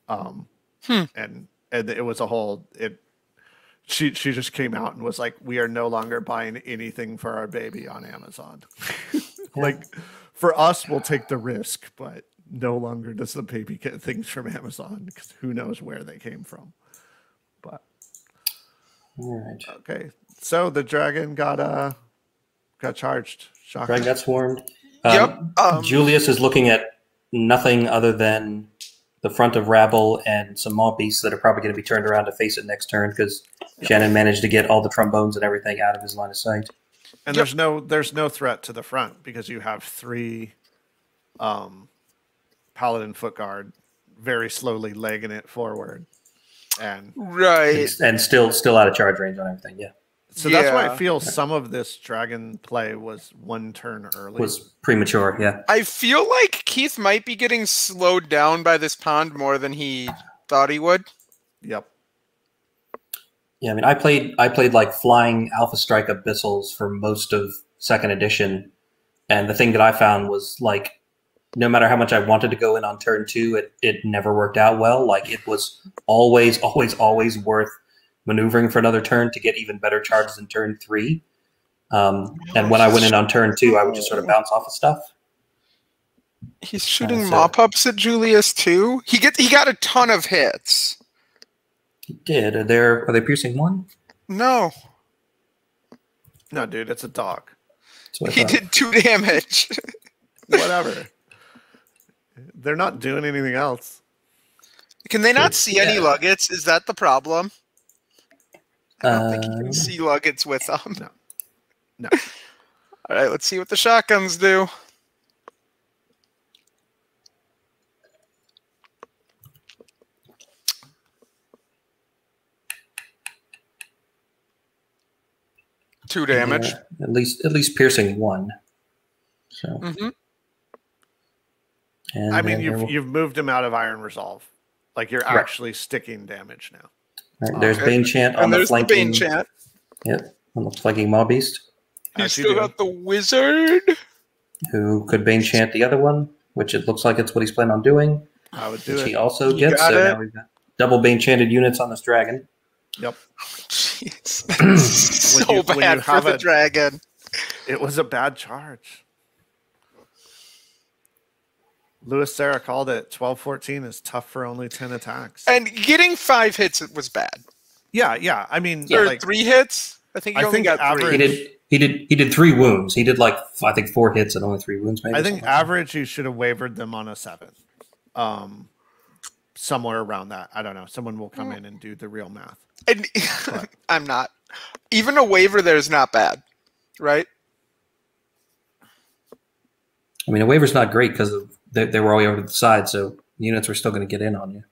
[SPEAKER 5] Um,
[SPEAKER 3] Hmm.
[SPEAKER 5] and and it was a whole it. She she just came out and was like, "We are no longer buying anything for our baby on Amazon." like for us, we'll take the risk, but no longer does the baby get things from Amazon because who knows where they came from. But
[SPEAKER 1] All right.
[SPEAKER 5] okay, so the dragon got uh got charged. Shocking.
[SPEAKER 1] Greg got swarmed.
[SPEAKER 3] Yep, um,
[SPEAKER 1] Julius is looking at nothing other than the front of Rabble and some mob beasts that are probably going to be turned around to face it next turn because Shannon managed to get all the trombones and everything out of his line of sight.
[SPEAKER 5] and
[SPEAKER 3] Yep.
[SPEAKER 5] there's no there's no threat to the front because you have three um paladin foot guard very slowly legging it forward and
[SPEAKER 3] right.
[SPEAKER 1] And, and still, still out of charge range on everything. Yeah,
[SPEAKER 5] so that's why i feel some of this dragon play was one turn early
[SPEAKER 1] was premature. Yeah,
[SPEAKER 3] I feel like Keith might be getting slowed down by this pond more than he thought he would.
[SPEAKER 5] yep
[SPEAKER 1] yeah. I mean, I played, I played like flying Alpha Strike Abyssals for most of second edition, and the thing that I found was like, no matter how much I wanted to go in on turn two, it it never worked out well. Like it was always, always, always worth maneuvering for another turn to get even better charges in turn three. Um, and when I went in on turn two, I would just sort of bounce off of stuff.
[SPEAKER 3] He's shooting
[SPEAKER 1] so-
[SPEAKER 3] maw pups at Julius too. He get he got a ton of hits.
[SPEAKER 1] He did. Are there are they piercing one?
[SPEAKER 3] No,
[SPEAKER 5] no dude it's a dog
[SPEAKER 1] That's what I
[SPEAKER 3] he
[SPEAKER 1] thought.
[SPEAKER 3] did two damage.
[SPEAKER 5] whatever they're not doing anything else
[SPEAKER 3] Can they not
[SPEAKER 1] Good.
[SPEAKER 3] see any
[SPEAKER 1] Yeah.
[SPEAKER 3] luggets? Is that the problem? I don't think you
[SPEAKER 1] Uh,
[SPEAKER 3] can see luggets with them.
[SPEAKER 5] No. No.
[SPEAKER 3] All right, let's see what the shotguns do. Two damage.
[SPEAKER 1] Yeah, at least at least piercing one. So
[SPEAKER 3] hmm
[SPEAKER 1] and
[SPEAKER 5] i mean you've
[SPEAKER 1] there-
[SPEAKER 5] you've moved him out of iron resolve like you're
[SPEAKER 1] Right.
[SPEAKER 5] actually sticking damage now
[SPEAKER 1] right, uh, there's
[SPEAKER 3] Okay.
[SPEAKER 1] Bane Chant on
[SPEAKER 3] And
[SPEAKER 1] the
[SPEAKER 3] there's the Bane chant.
[SPEAKER 1] Yep, on the flanking Maw Beast,
[SPEAKER 3] He's
[SPEAKER 5] you
[SPEAKER 3] still
[SPEAKER 5] do.
[SPEAKER 3] got the wizard.
[SPEAKER 1] who could Bane Chant the other one, which it looks like it's what he's planning on doing.
[SPEAKER 5] i would do
[SPEAKER 1] Which he also
[SPEAKER 3] You
[SPEAKER 1] gets.
[SPEAKER 3] got
[SPEAKER 1] So
[SPEAKER 3] it.
[SPEAKER 1] now we've got double Bane Chanted units on this dragon.
[SPEAKER 5] yep
[SPEAKER 3] Jeez, that's so
[SPEAKER 5] you-
[SPEAKER 3] bad for
[SPEAKER 5] have
[SPEAKER 3] the
[SPEAKER 5] a-
[SPEAKER 3] dragon.
[SPEAKER 5] it was a bad charge Lewis Sarah called it 12-14 is tough for only 10 attacks.
[SPEAKER 3] And getting five hits it was bad.
[SPEAKER 5] yeah, yeah. I mean,
[SPEAKER 3] Or
[SPEAKER 5] like
[SPEAKER 3] three hits. I think he
[SPEAKER 5] I
[SPEAKER 3] only
[SPEAKER 5] think
[SPEAKER 3] got
[SPEAKER 1] He
[SPEAKER 5] average-
[SPEAKER 3] three.
[SPEAKER 1] did. He did. He did three wounds. He did like I think four hits and only three wounds. Maybe
[SPEAKER 5] I think
[SPEAKER 1] something like
[SPEAKER 5] average you should have wavered them on a seven. Um somewhere around that. I don't know. Someone will come in and do the real math.
[SPEAKER 3] And I'm not. Even a waiver there is not bad, right?
[SPEAKER 1] I mean, a waiver's not great because they, they were all over to the side, so units were still going to get in on you.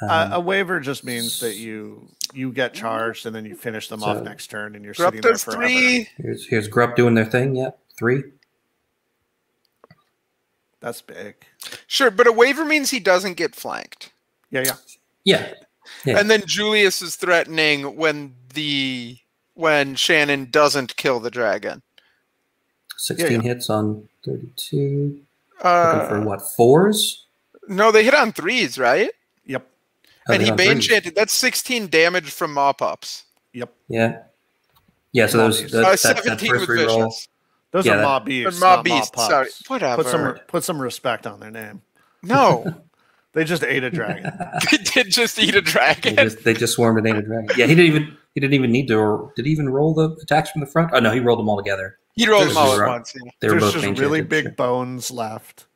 [SPEAKER 5] Uh,
[SPEAKER 1] Um,
[SPEAKER 5] a waiver just means that you you get charged and then you finish them off next turn and you're
[SPEAKER 3] Grupp
[SPEAKER 5] sitting there
[SPEAKER 3] does
[SPEAKER 5] forever.
[SPEAKER 3] three.
[SPEAKER 1] here's here's Grupp doing their thing. Yep, three.
[SPEAKER 5] That's big.
[SPEAKER 3] Sure, but a waiver means he doesn't get flanked.
[SPEAKER 5] Yeah, yeah.
[SPEAKER 1] Yeah, Yeah.
[SPEAKER 3] And then Julius is threatening when the when Shannon doesn't kill the dragon.
[SPEAKER 1] sixteen
[SPEAKER 5] yeah.
[SPEAKER 1] hits on thirty-two. Looking for
[SPEAKER 3] Uh,
[SPEAKER 1] what fours?
[SPEAKER 3] no, they hit on threes, right?
[SPEAKER 5] Yep.
[SPEAKER 1] Oh,
[SPEAKER 3] and he
[SPEAKER 1] on
[SPEAKER 3] bane
[SPEAKER 1] threes.
[SPEAKER 3] chanted. That's 16 damage from maw pups.
[SPEAKER 5] Yep.
[SPEAKER 1] Yeah, yeah. So those
[SPEAKER 5] Mobbies.
[SPEAKER 1] that,
[SPEAKER 3] Uh,
[SPEAKER 1] that,
[SPEAKER 3] 17
[SPEAKER 1] that first
[SPEAKER 3] with
[SPEAKER 1] reroll.
[SPEAKER 3] vicious.
[SPEAKER 5] Those
[SPEAKER 1] Yeah,
[SPEAKER 5] are
[SPEAKER 1] that-
[SPEAKER 5] mob
[SPEAKER 3] Or
[SPEAKER 5] beasts.
[SPEAKER 3] mob
[SPEAKER 5] not
[SPEAKER 3] beast.
[SPEAKER 5] mob
[SPEAKER 3] Sorry, whatever.
[SPEAKER 5] Put some put some respect on their name.
[SPEAKER 3] No,
[SPEAKER 5] They just ate a dragon.
[SPEAKER 3] they did just eat a
[SPEAKER 1] They
[SPEAKER 3] dragon.
[SPEAKER 1] just, they just swarmed an native dragon. Yeah, he didn't even he didn't even need to. Or did he even roll the attacks from the front? Oh no, he rolled them all together.
[SPEAKER 3] He rolled them
[SPEAKER 5] There's
[SPEAKER 3] all
[SPEAKER 1] just-
[SPEAKER 3] at once. Yeah.
[SPEAKER 5] There's just really big
[SPEAKER 1] sure.
[SPEAKER 5] bones left.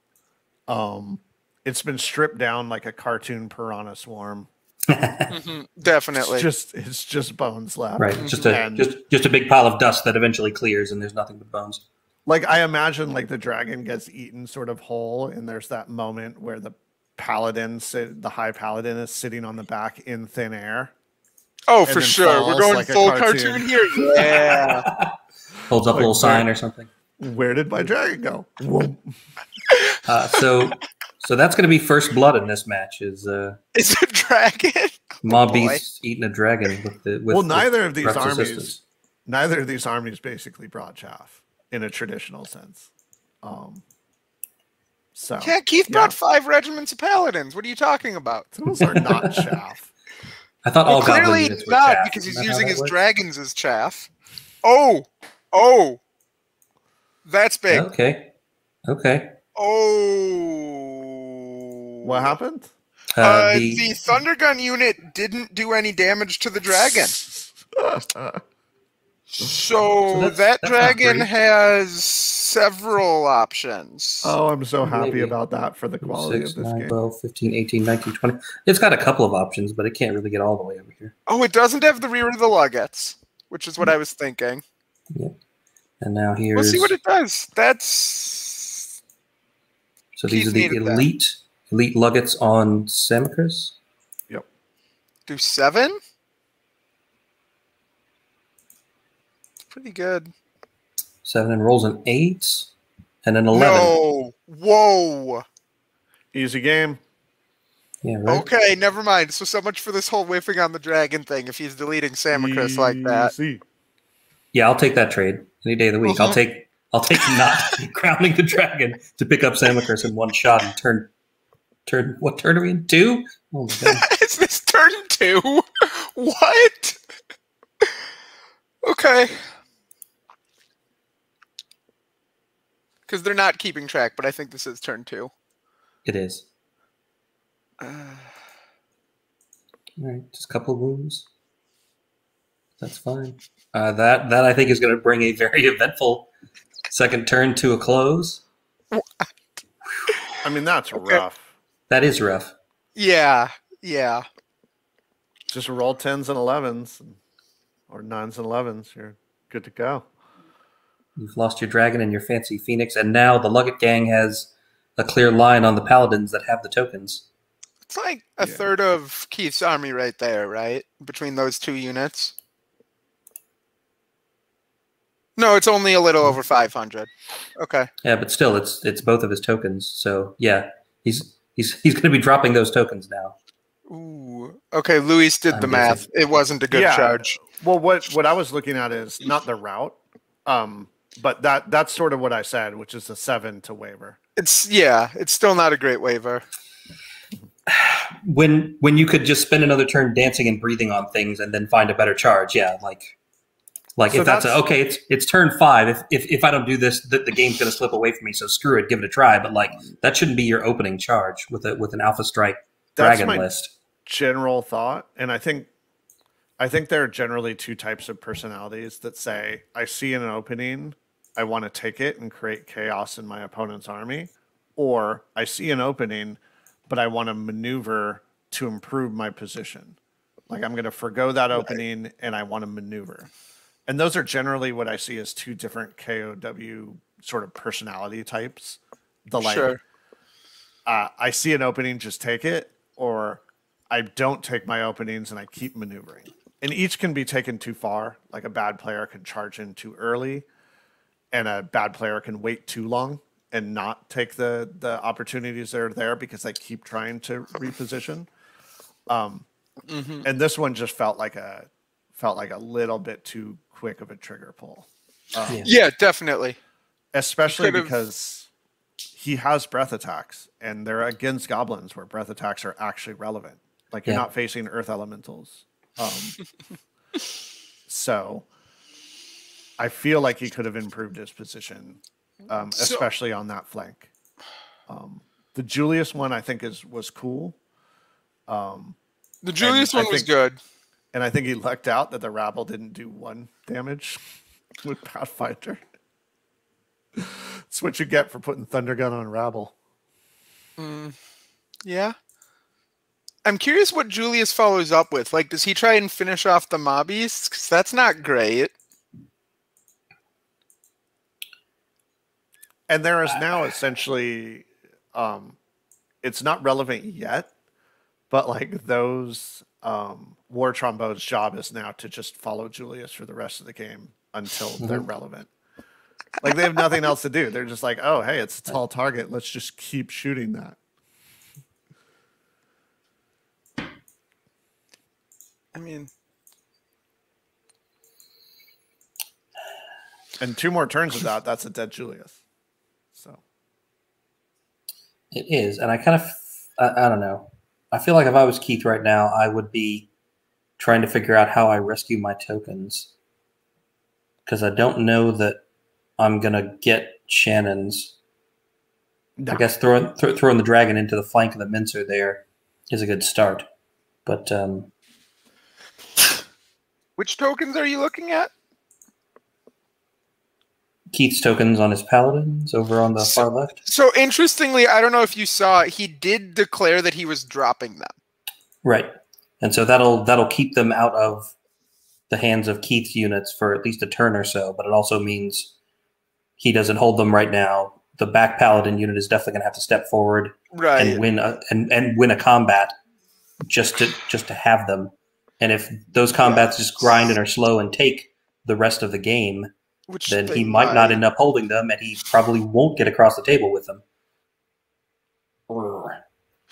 [SPEAKER 5] Um, it's been stripped down like a cartoon piranha swarm.
[SPEAKER 3] Mhm, Definitely.
[SPEAKER 5] It's just it's just bones left.
[SPEAKER 1] Right, just a
[SPEAKER 5] And-
[SPEAKER 1] just just a big pile of dust that eventually clears, and there's nothing but bones.
[SPEAKER 5] Like I imagine, like the dragon gets eaten sort of whole, and there's that moment where the paladin, sit, the high paladin, is sitting on the back in thin air.
[SPEAKER 3] oh, for sure. We're going
[SPEAKER 5] like
[SPEAKER 3] full
[SPEAKER 5] cartoon.
[SPEAKER 3] cartoon. here. Yeah.
[SPEAKER 1] Holds up
[SPEAKER 5] Like
[SPEAKER 1] a little
[SPEAKER 5] where-
[SPEAKER 1] sign or something.
[SPEAKER 5] Where did my dragon go? Whoa.
[SPEAKER 1] Uh, so so that's going to be first blood in this match. Is uh,
[SPEAKER 3] It's a dragon.
[SPEAKER 1] Mob
[SPEAKER 3] boy.
[SPEAKER 1] Beast eating a dragon with the with
[SPEAKER 5] well,
[SPEAKER 1] with
[SPEAKER 5] neither of these armies,
[SPEAKER 1] assistance.
[SPEAKER 5] neither of these armies basically brought chaff in a traditional sense. Um, so
[SPEAKER 3] Yeah, Keith
[SPEAKER 5] Yeah.
[SPEAKER 3] brought five regiments of paladins. What are you talking about?
[SPEAKER 5] those are not chaff.
[SPEAKER 1] I thought all
[SPEAKER 3] Well,
[SPEAKER 1] goblin
[SPEAKER 3] clearly
[SPEAKER 1] units
[SPEAKER 3] it's
[SPEAKER 1] were
[SPEAKER 3] not
[SPEAKER 1] chaff.
[SPEAKER 3] because he's
[SPEAKER 1] Isn't that how
[SPEAKER 3] using his
[SPEAKER 1] works?
[SPEAKER 3] dragons as chaff. Oh, oh, that's big.
[SPEAKER 1] Okay, okay.
[SPEAKER 3] Oh,
[SPEAKER 5] What happened?
[SPEAKER 1] Uh,
[SPEAKER 3] Uh,
[SPEAKER 1] the,
[SPEAKER 3] the thunder gun unit didn't do any damage to the dragon. So,
[SPEAKER 1] that's-
[SPEAKER 3] that
[SPEAKER 1] that's
[SPEAKER 3] dragon has several options.
[SPEAKER 5] oh, I'm so happy
[SPEAKER 1] Maybe.
[SPEAKER 5] about that for the quality
[SPEAKER 1] 6,
[SPEAKER 5] of this
[SPEAKER 1] 9,
[SPEAKER 5] game.
[SPEAKER 1] 12, 15, 18, 19, 20. It's got a couple of options, but it can't really get all the way over here.
[SPEAKER 3] Oh, it doesn't have the rear of the luggets, which is what I was thinking.
[SPEAKER 1] And now here.
[SPEAKER 3] We'll see what it does. That's
[SPEAKER 1] so these
[SPEAKER 3] Keith
[SPEAKER 1] are the
[SPEAKER 3] needed that.
[SPEAKER 1] elite elite luggets on Samacris. Yep.
[SPEAKER 3] Do seven. Pretty good.
[SPEAKER 1] Seven and rolls an eight and an eleven.
[SPEAKER 3] No. Whoa.
[SPEAKER 5] Easy game.
[SPEAKER 1] Yeah, right.
[SPEAKER 3] Okay, never mind. So so much for this whole whiffing on the dragon thing. If he's deleting Samacris like that,
[SPEAKER 5] Easy.
[SPEAKER 1] Yeah, I'll take that trade any day of the week. I'll
[SPEAKER 3] Mhm.
[SPEAKER 1] take I'll take not crowning the dragon to pick up Samacris in one shot and turn turn what turn are we in? Two? Oh
[SPEAKER 3] is this turn two? what? okay. Because they're not keeping track, but I think this is turn two.
[SPEAKER 1] it is.
[SPEAKER 3] Uh,
[SPEAKER 1] All right, just a couple of wounds. That's fine. Uh, that that I think is going to bring a very eventful second turn to a close.
[SPEAKER 5] I mean, that's
[SPEAKER 3] Okay.
[SPEAKER 5] rough.
[SPEAKER 1] That is rough.
[SPEAKER 3] yeah, yeah.
[SPEAKER 5] Just roll tens and elevens, or nines and elevens. You're good to go.
[SPEAKER 1] You've lost your dragon and your fancy phoenix, and now the Luggett gang has a clear line on the paladins that have the tokens.
[SPEAKER 3] It's like a
[SPEAKER 5] Yeah.
[SPEAKER 3] third of Keith's army right there, right? Between those two units. No, it's only a little over 500. Okay.
[SPEAKER 1] Yeah, but still, it's it's both of his tokens. So yeah, he's he's he's going to be dropping those tokens now.
[SPEAKER 3] Ooh. Okay, Luis did
[SPEAKER 1] I'm
[SPEAKER 3] the math. It wasn't a good
[SPEAKER 5] Yeah.
[SPEAKER 3] charge.
[SPEAKER 5] Well, what what I was looking at is not the route, um, but that that's sort of what I said, which is a seven to waiver.
[SPEAKER 3] It's yeah, it's still not a great waiver.
[SPEAKER 1] When when you could just spend another turn dancing and breathing on things and then find a better charge, yeah, like like
[SPEAKER 5] So
[SPEAKER 1] if that's, a, okay, it's it's turn five. If if, if I don't do this, the, the game's going to slip away from me. So screw it, give it a try. But like that shouldn't be your opening charge with a with an Alpha Strike
[SPEAKER 5] That's
[SPEAKER 1] dragon list.
[SPEAKER 5] general thought, and I think I think there are generally two types of personalities that say, I see an opening, I want to take it and create chaos in my opponent's army, or I see an opening, but I want to maneuver to improve my position. Like I'm going to forego that opening and I want to maneuver. And those are generally what I see as two different KOW sort of personality types. The like
[SPEAKER 3] sure.
[SPEAKER 5] uh, I see an opening, just take it, or I don't take my openings and I keep maneuvering. And each can be taken too far. Like a bad player can charge in too early, and a bad player can wait too long and not take the the opportunities that are there because they keep trying to reposition. Um,
[SPEAKER 3] Mhm.
[SPEAKER 5] and this one just felt like a felt like a little bit too quick of a trigger pull. Um,
[SPEAKER 1] Yeah.
[SPEAKER 3] Yeah, definitely.
[SPEAKER 5] especially
[SPEAKER 3] Could've-
[SPEAKER 5] because he has breath attacks and they're against goblins where breath attacks are actually relevant like you're
[SPEAKER 1] Yeah.
[SPEAKER 5] not facing earth elementals um, so i feel like he could have improved his position um,
[SPEAKER 3] So-
[SPEAKER 5] especially on that flank um, the julius one i think is was cool um,
[SPEAKER 3] The Julius
[SPEAKER 5] I
[SPEAKER 3] one was
[SPEAKER 5] think-
[SPEAKER 3] good.
[SPEAKER 5] And i think he lucked out that the rabble didn't do one damage with pathfinder that's what you get for putting thundergun on rabble
[SPEAKER 3] Mm, yeah. I'm curious what Julius follows up with. Like, does he try and finish off the mobbies? Because that's not great.
[SPEAKER 5] and there is now essentially um it's not relevant yet but like those um war trombone's job is now to just follow julius for the rest of the game until they're relevant. Like they have nothing else to do. They're just like oh hey it's a tall target. Let's just keep shooting that.
[SPEAKER 3] I mean,
[SPEAKER 5] and two more turns of that that's a dead julius. So.
[SPEAKER 1] It is, and I kind of, I, I don't know. I feel like if I was Keith right now, I would be trying to figure out how I rescue my tokens because I don't know that I'm gonna get Shannon's. I guess throwing th- throwing the dragon into the flank of the mincer there is a good start, but um,
[SPEAKER 3] which tokens are you looking at?
[SPEAKER 1] Keith's tokens on his paladins over on the
[SPEAKER 3] So-
[SPEAKER 1] far left.
[SPEAKER 3] So interestingly, I don't know if you saw, he did declare that he was dropping them.
[SPEAKER 1] Right. And so that'll that'll keep them out of the hands of Keith's units for at least a turn or so, but it also means he doesn't hold them right now. The back paladin unit is definitely going to have to step forward
[SPEAKER 3] Right.
[SPEAKER 1] and win a and, and win a combat just to just to have them. And if those combats just grind and are slow and take the rest of the game,
[SPEAKER 3] Which
[SPEAKER 1] then he might not end up holding them, and he probably won't get across the table with them.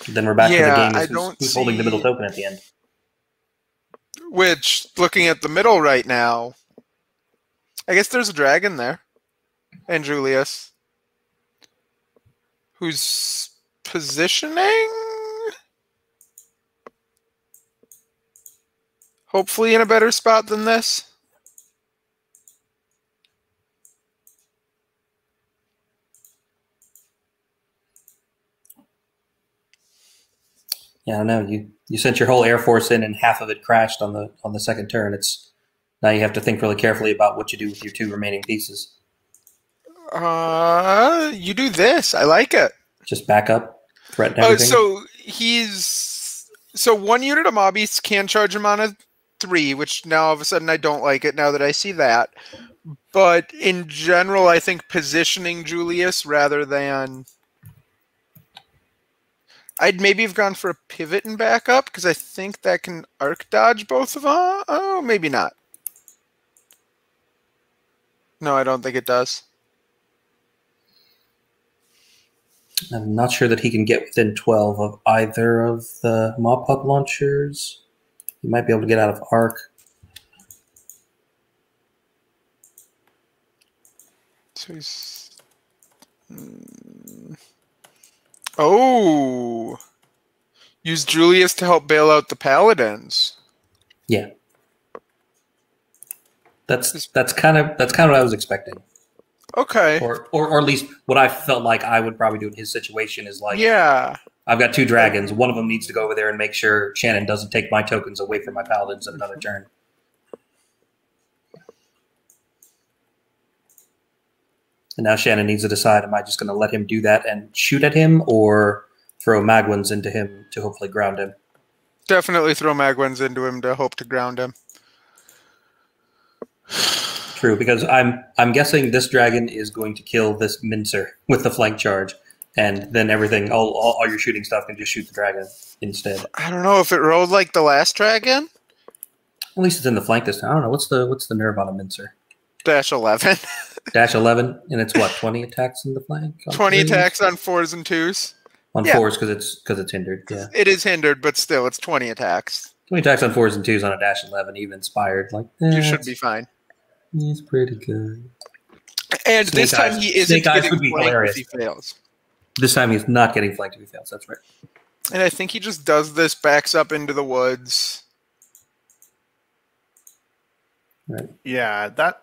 [SPEAKER 1] Then we're back
[SPEAKER 3] Yeah,
[SPEAKER 1] to the game
[SPEAKER 3] I
[SPEAKER 1] who's,
[SPEAKER 3] don't
[SPEAKER 1] who's holding the middle token at the end.
[SPEAKER 3] Which, looking at the middle right now, I guess there's a dragon there, and Julius, who's positioning. Hopefully, in a better spot than this.
[SPEAKER 1] Yeah, I don't know. You you sent your whole air force in, and half of it crashed on the on the second turn. It's now you have to think really carefully about what you do with your two remaining pieces.
[SPEAKER 3] Uh, you do this. I like it.
[SPEAKER 1] Just back up, threaten
[SPEAKER 3] Uh,
[SPEAKER 1] everything.
[SPEAKER 3] so he's so one unit of mobbies can charge him on a three, which now all of a sudden I don't like it now that I see that. But in general, I think positioning Julius rather than I'd maybe have gone for a pivot and back up because I think that can arc dodge both of them. Oh, maybe not. No, I don't think it does.
[SPEAKER 1] I'm not sure that he can get within twelve of either of the maw pup launchers. He might be able to get out of arc.
[SPEAKER 3] So he's. Hmm. Oh! Use Julius to help bail out the paladins.
[SPEAKER 1] Yeah, that's that's kind of that's kind of what I was expecting,
[SPEAKER 3] Okay.
[SPEAKER 1] or, or or at least what I felt like I would probably do in his situation is like
[SPEAKER 3] yeah.
[SPEAKER 1] I've got two dragons. One of them needs to go over there and make sure Shannon doesn't take my tokens away from my paladins at another turn. And now Shannon needs to decide: Am I just going to let him do that and shoot at him, or throw Magwins into him to hopefully ground him?
[SPEAKER 3] Definitely throw Magwins into him to hope to ground him.
[SPEAKER 1] True, because I'm I'm guessing this dragon is going to kill this mincer with the flank charge, and then everything, all, all all your shooting stuff can just shoot the dragon instead.
[SPEAKER 3] I don't know if it rolled like the last dragon.
[SPEAKER 1] At least it's in the flank this time. I don't know what's the what's the nerve on a mincer.
[SPEAKER 3] Dash 11.
[SPEAKER 1] Dash eleven, and it's what twenty attacks in the flank. on
[SPEAKER 3] 20
[SPEAKER 1] threes?
[SPEAKER 3] attacks on fours and twos.
[SPEAKER 1] on
[SPEAKER 3] yeah.
[SPEAKER 1] fours because it's because it's hindered. Yeah,
[SPEAKER 3] It is hindered, but still, it's 20 attacks.
[SPEAKER 1] twenty attacks on fours and twos on a dash eleven, even inspired. Like eh,
[SPEAKER 3] You should be fine.
[SPEAKER 1] He's pretty good.
[SPEAKER 3] And
[SPEAKER 1] Snake
[SPEAKER 3] this time
[SPEAKER 1] Eyes-
[SPEAKER 3] he isn't
[SPEAKER 1] Snake
[SPEAKER 3] getting
[SPEAKER 1] be
[SPEAKER 3] flanked if he fails.
[SPEAKER 1] This time he's not getting flanked if he fails. That's right.
[SPEAKER 3] And I think he just does this, backs up into the woods.
[SPEAKER 1] Right.
[SPEAKER 5] Yeah, that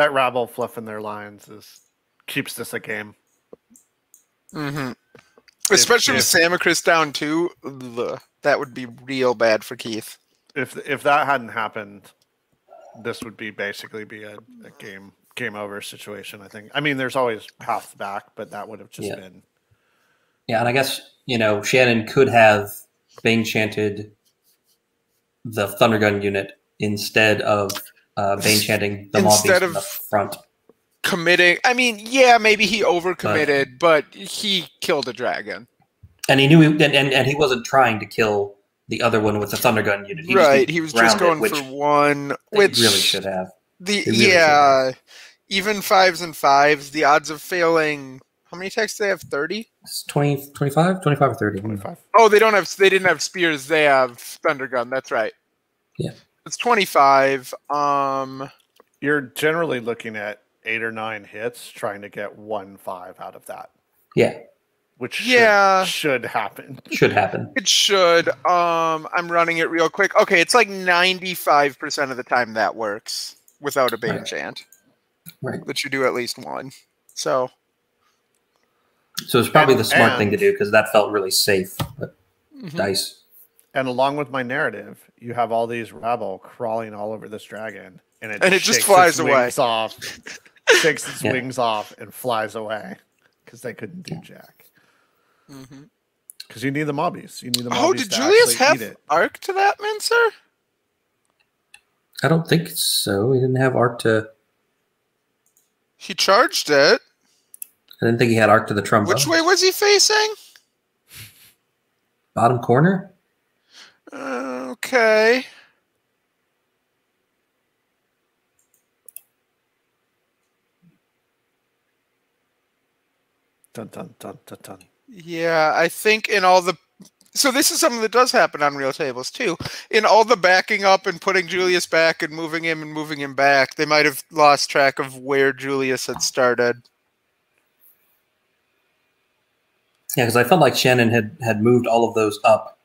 [SPEAKER 5] that rabble fluffing their lines is keeps this a game.
[SPEAKER 3] hmm Especially with Samacris down too. ugh, that would be real bad for Keith.
[SPEAKER 5] If if that hadn't happened, this would be basically be a, a game game over situation. I think. I mean, there's always paths back, but that would have just
[SPEAKER 1] Yeah.
[SPEAKER 5] been
[SPEAKER 1] Yeah, and I guess you know Shannon could have Bane chanted the Thundergun unit instead of uh, Bane chanting the mob in the
[SPEAKER 3] of-
[SPEAKER 1] front.
[SPEAKER 3] Committing. I mean, yeah, maybe he overcommitted, but he killed a dragon.
[SPEAKER 1] And he knew he and, and, and he wasn't trying to kill the other one with the Thundergun unit. He
[SPEAKER 3] right. He was just going
[SPEAKER 1] which
[SPEAKER 3] for one, which
[SPEAKER 1] really should have.
[SPEAKER 3] The
[SPEAKER 1] really
[SPEAKER 3] yeah, even fives and fives, the odds of failing. How many attacks do they have? Thirty.
[SPEAKER 1] It's 20, 25? 25 or 30.
[SPEAKER 5] twenty five.
[SPEAKER 3] Oh, they don't have. They didn't have spears. They have thundergun. That's right.
[SPEAKER 1] Yeah.
[SPEAKER 3] It's twenty-five. Um.
[SPEAKER 5] You're generally looking at eight or nine hits, trying to get one five out of that,
[SPEAKER 1] Yeah,
[SPEAKER 5] which should,
[SPEAKER 3] Yeah.
[SPEAKER 5] should happen.
[SPEAKER 1] should happen.
[SPEAKER 3] It should. Um. I'm running it real quick. Okay, it's like ninety-five percent of the time that works without a bane
[SPEAKER 1] Right.
[SPEAKER 3] chant.
[SPEAKER 1] Right.
[SPEAKER 3] That you do at least one. So.
[SPEAKER 1] So it's probably
[SPEAKER 5] And-
[SPEAKER 1] the smart thing to do because that felt really safe. But
[SPEAKER 3] mhm.
[SPEAKER 1] dice.
[SPEAKER 5] And along with my narrative, you have all these rabble crawling all over this dragon, and it
[SPEAKER 3] And it just
[SPEAKER 5] shakes
[SPEAKER 3] flies
[SPEAKER 5] its
[SPEAKER 3] away.
[SPEAKER 5] wings off, shakes its
[SPEAKER 1] Yeah.
[SPEAKER 5] wings off, and flies away because they couldn't do jack.
[SPEAKER 3] Mhm.
[SPEAKER 5] Because you need the mobbies. You need the mobbies.
[SPEAKER 3] Oh, did
[SPEAKER 5] to
[SPEAKER 3] Julius have
[SPEAKER 5] eat
[SPEAKER 3] arc to that mincer?
[SPEAKER 1] I don't think so. He didn't have arc to.
[SPEAKER 3] He charged it.
[SPEAKER 1] I didn't think he had arc to the trombone.
[SPEAKER 3] Which way was he facing?
[SPEAKER 1] Bottom corner.
[SPEAKER 3] Okay.
[SPEAKER 5] Dun dun dun dun dun.
[SPEAKER 3] Yeah, I think in all the so this is something that does happen on real tables too. In all the backing up and putting Julius back and moving him and moving him back, they might have lost track of where Julius had started.
[SPEAKER 1] Yeah, because I felt like Shannon had had moved all of those up,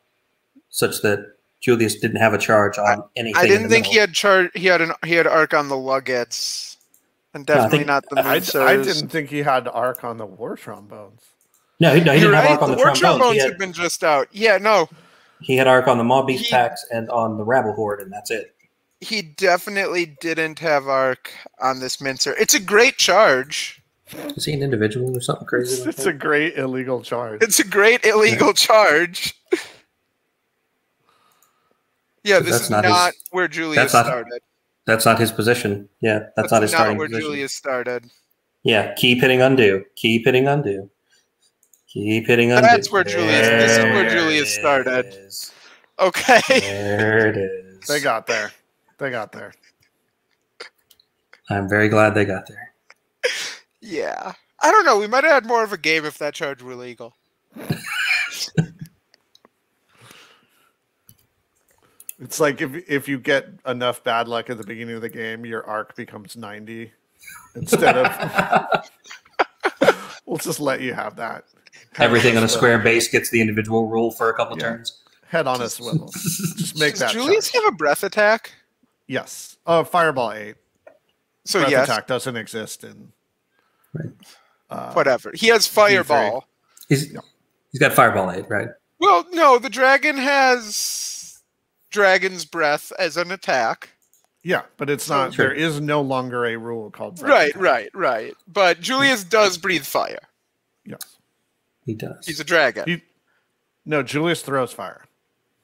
[SPEAKER 1] such that Julius didn't have a charge on anything.
[SPEAKER 3] I didn't
[SPEAKER 1] the
[SPEAKER 3] think he had charge. he had an he had arc on the luggets. And
[SPEAKER 1] No,
[SPEAKER 3] definitely
[SPEAKER 1] think-
[SPEAKER 3] not the
[SPEAKER 5] I, I
[SPEAKER 3] Moonsers.
[SPEAKER 5] didn't think he had arc on the war trombones.
[SPEAKER 1] No, he, no, he didn't have arc on
[SPEAKER 3] the
[SPEAKER 1] the,
[SPEAKER 3] war
[SPEAKER 1] trombone.
[SPEAKER 3] trombones
[SPEAKER 1] He
[SPEAKER 3] had
[SPEAKER 1] had,
[SPEAKER 3] been just out. Yeah, no.
[SPEAKER 1] he had arc on the mob beast
[SPEAKER 3] He-
[SPEAKER 1] packs and on the rabble horde, and that's it.
[SPEAKER 3] He definitely didn't have arc on this mincer. It's a great charge.
[SPEAKER 1] Is he an individual or something crazy?
[SPEAKER 5] It's,
[SPEAKER 1] Like
[SPEAKER 5] it's a great illegal charge.
[SPEAKER 3] It's a great illegal charge. Yeah, this
[SPEAKER 1] that's
[SPEAKER 3] is
[SPEAKER 1] not
[SPEAKER 3] not,
[SPEAKER 1] his-
[SPEAKER 3] where Julius
[SPEAKER 1] that's not-
[SPEAKER 3] started.
[SPEAKER 1] That's not his position. Yeah, that's,
[SPEAKER 3] That's
[SPEAKER 1] not his
[SPEAKER 3] not
[SPEAKER 1] starting
[SPEAKER 3] where
[SPEAKER 1] position.
[SPEAKER 3] Julius started.
[SPEAKER 1] Yeah, keep hitting undo. Keep hitting undo. Keep hitting undo.
[SPEAKER 3] That's where Julius-
[SPEAKER 5] this is where
[SPEAKER 3] Julius started.
[SPEAKER 1] is.
[SPEAKER 3] Okay.
[SPEAKER 1] There it is.
[SPEAKER 5] They got there. They got there.
[SPEAKER 1] I'm very glad they got there.
[SPEAKER 3] yeah. I don't know. We might have had more of a game if that charge were legal.
[SPEAKER 5] It's like if if you get enough bad luck at the beginning of the game, your arc becomes ninety instead of. we'll just let you have that. Head
[SPEAKER 1] Everything on a square base gets the individual rule for a couple
[SPEAKER 5] Yeah.
[SPEAKER 1] turns.
[SPEAKER 5] Head on a swivel. Just make
[SPEAKER 3] Does
[SPEAKER 5] that.
[SPEAKER 3] Julius
[SPEAKER 5] charge.
[SPEAKER 3] have a breath attack?
[SPEAKER 5] Yes. Uh, Fireball eight.
[SPEAKER 3] So
[SPEAKER 5] Breath
[SPEAKER 3] yes,
[SPEAKER 5] attack doesn't exist in.
[SPEAKER 1] Right.
[SPEAKER 5] Uh,
[SPEAKER 3] whatever. He has fireball.
[SPEAKER 1] He's, he's got fireball eight, right?
[SPEAKER 3] Well, no, the dragon has dragon's breath as an attack.
[SPEAKER 5] Yeah, but it's not.
[SPEAKER 1] Sure.
[SPEAKER 5] There is no longer a rule called. breath
[SPEAKER 3] Right,
[SPEAKER 5] attack.
[SPEAKER 3] right, right. But Julius does breathe fire.
[SPEAKER 5] Yes.
[SPEAKER 1] He does.
[SPEAKER 3] He's a dragon.
[SPEAKER 5] He- No, Julius throws fire.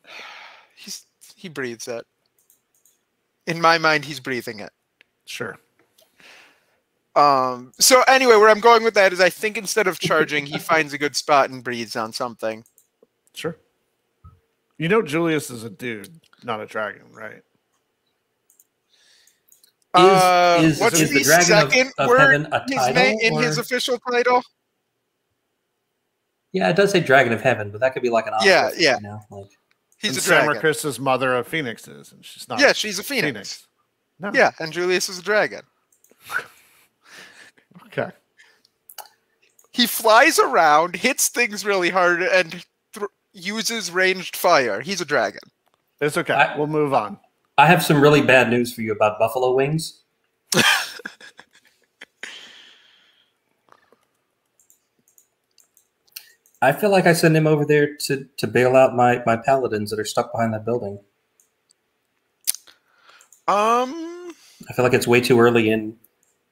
[SPEAKER 3] He's he breathes it. In my mind, he's breathing it.
[SPEAKER 5] Sure.
[SPEAKER 3] Um. So anyway, where I'm going with that is, I think instead of charging, he finds a good spot and breathes on something.
[SPEAKER 5] Sure. You know, Julius is a dude, not a dragon, right?
[SPEAKER 3] Uh,
[SPEAKER 1] is,
[SPEAKER 3] what's
[SPEAKER 1] is
[SPEAKER 3] the
[SPEAKER 1] the dragon
[SPEAKER 3] second
[SPEAKER 1] of, of
[SPEAKER 3] word
[SPEAKER 1] heaven a
[SPEAKER 3] his
[SPEAKER 1] title?
[SPEAKER 3] name in his official title?
[SPEAKER 1] Yeah, it does say dragon of heaven, but that could be like an
[SPEAKER 3] Yeah,
[SPEAKER 1] honorific,
[SPEAKER 3] yeah.
[SPEAKER 1] You know, like
[SPEAKER 3] He's
[SPEAKER 5] and
[SPEAKER 3] a dragon.
[SPEAKER 5] Samacris mother of phoenixes, and she's not.
[SPEAKER 3] yeah, she's a phoenix.
[SPEAKER 5] No.
[SPEAKER 3] Yeah, and Julius is a dragon.
[SPEAKER 5] Okay.
[SPEAKER 3] He flies around, hits things really hard, and th- uses ranged fire. He's a dragon.
[SPEAKER 5] It's okay.
[SPEAKER 1] I-
[SPEAKER 5] we'll move on.
[SPEAKER 1] I have some really bad news for you about buffalo wings. I feel like I send him over there to, to bail out my, my paladins that are stuck behind that building.
[SPEAKER 3] Um,
[SPEAKER 1] I feel like it's way too early in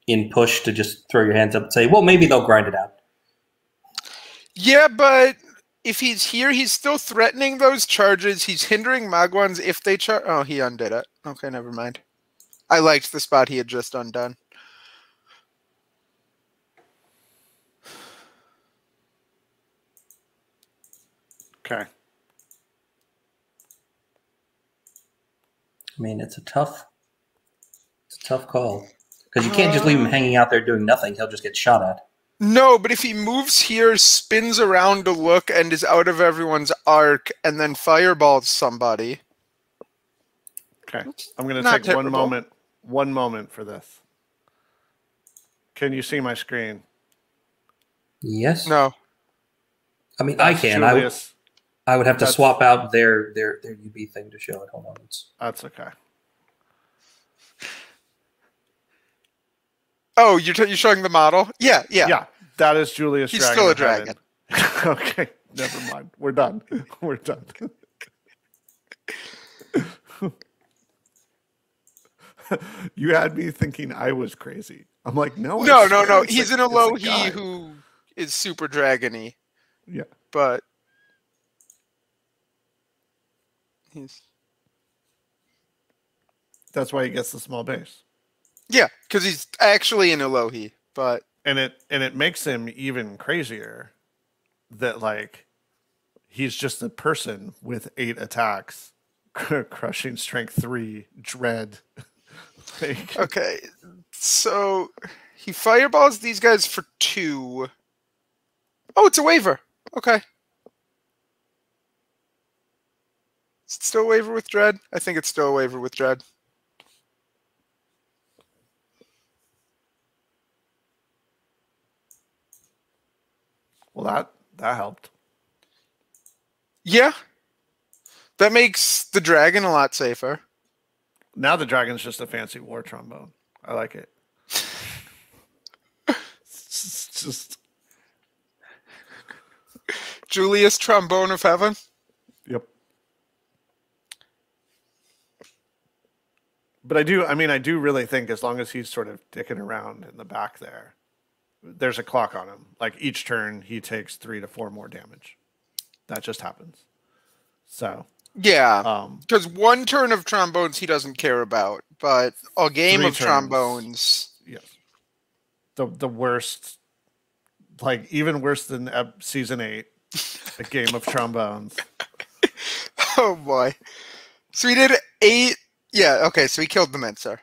[SPEAKER 1] in push to just throw your hands up and say, well, maybe they'll grind it out.
[SPEAKER 3] yeah, but if he's here, he's still threatening those charges. He's hindering Magwans if they charge. Oh, he undid it. Okay, never mind. I liked the spot he had just undone.
[SPEAKER 5] Okay.
[SPEAKER 1] I mean, it's a tough, it's a tough call because you can't just leave him um, hanging out there doing nothing. He'll just get shot at.
[SPEAKER 3] No, but if he moves here, spins around to look, and is out of everyone's arc, and then fireballs somebody.
[SPEAKER 5] Okay. I'm going to
[SPEAKER 3] Not
[SPEAKER 5] take one moment. One moment for this. Can you see my screen?
[SPEAKER 1] Yes.
[SPEAKER 3] No.
[SPEAKER 1] I mean, I
[SPEAKER 5] That's
[SPEAKER 1] can. I, would-
[SPEAKER 5] Julius.
[SPEAKER 1] I would have to
[SPEAKER 5] That's-
[SPEAKER 1] swap out their their their UB thing to show it. Hold on. It's,
[SPEAKER 5] That's okay.
[SPEAKER 3] Oh, you're, t- you're showing the model? Yeah, yeah.
[SPEAKER 5] Yeah. that is Julius.
[SPEAKER 3] He's
[SPEAKER 5] Dragon
[SPEAKER 3] still a
[SPEAKER 5] Heaven. okay. Never mind. We're done. We're done. you had me thinking I was crazy. I'm like, no,
[SPEAKER 3] No, no, no.
[SPEAKER 5] it's
[SPEAKER 3] He's
[SPEAKER 5] a-
[SPEAKER 3] in a low
[SPEAKER 5] guy.
[SPEAKER 3] he who is super dragony,
[SPEAKER 5] Yeah.
[SPEAKER 3] but he's
[SPEAKER 5] That's why he gets the small base.
[SPEAKER 3] Yeah, because he's actually an Elohi, but
[SPEAKER 5] and it and it makes him even crazier that like he's just a person with eight attacks crushing strength three dread like,
[SPEAKER 3] okay. So he fireballs these guys for two. Oh, it's a waiver. Okay. Is it still a waiver with dread? I think it's still a waiver with dread.
[SPEAKER 5] Well that that helped
[SPEAKER 3] Yeah. That makes the dragon a lot safer.
[SPEAKER 5] now the dragon's just a fancy war trombone i like it it's just
[SPEAKER 3] Julius Trombone of Heaven.
[SPEAKER 5] Yep. But I do, I mean, I do really think as long as he's sort of dicking around in the back there, there's a clock on him. Like each turn, he takes three to four more damage. That just happens. So,
[SPEAKER 3] Yeah.
[SPEAKER 5] um,
[SPEAKER 3] Because one turn of trombones he doesn't care about, but a game of
[SPEAKER 5] turns.
[SPEAKER 3] trombones.
[SPEAKER 5] yes. The, the worst, like even worse than season eight, a game of trombones.
[SPEAKER 3] Oh boy. So he did eight. Yeah, okay, so he killed the mincer.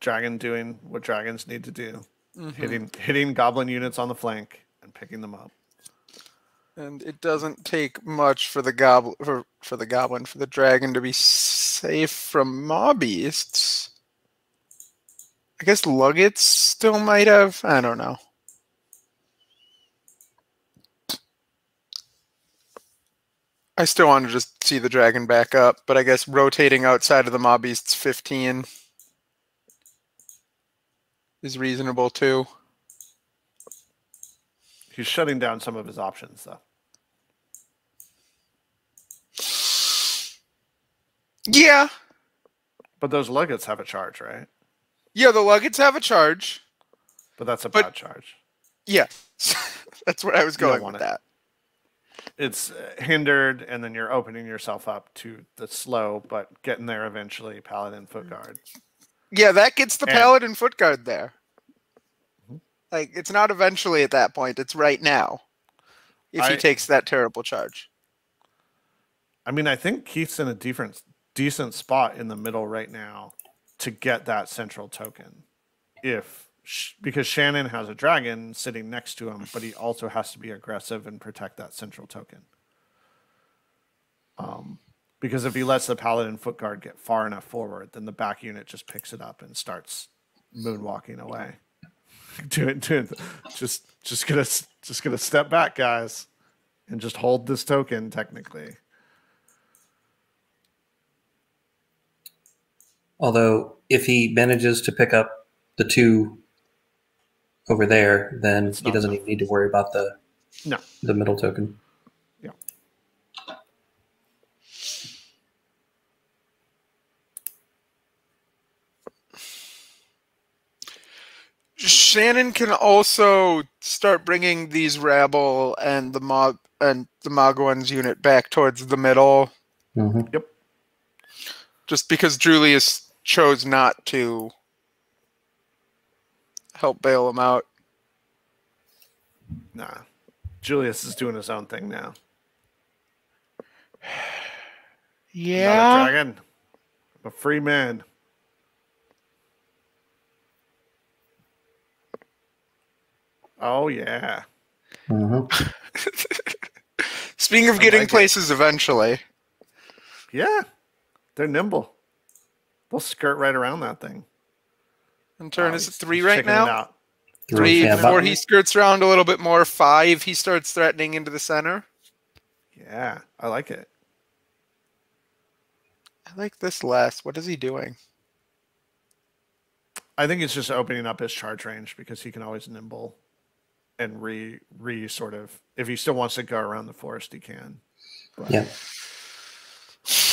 [SPEAKER 5] Dragon doing what dragons need to do.
[SPEAKER 3] Mm-hmm.
[SPEAKER 5] Hitting hitting goblin units on the flank and picking them up.
[SPEAKER 3] And it doesn't take much for the goblin for, for the goblin for the dragon to be safe from mob beasts. I guess Luggets still might have. I don't know. I still want to just see the dragon back up, but I guess rotating outside of the mob beasts 15 is reasonable too.
[SPEAKER 5] He's shutting down some of his options though.
[SPEAKER 3] Yeah.
[SPEAKER 5] But those luggets have a charge, right?
[SPEAKER 3] Yeah, the Luggets have a charge.
[SPEAKER 5] But that's a
[SPEAKER 3] But-
[SPEAKER 5] bad charge.
[SPEAKER 3] Yeah. That's where I was going with
[SPEAKER 5] it.
[SPEAKER 3] that.
[SPEAKER 5] it's uh, hindered, and then you're opening yourself up to the slow, but getting there eventually. Paladin foot guard.
[SPEAKER 3] Yeah, that gets the
[SPEAKER 5] And-
[SPEAKER 3] paladin foot guard there.
[SPEAKER 5] Mhm.
[SPEAKER 3] Like it's not eventually at that point; it's right now. If he
[SPEAKER 5] I-
[SPEAKER 3] takes that terrible charge.
[SPEAKER 5] I mean, I think Keith's in a decent decent spot in the middle right now to get that central token. If because Shannon has a dragon sitting next to him, but he also has to be aggressive and protect that central token. Um, because if he lets the paladin foot guard get far enough forward, then the back unit just picks it up and starts moonwalking away. doing, doing, just just gonna just gonna step back, guys, and just hold this token technically.
[SPEAKER 1] Although, if he manages to pick up the two over there, then he doesn't even need to worry about the
[SPEAKER 5] No.
[SPEAKER 1] the middle token.
[SPEAKER 3] Shannon can also start bringing these rabble and the mob and the Mogwans unit back towards the middle,
[SPEAKER 1] hmm
[SPEAKER 3] just because Julius chose not to help bail him out.
[SPEAKER 5] Nah. Julius is doing his own thing now. Yeah. Not a
[SPEAKER 3] Yeah,
[SPEAKER 5] dragon. I'm a free man. Oh yeah.
[SPEAKER 1] hmm
[SPEAKER 3] Speaking of
[SPEAKER 5] I
[SPEAKER 3] getting
[SPEAKER 5] like it.
[SPEAKER 3] places eventually,
[SPEAKER 5] Yeah. They're nimble. They'll skirt right around that thing.
[SPEAKER 3] in turn
[SPEAKER 5] Wow,
[SPEAKER 3] is it three right now?
[SPEAKER 5] out.
[SPEAKER 3] Three before he skirts around a little bit more. Five, he starts threatening into the center.
[SPEAKER 5] Yeah, I like it.
[SPEAKER 3] I like this less. What is he doing?
[SPEAKER 5] I think it's just opening up his charge range because he can always nimble and re re sort of if he still wants to go around the forest he can. But
[SPEAKER 1] Yeah.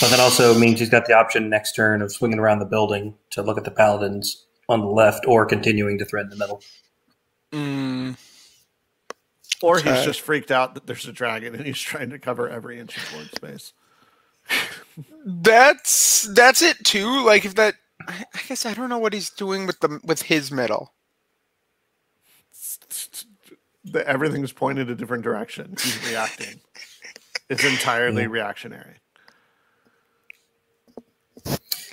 [SPEAKER 1] But that also means he's got the option next turn of swinging around the building to look at the paladins on the left or continuing to threaten the middle.
[SPEAKER 3] Mm,
[SPEAKER 5] Or
[SPEAKER 3] Okay.
[SPEAKER 5] he's just freaked out that there's a dragon and he's trying to cover every inch of board space.
[SPEAKER 3] that's that's it too. Like if that, I I guess I don't know what he's doing with the with his middle.
[SPEAKER 5] The, everything's pointed a different direction. He's reacting. It's entirely
[SPEAKER 1] Yeah.
[SPEAKER 5] reactionary.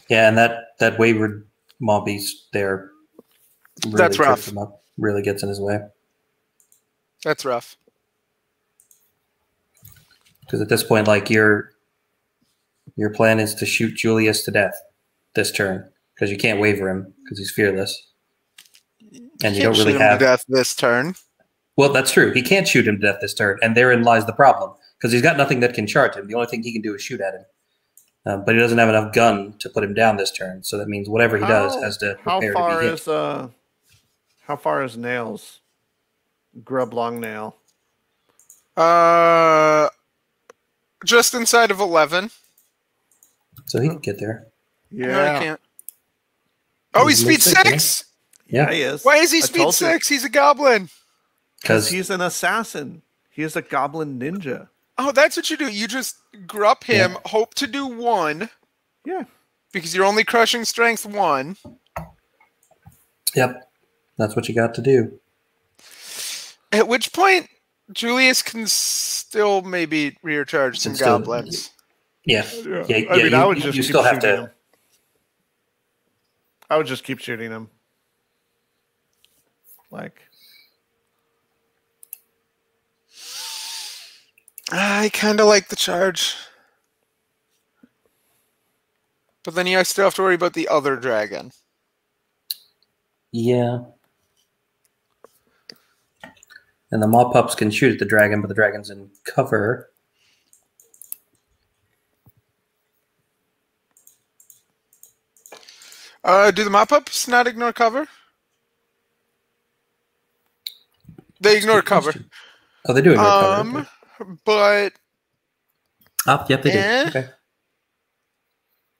[SPEAKER 1] Yeah, and that that wayward mob beast there really
[SPEAKER 3] That's rough.
[SPEAKER 1] him up, really gets in his way.
[SPEAKER 3] That's rough.
[SPEAKER 1] Because at this point, like your your plan is to shoot Julius to death this turn because you can't waver him because he's fearless. And you
[SPEAKER 3] Can't
[SPEAKER 1] don't really
[SPEAKER 3] shoot to
[SPEAKER 1] have
[SPEAKER 3] death this turn.
[SPEAKER 1] Well, that's true. He can't shoot him to death this turn, and therein lies the problem because he's got nothing that can charge him. The only thing he can do is shoot at him. Uh, but he doesn't have enough gun to put him down this turn, so that means whatever he does has to
[SPEAKER 5] How
[SPEAKER 1] prepare
[SPEAKER 5] far
[SPEAKER 1] to be hit.
[SPEAKER 5] is uh how far is nails? Grupp long nail.
[SPEAKER 3] Uh, just inside of eleven.
[SPEAKER 1] so he can get there.
[SPEAKER 5] Yeah.
[SPEAKER 3] No, he can't. Oh, he's
[SPEAKER 1] He's
[SPEAKER 3] speed
[SPEAKER 1] mid-six, yeah.
[SPEAKER 5] Yeah, he is.
[SPEAKER 3] Why is he
[SPEAKER 5] I
[SPEAKER 3] speed
[SPEAKER 5] told you.
[SPEAKER 3] six? He's a goblin.
[SPEAKER 5] Because
[SPEAKER 1] Because
[SPEAKER 5] he's an assassin. He is a goblin ninja.
[SPEAKER 3] Oh, that's what you do. You just grup him, hope to do one
[SPEAKER 5] Yeah.
[SPEAKER 3] because you're only crushing strength one.
[SPEAKER 1] yep, that's what you got to do.
[SPEAKER 3] At which point, Julius can still maybe rear charge some
[SPEAKER 1] still-
[SPEAKER 3] goblins.
[SPEAKER 1] Yeah,
[SPEAKER 5] Yeah.
[SPEAKER 1] Yeah,
[SPEAKER 5] I
[SPEAKER 1] yeah,
[SPEAKER 5] mean, I
[SPEAKER 1] you-
[SPEAKER 5] would
[SPEAKER 1] you
[SPEAKER 5] just keep
[SPEAKER 1] still have to-
[SPEAKER 5] him. I would just keep shooting him. Like,
[SPEAKER 3] I kind of like the charge. But then you still have to worry about the other dragon.
[SPEAKER 1] yeah. And the maw pups can shoot at the dragon, but the dragon's in cover.
[SPEAKER 3] Uh, do the maw pups not ignore cover? They ignore cover.
[SPEAKER 1] Oh, they do ignore cover.
[SPEAKER 3] Um,
[SPEAKER 1] okay
[SPEAKER 3] but up.
[SPEAKER 1] Oh, yep, they
[SPEAKER 3] eh. did.
[SPEAKER 1] Okay.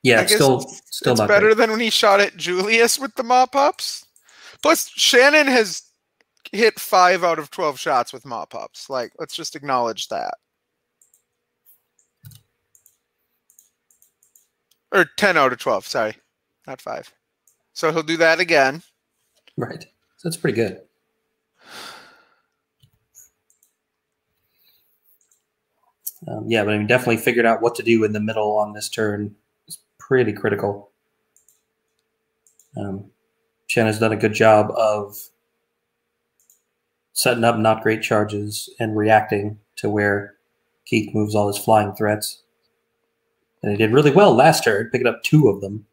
[SPEAKER 1] Yeah,
[SPEAKER 3] I
[SPEAKER 1] still, still
[SPEAKER 3] it's better than when he shot at Julius with the maw pups. Plus, Shannon has hit five out of twelve shots with maw pups. Like, let's just acknowledge that. Or ten out of twelve. Sorry, not five. So he'll do that again.
[SPEAKER 1] Right. That's pretty good. Um, yeah, but I mean, definitely figured out what to do in the middle on this turn. It's pretty critical. Um, Shen has done a good job of setting up not great charges and reacting to where Keith moves all his flying threats. And he did really well last turn, picking up two of them.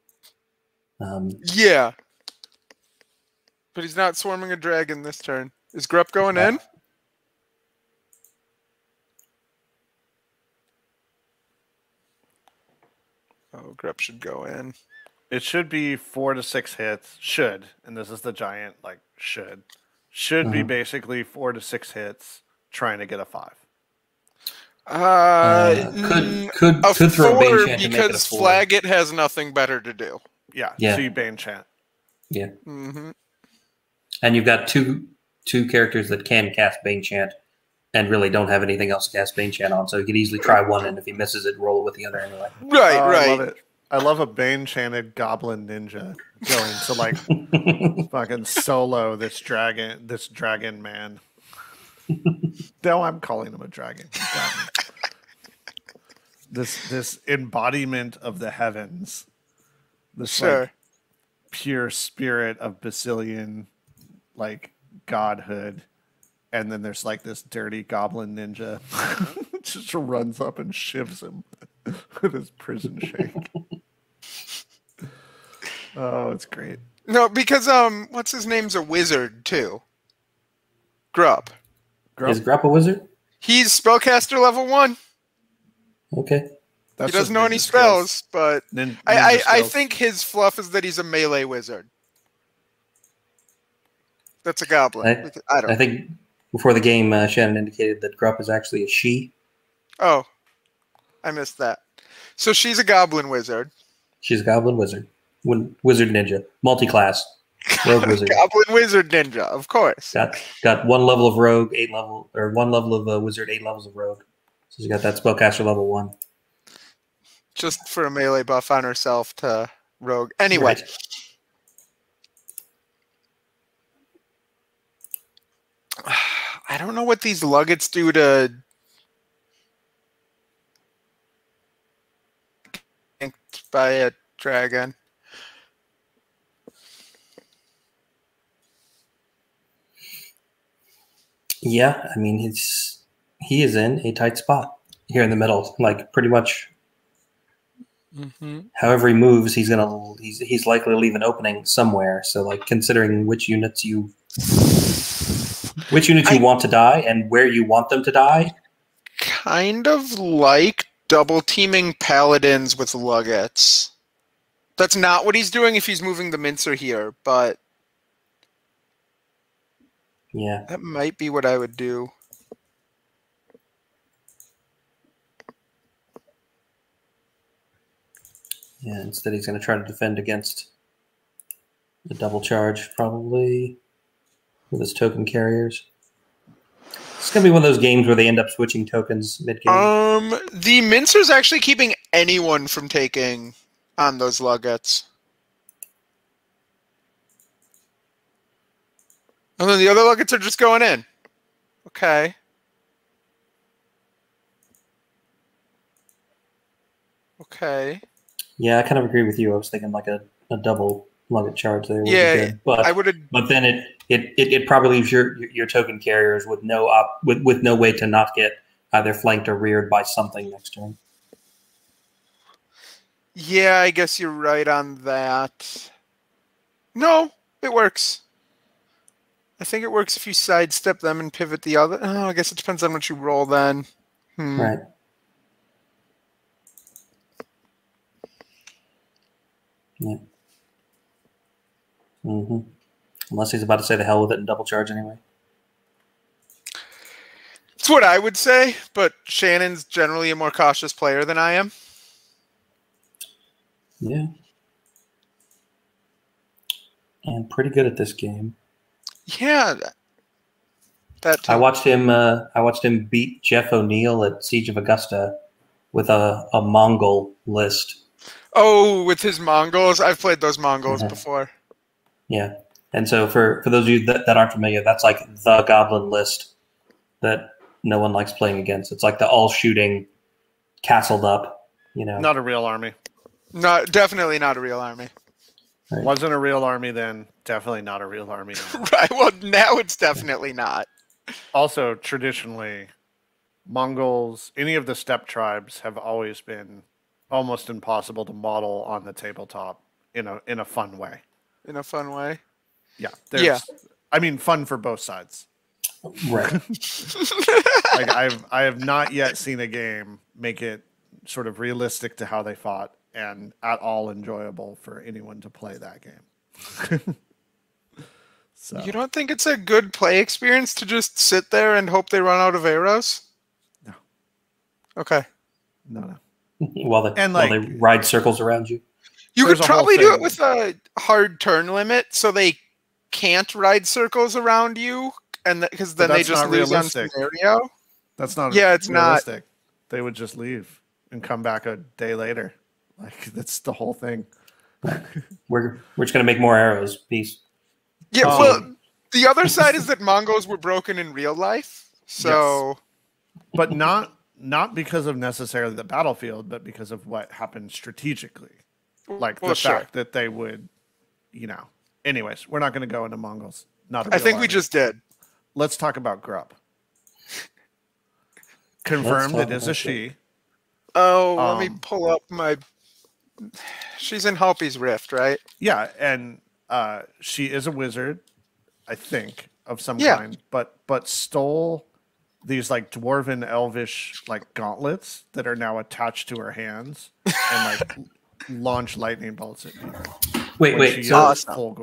[SPEAKER 1] Um,
[SPEAKER 3] Yeah, but he's not swarming a dragon this turn. Is Grupp going in? Oh, Grupp should go in.
[SPEAKER 5] It should be four to six hits. Should, and this is the giant. Like should, should be
[SPEAKER 1] Mhm.
[SPEAKER 5] basically four to six hits, trying to get a five.
[SPEAKER 3] Uh,
[SPEAKER 1] uh,
[SPEAKER 3] mm,
[SPEAKER 1] could could
[SPEAKER 3] a
[SPEAKER 1] could throw
[SPEAKER 3] four
[SPEAKER 1] Bane Chant to make it a
[SPEAKER 3] because
[SPEAKER 1] four.
[SPEAKER 3] Flaggit has nothing better to do.
[SPEAKER 5] Yeah.
[SPEAKER 1] Yeah.
[SPEAKER 5] So you bane chant.
[SPEAKER 1] Yeah,
[SPEAKER 3] hmm
[SPEAKER 1] and you've got two two characters that can cast Bane Chant, and really don't have anything else to cast Bane Chant on. So you could easily try one, and if he misses it, roll it with the other anyway.
[SPEAKER 3] Right,
[SPEAKER 5] Oh, I love it. I love a bane chanted goblin ninja going to like fucking solo this dragon, this dragon man. no, I'm calling him a dragon. He got me. This this embodiment of the heavens. This
[SPEAKER 3] Sure.
[SPEAKER 5] like pure spirit of Basilean like godhood. And then there's like this dirty goblin ninja just runs up and shivs him with his prison shake. oh, it's great.
[SPEAKER 3] No, because um, what's his name's a wizard too. Grupp.
[SPEAKER 1] Is Grappa Wizard?
[SPEAKER 3] He's spellcaster level one.
[SPEAKER 1] Okay.
[SPEAKER 5] That's
[SPEAKER 3] he doesn't know any
[SPEAKER 5] ninja skills.
[SPEAKER 3] spells, but
[SPEAKER 5] Nin-
[SPEAKER 3] I,
[SPEAKER 5] ninja
[SPEAKER 3] I, I think his fluff is that he's a melee wizard. That's a goblin.
[SPEAKER 1] I-
[SPEAKER 3] I, don't.
[SPEAKER 1] I think before the game, uh, Shannon indicated that Grupp is actually a she.
[SPEAKER 3] oh, I missed that. So she's a goblin wizard.
[SPEAKER 1] She's a goblin wizard, Win- wizard ninja, multi-class, rogue wizard.
[SPEAKER 3] goblin wizard ninja, of course.
[SPEAKER 1] Got got one level of rogue, eight level, or one level of uh, wizard, eight levels of rogue. So she's got that spellcaster level one.
[SPEAKER 3] Just for a melee buff on herself to rogue. Anyway,
[SPEAKER 1] Right.
[SPEAKER 3] I don't know what these luggets do to. by a dragon.
[SPEAKER 1] Yeah, I mean he's he is in a tight spot here in the middle. Like pretty much,
[SPEAKER 3] Mm-hmm.
[SPEAKER 1] however he moves, he's gonna he's he's likely to leave an opening somewhere. So like considering which units you which units you want to die and where you want them to die.
[SPEAKER 3] Kind of like double teaming paladins with luggets. That's not what he's doing if he's moving the mincer here, but
[SPEAKER 1] Yeah,
[SPEAKER 3] that might be what I would do.
[SPEAKER 1] yeah. Instead, he's gonna try to defend against the double charge, probably with his token carriers. It's gonna be one of those games where they end up switching tokens mid game.
[SPEAKER 3] Um, the mincer's actually keeping anyone from taking on those luggets. And then the other luggets are just going in. Okay. Okay.
[SPEAKER 1] yeah, I kind of agree with you. I was thinking like a, a double nugget charge there. would be
[SPEAKER 3] Yeah,
[SPEAKER 1] good. but
[SPEAKER 3] I would
[SPEAKER 1] but then it, it it it probably leaves your your- token carriers with no op with with no way to not get either flanked or reared by something next turn.
[SPEAKER 3] Yeah, I guess you're right on that. No, it works. I think it works if you sidestep them and pivot the other. Oh, I guess it depends on what you roll then. Hmm.
[SPEAKER 1] Right. Yeah. hmm Unless he's about to say the hell with it and double charge anyway.
[SPEAKER 3] It's what I would say, but Shannon's generally a more cautious player than I am.
[SPEAKER 1] Yeah. And pretty good at this game.
[SPEAKER 3] Yeah. th- That too.
[SPEAKER 1] I watched him. Uh, I watched him beat Jeff O'Neill at Siege of Augusta with a, a Mongol list.
[SPEAKER 3] Oh, with his Mongols, I've played those Mongols
[SPEAKER 1] Mhm.
[SPEAKER 3] before.
[SPEAKER 1] Yeah. And so for, for those of you that, that aren't familiar, that's like the goblin list that no one likes playing against. It's like the all shooting, castled up, you know.
[SPEAKER 5] Not a real army.
[SPEAKER 3] Not definitely not a real army.
[SPEAKER 1] Right.
[SPEAKER 5] Wasn't a real army then. Definitely not a real army.
[SPEAKER 3] Right. Well, now it's definitely not.
[SPEAKER 5] also, traditionally, Mongols, any of the steppe tribes, have always been almost impossible to model on the tabletop in a in a fun way.
[SPEAKER 3] In a fun way.
[SPEAKER 5] Yeah, there's,
[SPEAKER 3] Yeah.
[SPEAKER 5] I mean, fun for both sides.
[SPEAKER 1] Right.
[SPEAKER 5] Like I've I have not yet seen a game make it sort of realistic to how they fought and at all enjoyable for anyone to play that game. so
[SPEAKER 3] You don't think it's a good play experience to just sit there and hope they run out of arrows?
[SPEAKER 5] No.
[SPEAKER 3] Okay.
[SPEAKER 5] no no.
[SPEAKER 1] while, they,
[SPEAKER 5] And,
[SPEAKER 1] while they
[SPEAKER 5] like-
[SPEAKER 1] ride circles around you.
[SPEAKER 3] You
[SPEAKER 5] There's
[SPEAKER 3] could probably do it with a hard turn limit so they can't ride circles around you and because
[SPEAKER 5] But
[SPEAKER 3] then they just
[SPEAKER 5] not
[SPEAKER 3] lose on
[SPEAKER 5] realistic.
[SPEAKER 3] scenario.
[SPEAKER 5] That's not
[SPEAKER 3] Yeah, it's not.
[SPEAKER 5] They would just leave and come back a day later. Like that's the whole thing.
[SPEAKER 1] We're, we're just going to make more arrows. Peace.
[SPEAKER 3] Yeah,
[SPEAKER 5] Um,
[SPEAKER 3] well the other side is that Mongols were broken in real life. So
[SPEAKER 5] But not not because of necessarily the battlefield, but because of what happened strategically. Like
[SPEAKER 3] well,
[SPEAKER 5] the
[SPEAKER 3] sure.
[SPEAKER 5] fact that they would, you know. Anyways, we're not going to go into Mongols. Not. a
[SPEAKER 3] I
[SPEAKER 5] real
[SPEAKER 3] think we just did.
[SPEAKER 5] let's talk about Grupp. Confirmed it is a she.
[SPEAKER 3] Oh, let me
[SPEAKER 5] Um,
[SPEAKER 3] pull up my She's in Halpi's Rift, right?
[SPEAKER 5] Yeah, and uh, she is a wizard, I think, of some
[SPEAKER 3] Yeah.
[SPEAKER 5] kind, but but stole these like dwarven elvish like gauntlets that are now attached to her hands and like launch lightning bolts at people.
[SPEAKER 1] Wait, wait.
[SPEAKER 5] she
[SPEAKER 1] So,
[SPEAKER 5] is
[SPEAKER 3] Awesome.
[SPEAKER 5] full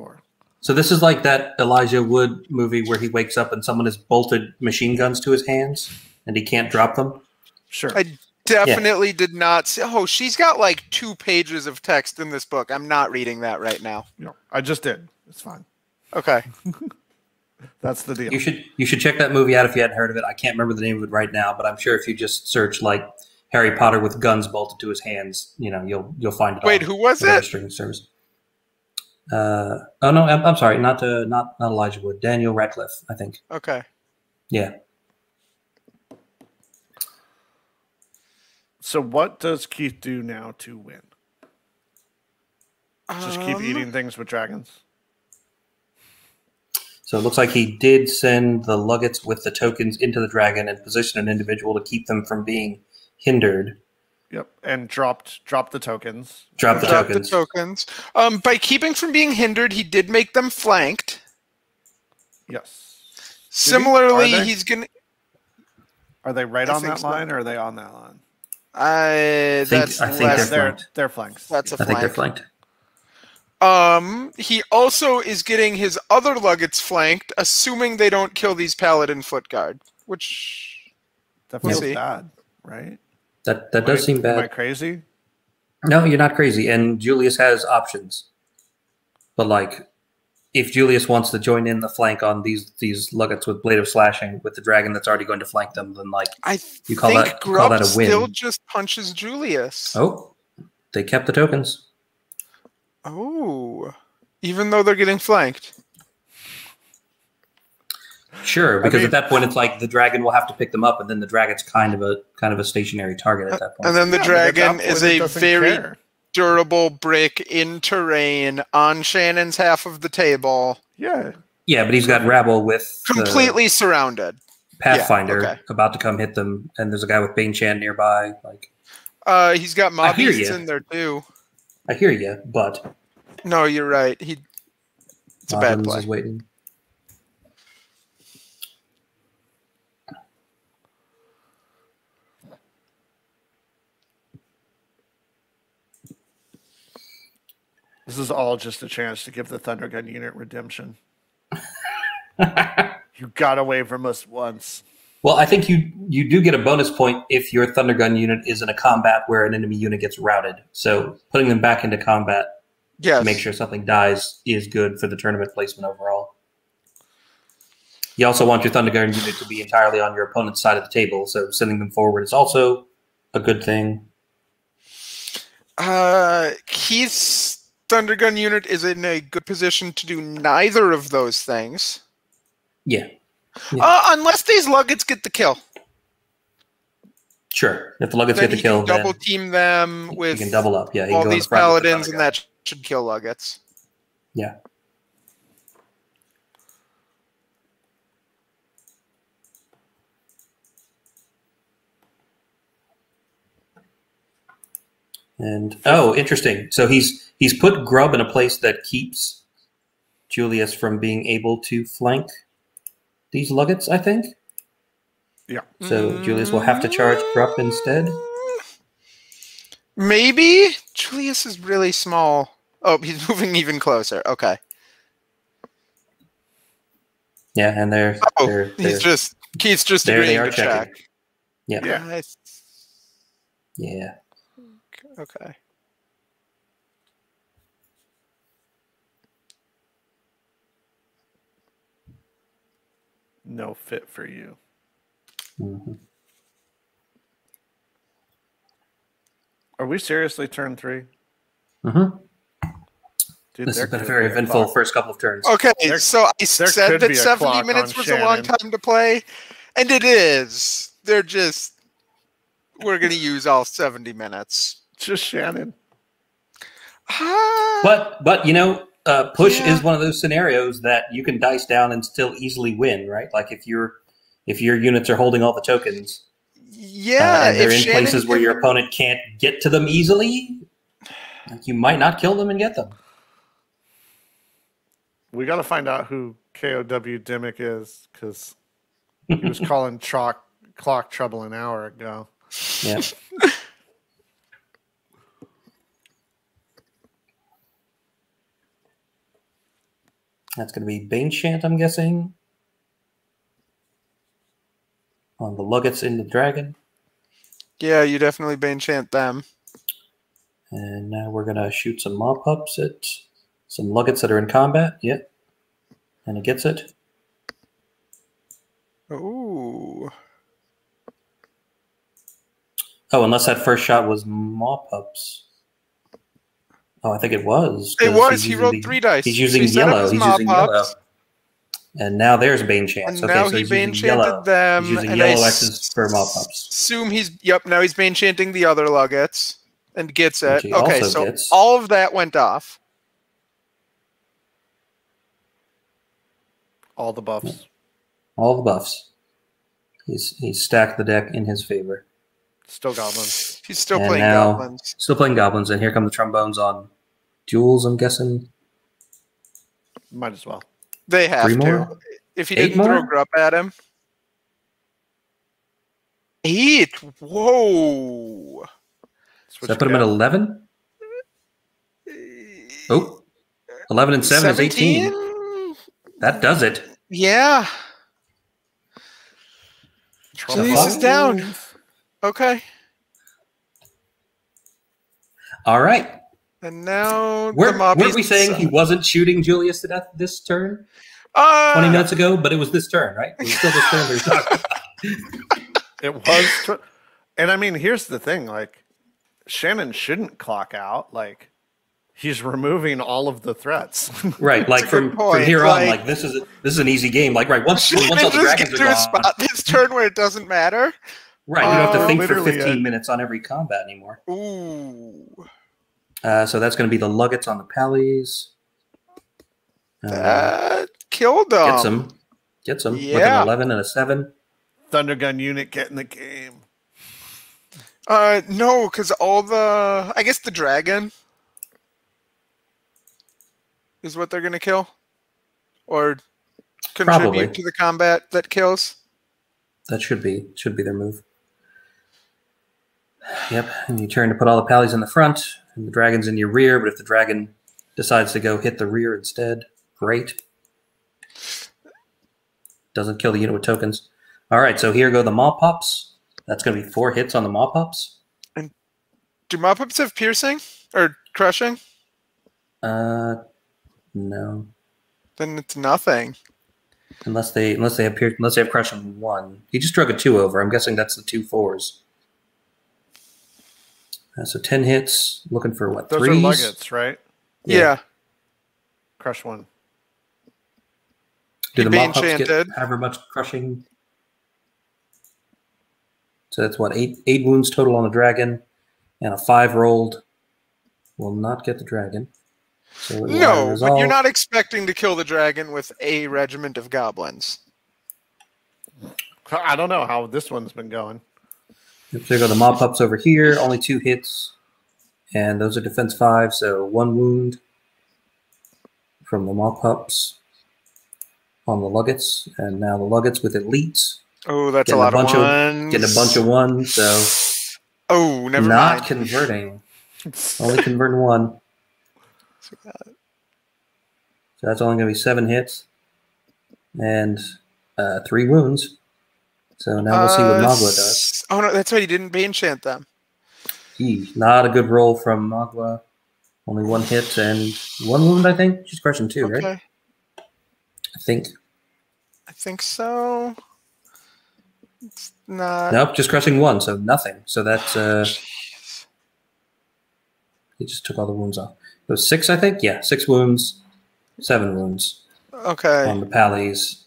[SPEAKER 1] so this is like that Elijah Wood movie where he wakes up and someone has bolted machine guns to his hands and he can't drop them.
[SPEAKER 5] Sure.
[SPEAKER 3] I definitely did not see. Oh, she's got like two pages of text in this book. I'm not reading that right now.
[SPEAKER 5] No, I just did. It's fine.
[SPEAKER 3] Okay.
[SPEAKER 5] That's the deal.
[SPEAKER 1] You should you should check that movie out if you hadn't heard of it. I can't remember the name of it right now, but I'm sure if you just search like Harry Potter with guns bolted to his hands, you know you'll you'll find it.
[SPEAKER 3] Wait,
[SPEAKER 1] on
[SPEAKER 3] who was it?
[SPEAKER 1] streaming service. Uh, oh no, I'm, I'm sorry, not uh, not not Elijah Wood, Daniel Radcliffe, I think.
[SPEAKER 3] Okay.
[SPEAKER 1] Yeah,
[SPEAKER 5] So what does Keith do now to win? Just keep
[SPEAKER 3] Um,
[SPEAKER 5] eating things with dragons.
[SPEAKER 1] so it looks like he did send the luggets with the tokens into the dragon and position an individual to keep them from being hindered.
[SPEAKER 5] Yep, and dropped dropped the tokens.
[SPEAKER 1] Drop the
[SPEAKER 3] Drop
[SPEAKER 1] tokens.
[SPEAKER 3] the tokens. Um, by keeping from being hindered, he did make them flanked.
[SPEAKER 5] Yes.
[SPEAKER 3] Similarly,
[SPEAKER 5] Are they?
[SPEAKER 3] he's gonna.
[SPEAKER 5] Are they right
[SPEAKER 3] I
[SPEAKER 5] on that
[SPEAKER 3] so.
[SPEAKER 5] line, or are they on that line?
[SPEAKER 3] I
[SPEAKER 1] think-
[SPEAKER 3] that's
[SPEAKER 1] I think
[SPEAKER 3] less,
[SPEAKER 1] they're
[SPEAKER 5] they're
[SPEAKER 1] flanked.
[SPEAKER 5] they're flanks.
[SPEAKER 3] that's a
[SPEAKER 1] I think they're
[SPEAKER 3] flank.
[SPEAKER 1] flanked.
[SPEAKER 3] Um, he also is getting his other luggets flanked, assuming they don't kill these paladin foot guard. Which
[SPEAKER 5] that
[SPEAKER 3] we'll
[SPEAKER 5] feels
[SPEAKER 3] see.
[SPEAKER 5] bad, right?
[SPEAKER 1] That that does seem
[SPEAKER 5] Am I
[SPEAKER 1] bad.
[SPEAKER 5] crazy?
[SPEAKER 1] No, you're not crazy. And Julius has options. But like, if Julius wants to join in the flank on these these luggets with blade of slashing with the dragon that's already going to flank them, then like,
[SPEAKER 3] I
[SPEAKER 1] You call
[SPEAKER 3] think
[SPEAKER 1] that- call that a win?
[SPEAKER 3] still just punches Julius.
[SPEAKER 1] oh, they kept the tokens.
[SPEAKER 3] Oh, even though they're getting flanked.
[SPEAKER 1] Sure,
[SPEAKER 5] I
[SPEAKER 1] because
[SPEAKER 5] mean-
[SPEAKER 1] at that point it's like the dragon will have to pick them up, and then the dragon's kind of a kind of a stationary target at that point.
[SPEAKER 3] And then the
[SPEAKER 5] Yeah, but at that
[SPEAKER 3] dragon is
[SPEAKER 5] point, it
[SPEAKER 3] a very
[SPEAKER 5] care.
[SPEAKER 3] durable brick in terrain on Shannon's half of the table,
[SPEAKER 5] yeah.
[SPEAKER 1] yeah, but he's got rabble with the
[SPEAKER 3] completely surrounded.
[SPEAKER 1] Pathfinder
[SPEAKER 3] okay.
[SPEAKER 1] about to come hit them, and there's a guy with Bane Chant nearby. Like,
[SPEAKER 3] Uh, he's got mob
[SPEAKER 1] hear
[SPEAKER 3] beasts in there too.
[SPEAKER 1] I hear you, but
[SPEAKER 3] No, you're right. He. It's a bad
[SPEAKER 1] Adams
[SPEAKER 3] play.
[SPEAKER 1] is waiting.
[SPEAKER 5] This is all just a chance to give the Thundergun unit redemption. You got away from us once.
[SPEAKER 1] Well, I think you you do get a bonus point if your Thundergun unit is in a combat where an enemy unit gets routed. So putting them back into combat
[SPEAKER 3] Yes.
[SPEAKER 1] to make sure something dies is good for the tournament placement overall. You also want your Thundergun unit to be entirely on your opponent's side of the table, so sending them forward is also a good thing.
[SPEAKER 3] Uh, Keith's Thundergun unit is in a good position to do neither of those things.
[SPEAKER 1] Yeah, Yeah.
[SPEAKER 3] Uh, unless these Luggets get the kill.
[SPEAKER 1] sure. If the Luggets
[SPEAKER 3] then
[SPEAKER 1] get the
[SPEAKER 3] he
[SPEAKER 1] kill,
[SPEAKER 3] can double team them
[SPEAKER 1] he
[SPEAKER 3] with
[SPEAKER 1] can double up. Yeah,
[SPEAKER 3] all these
[SPEAKER 1] the
[SPEAKER 3] paladins, and that should kill Luggets.
[SPEAKER 1] Yeah. And oh, interesting. So he's he's put Grupp in a place that keeps Julius from being able to flank these Luggets, I think.
[SPEAKER 5] Yeah.
[SPEAKER 1] So Julius will have to charge Grupp instead.
[SPEAKER 3] Maybe Julius is really small. Oh, he's moving even closer. Okay.
[SPEAKER 1] Yeah, and they're
[SPEAKER 3] Oh,
[SPEAKER 1] they're,
[SPEAKER 3] he's
[SPEAKER 1] they're
[SPEAKER 3] just Keith's just
[SPEAKER 1] there they
[SPEAKER 3] agreeing
[SPEAKER 1] are
[SPEAKER 3] to
[SPEAKER 1] checking.
[SPEAKER 3] check.
[SPEAKER 1] Yeah.
[SPEAKER 5] Yeah.
[SPEAKER 3] Nice.
[SPEAKER 1] yeah.
[SPEAKER 3] Okay.
[SPEAKER 5] No fit for you.
[SPEAKER 1] Mhm.
[SPEAKER 5] Are we seriously turn three?
[SPEAKER 1] Mhm.
[SPEAKER 5] Dude,
[SPEAKER 1] This has been a very
[SPEAKER 5] be
[SPEAKER 1] eventful
[SPEAKER 5] clock.
[SPEAKER 1] first couple of turns.
[SPEAKER 3] Okay,
[SPEAKER 5] There-
[SPEAKER 3] so I said that 70 minutes
[SPEAKER 5] on
[SPEAKER 3] was a long time to play, and it is. They're just we're gonna use all 70 minutes.
[SPEAKER 5] Just Shannon.
[SPEAKER 3] Ah,
[SPEAKER 1] But but you know, uh, push
[SPEAKER 3] Yeah.
[SPEAKER 1] is one of those scenarios that you can dice down and still easily win, right? Like if your if your units are holding all the tokens, uh,
[SPEAKER 3] yeah,
[SPEAKER 1] and they're in
[SPEAKER 3] Shannon
[SPEAKER 1] places where your opponent can't get to them easily, like you might not kill them and get them.
[SPEAKER 5] We got to find out who KOW Dimmick is because he was calling chalk, clock trouble an hour ago.
[SPEAKER 1] Yeah. That's going to be Bane Chant, I'm guessing. On the Luggets in the Dragon.
[SPEAKER 3] yeah, you definitely bane chant them.
[SPEAKER 1] And now we're going to shoot some Maw Pups at some Luggets that are in combat. Yep. And it gets it.
[SPEAKER 3] Ooh,
[SPEAKER 1] Oh, unless that first shot was Maw Pups. Oh, I think it was.
[SPEAKER 3] It was. He
[SPEAKER 1] using
[SPEAKER 3] rolled three dice.
[SPEAKER 1] He's using
[SPEAKER 3] He
[SPEAKER 1] yellow. He's
[SPEAKER 3] mop
[SPEAKER 1] using yellow. And now there's Bane Chants.
[SPEAKER 3] And
[SPEAKER 1] Okay,
[SPEAKER 3] now
[SPEAKER 1] so
[SPEAKER 3] he
[SPEAKER 1] he's
[SPEAKER 3] bane
[SPEAKER 1] using yellow.
[SPEAKER 3] chanted them.
[SPEAKER 1] He's using
[SPEAKER 3] and
[SPEAKER 1] yellow
[SPEAKER 3] I
[SPEAKER 1] X's for maw pups.
[SPEAKER 3] Assume he's yep. Now he's bane chanting the other Luggets and gets it. Okay, so
[SPEAKER 1] gets.
[SPEAKER 3] all of that went off.
[SPEAKER 5] All the buffs.
[SPEAKER 1] All the buffs. He's he's stacked the deck in his favor.
[SPEAKER 5] Still goblins.
[SPEAKER 3] He's still
[SPEAKER 1] And
[SPEAKER 3] playing
[SPEAKER 1] now-
[SPEAKER 3] goblins.
[SPEAKER 1] Still playing goblins, and here come the trombones on Jules. I'm guessing
[SPEAKER 5] Might as well.
[SPEAKER 3] They have
[SPEAKER 1] three
[SPEAKER 3] to.
[SPEAKER 1] more.
[SPEAKER 3] If he
[SPEAKER 1] Eight
[SPEAKER 3] didn't throw
[SPEAKER 1] more?
[SPEAKER 3] Grupp at him. Eight. Whoa.
[SPEAKER 5] What
[SPEAKER 1] that put him at eleven? Eh, oh, 11 and seven is eighteen. That does it.
[SPEAKER 3] Yeah. Julius is down. Okay.
[SPEAKER 1] All right.
[SPEAKER 3] And now
[SPEAKER 1] We're,
[SPEAKER 3] the mob
[SPEAKER 1] weren't we saying he wasn't shooting Julius to death this turn?
[SPEAKER 3] uh,
[SPEAKER 1] Twenty minutes ago, but it was this turn, right? It was still this turn. we were talking about.
[SPEAKER 5] It was, tr- and I mean, here's the thing: like, Shannon shouldn't clock out. Like, he's removing all of the threats.
[SPEAKER 1] Right, like
[SPEAKER 3] That's a good
[SPEAKER 1] from, from
[SPEAKER 3] point,
[SPEAKER 1] here on,
[SPEAKER 3] like-
[SPEAKER 1] like this is a, this is an easy game. Like right, once once all
[SPEAKER 3] we
[SPEAKER 1] the
[SPEAKER 3] just
[SPEAKER 1] dragons
[SPEAKER 3] get
[SPEAKER 1] are
[SPEAKER 3] to a
[SPEAKER 1] gone,
[SPEAKER 3] spot this turn where it doesn't matter?
[SPEAKER 1] right, you don't have to
[SPEAKER 3] Uh,
[SPEAKER 1] think for 15
[SPEAKER 5] uh,
[SPEAKER 1] minutes on every combat anymore.
[SPEAKER 3] Ooh.
[SPEAKER 1] Uh, so that's going to be the Luggets on the Pallies. Uh,
[SPEAKER 3] That killed them.
[SPEAKER 1] gets him, gets with
[SPEAKER 3] yeah.
[SPEAKER 1] an 11 and a seven.
[SPEAKER 5] Thundergun unit get in the game.
[SPEAKER 3] Uh, no, because all the I guess the dragon is what they're gonna kill, or contribute
[SPEAKER 1] Probably.
[SPEAKER 3] to the combat that kills.
[SPEAKER 1] That should be should be their move. Yep, and you turn to put all the Pallies in the front, and the dragon's in your rear. But if the dragon decides to go hit the rear instead, great. Doesn't kill the unit with tokens. All right, so here go the Maw Pups. That's going to be four hits on the Maw Pups.
[SPEAKER 3] And do maw pups have piercing or crushing?
[SPEAKER 1] Uh, no,
[SPEAKER 3] Then it's nothing.
[SPEAKER 1] unless they unless they appear unless they have crushing one. He just drug a two over. I'm guessing that's the two fours. Uh, so ten hits. Looking for what?
[SPEAKER 5] Those
[SPEAKER 1] threes?
[SPEAKER 5] are Luggets, right?
[SPEAKER 1] Yeah.
[SPEAKER 3] Yeah.
[SPEAKER 5] Crush one.
[SPEAKER 1] Do
[SPEAKER 3] He'd
[SPEAKER 1] the
[SPEAKER 3] be
[SPEAKER 1] maw pups get
[SPEAKER 3] enchanted.
[SPEAKER 1] however much crushing? So that's what eight eight wounds total on the dragon, and a five rolled will not get the dragon. So
[SPEAKER 3] No, but you're not expecting to kill the dragon with a regiment of goblins.
[SPEAKER 5] I don't know how this one's been going.
[SPEAKER 1] There go the maw pups over here. Only two hits, and those are defense five, so one wound from the maw pups on the Luggets, and now the Luggets with elites
[SPEAKER 3] Oh, that's
[SPEAKER 1] Getting
[SPEAKER 3] a
[SPEAKER 1] a
[SPEAKER 3] lot
[SPEAKER 1] bunch
[SPEAKER 3] of
[SPEAKER 1] of-
[SPEAKER 3] ones.
[SPEAKER 1] getting a bunch of ones. So
[SPEAKER 3] Oh, never
[SPEAKER 1] not
[SPEAKER 3] mind.
[SPEAKER 1] converting, only converting one. So that's only going to be seven hits and uh, three wounds. So now we'll see what
[SPEAKER 3] Uh,
[SPEAKER 1] Magwa does.
[SPEAKER 3] Oh no, that's right. He didn't bane enchant them.
[SPEAKER 1] Gee, not a good roll from Magwa. Only one hit and one wound, I think. She's crushing two,
[SPEAKER 3] Okay,
[SPEAKER 1] right? I think.
[SPEAKER 3] I think so. It's not.
[SPEAKER 1] Nope, just crushing one, so nothing. So that's uh
[SPEAKER 3] Jeez.
[SPEAKER 1] he just took all the wounds off. It was six, I think. Yeah, six wounds, seven wounds
[SPEAKER 3] Okay,
[SPEAKER 1] on the pallies.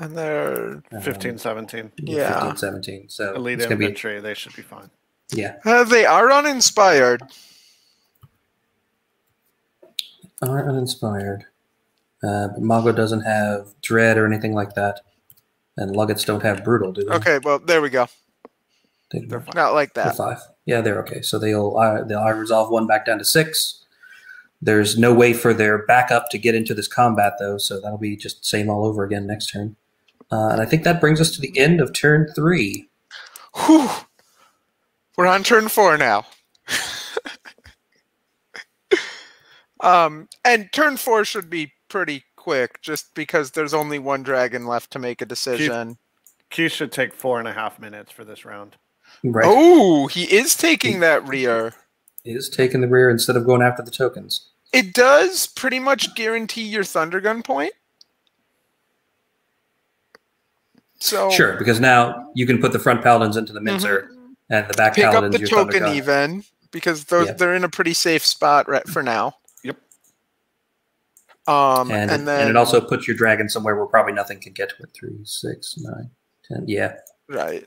[SPEAKER 3] And they're
[SPEAKER 1] um,
[SPEAKER 5] 15, 17.
[SPEAKER 3] Yeah.
[SPEAKER 1] 15, 17. So
[SPEAKER 5] Elite
[SPEAKER 1] gonna be
[SPEAKER 5] infantry, they should be fine.
[SPEAKER 1] yeah.
[SPEAKER 3] uh, they are uninspired.
[SPEAKER 1] Are uninspired. Uh, but Mago doesn't have dread or anything like that. And Luggets don't have brutal, do they?
[SPEAKER 3] Okay, well there we go.
[SPEAKER 1] They,
[SPEAKER 5] They're fine.
[SPEAKER 3] Not like
[SPEAKER 1] they're
[SPEAKER 3] that.
[SPEAKER 1] five. Yeah, they're okay. So they'll uh, they'll I resolve one back down to six. There's no way for their backup to get into this combat though, so that'll be just same all over again next turn. Uh, and I think that brings us to the end of turn three.
[SPEAKER 3] Whew. We're on turn four now. um, and turn four should be pretty quick, just because there's only one dragon left to make a decision.
[SPEAKER 5] Keith should take four and a half minutes for this round.
[SPEAKER 1] Right.
[SPEAKER 3] Oh, he is taking that rear.
[SPEAKER 1] He is taking the rear instead of going after the tokens.
[SPEAKER 3] It does pretty much guarantee your Thundergun point. So
[SPEAKER 1] Sure, because now you can put the front paladins into the mincer and the back
[SPEAKER 3] Mm-hmm. pick up the token even because those
[SPEAKER 1] Yeah.
[SPEAKER 3] they're in a pretty safe spot right for now.
[SPEAKER 5] Yep.
[SPEAKER 3] Um,
[SPEAKER 1] And,
[SPEAKER 3] and,
[SPEAKER 1] it,
[SPEAKER 3] then
[SPEAKER 1] and it also puts your dragon somewhere where probably nothing can get to it. Three, six, nine, ten. Yeah.
[SPEAKER 3] right.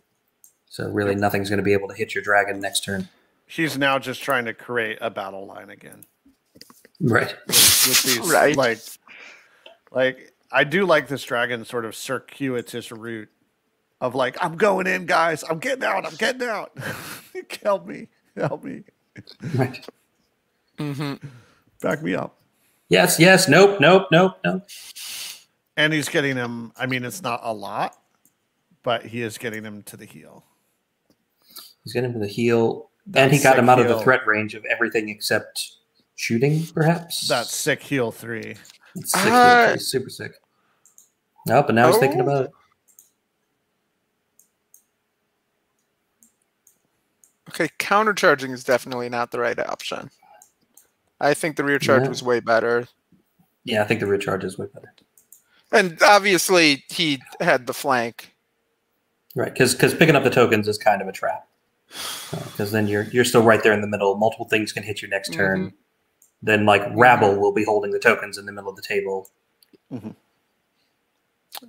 [SPEAKER 1] So really nothing's going to be able to hit your dragon next turn.
[SPEAKER 5] He's now just trying to create a battle line again.
[SPEAKER 1] Right.
[SPEAKER 5] with these
[SPEAKER 3] Right.
[SPEAKER 5] like like I do like this dragon sort of circuitous route of like I'm going in guys I'm getting out I'm getting out help me help me
[SPEAKER 1] Right.
[SPEAKER 3] hmm
[SPEAKER 5] back me up
[SPEAKER 1] Yes, yes, nope, nope, nope, nope.
[SPEAKER 5] and he's getting him I mean it's not a lot but he is getting him to the heel
[SPEAKER 1] He's getting him to the heel.
[SPEAKER 5] That
[SPEAKER 1] and he got him out of the threat range of everything except shooting, perhaps.
[SPEAKER 5] that sick heel three
[SPEAKER 1] It's sick,
[SPEAKER 3] Ah.
[SPEAKER 1] he's super sick. Nope, but now he's thinking
[SPEAKER 3] Oh.
[SPEAKER 1] about it.
[SPEAKER 3] Okay, countercharging is definitely not the right option. I think the rear charge
[SPEAKER 1] Yeah.
[SPEAKER 3] was way better.
[SPEAKER 1] Yeah, I think the rear charge is way better.
[SPEAKER 3] And obviously he had the flank.
[SPEAKER 1] Right, because picking up the tokens is kind of a trap. Uh, because then you're you're still right there in the middle. Multiple things can hit you next turn.
[SPEAKER 3] Mm-hmm.
[SPEAKER 1] Then like Rabble mm-hmm. will be holding the tokens in the middle of the table. Mm-hmm.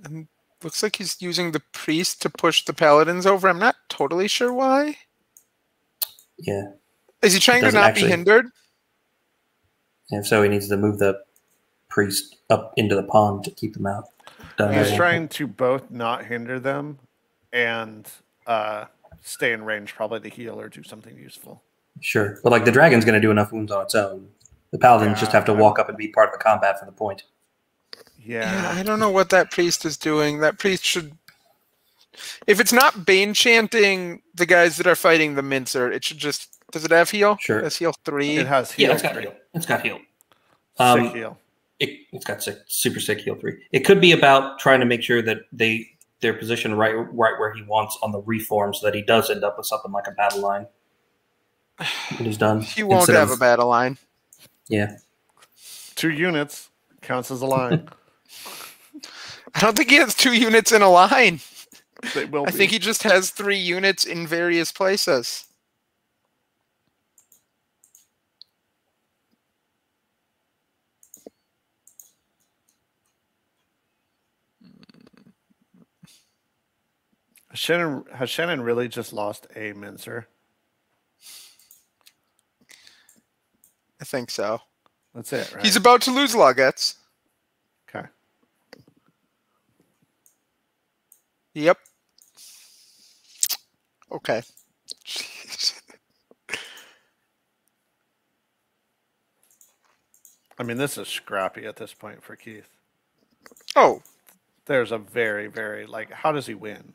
[SPEAKER 3] And looks like he's using the priest to push the paladins over. I'm not totally sure why.
[SPEAKER 1] Yeah.
[SPEAKER 3] Is he trying to
[SPEAKER 1] doesn't actually-
[SPEAKER 3] be hindered?
[SPEAKER 1] And so he needs to move the priest up into the pond to keep them out. Done
[SPEAKER 5] he's
[SPEAKER 1] very-
[SPEAKER 5] trying to both not hinder them and uh stay in range probably to heal or do something useful
[SPEAKER 1] Sure. But like the dragon's going to do enough wounds on its own. The paladins just have to walk up and be part of the combat for the point.
[SPEAKER 3] Yeah,
[SPEAKER 5] yeah
[SPEAKER 3] I don't know what that priest is doing. That priest should. If it's not bane chanting the guys that are fighting the mincer, it should just. Does it have heal?
[SPEAKER 1] Sure.
[SPEAKER 3] It has heal three?
[SPEAKER 5] it has heal
[SPEAKER 1] Yeah, it's got heal. It's got heal.
[SPEAKER 5] sick
[SPEAKER 1] Um,
[SPEAKER 5] heal
[SPEAKER 1] it, it's got sick, super sick heal three. It could be about trying to make sure that they they're positioned right right where he wants on the reform, so that he does end up with something like a battle line when he's done.
[SPEAKER 3] He won't have
[SPEAKER 1] of-
[SPEAKER 3] a battle line.
[SPEAKER 1] Yeah,
[SPEAKER 5] two units counts as a line
[SPEAKER 3] I don't think he has two units in a line.
[SPEAKER 5] They will
[SPEAKER 3] I
[SPEAKER 5] be.
[SPEAKER 3] think he just has three units in various places.
[SPEAKER 5] Shannon has Shannon really just lost a Mincer?
[SPEAKER 3] I think so.
[SPEAKER 5] That's it. Right?
[SPEAKER 3] He's about to lose
[SPEAKER 5] Loggets.
[SPEAKER 3] Yep. Okay.
[SPEAKER 5] I mean, this is scrappy at this point for Keith.
[SPEAKER 3] Oh,
[SPEAKER 5] There's a very, very like, how does he win?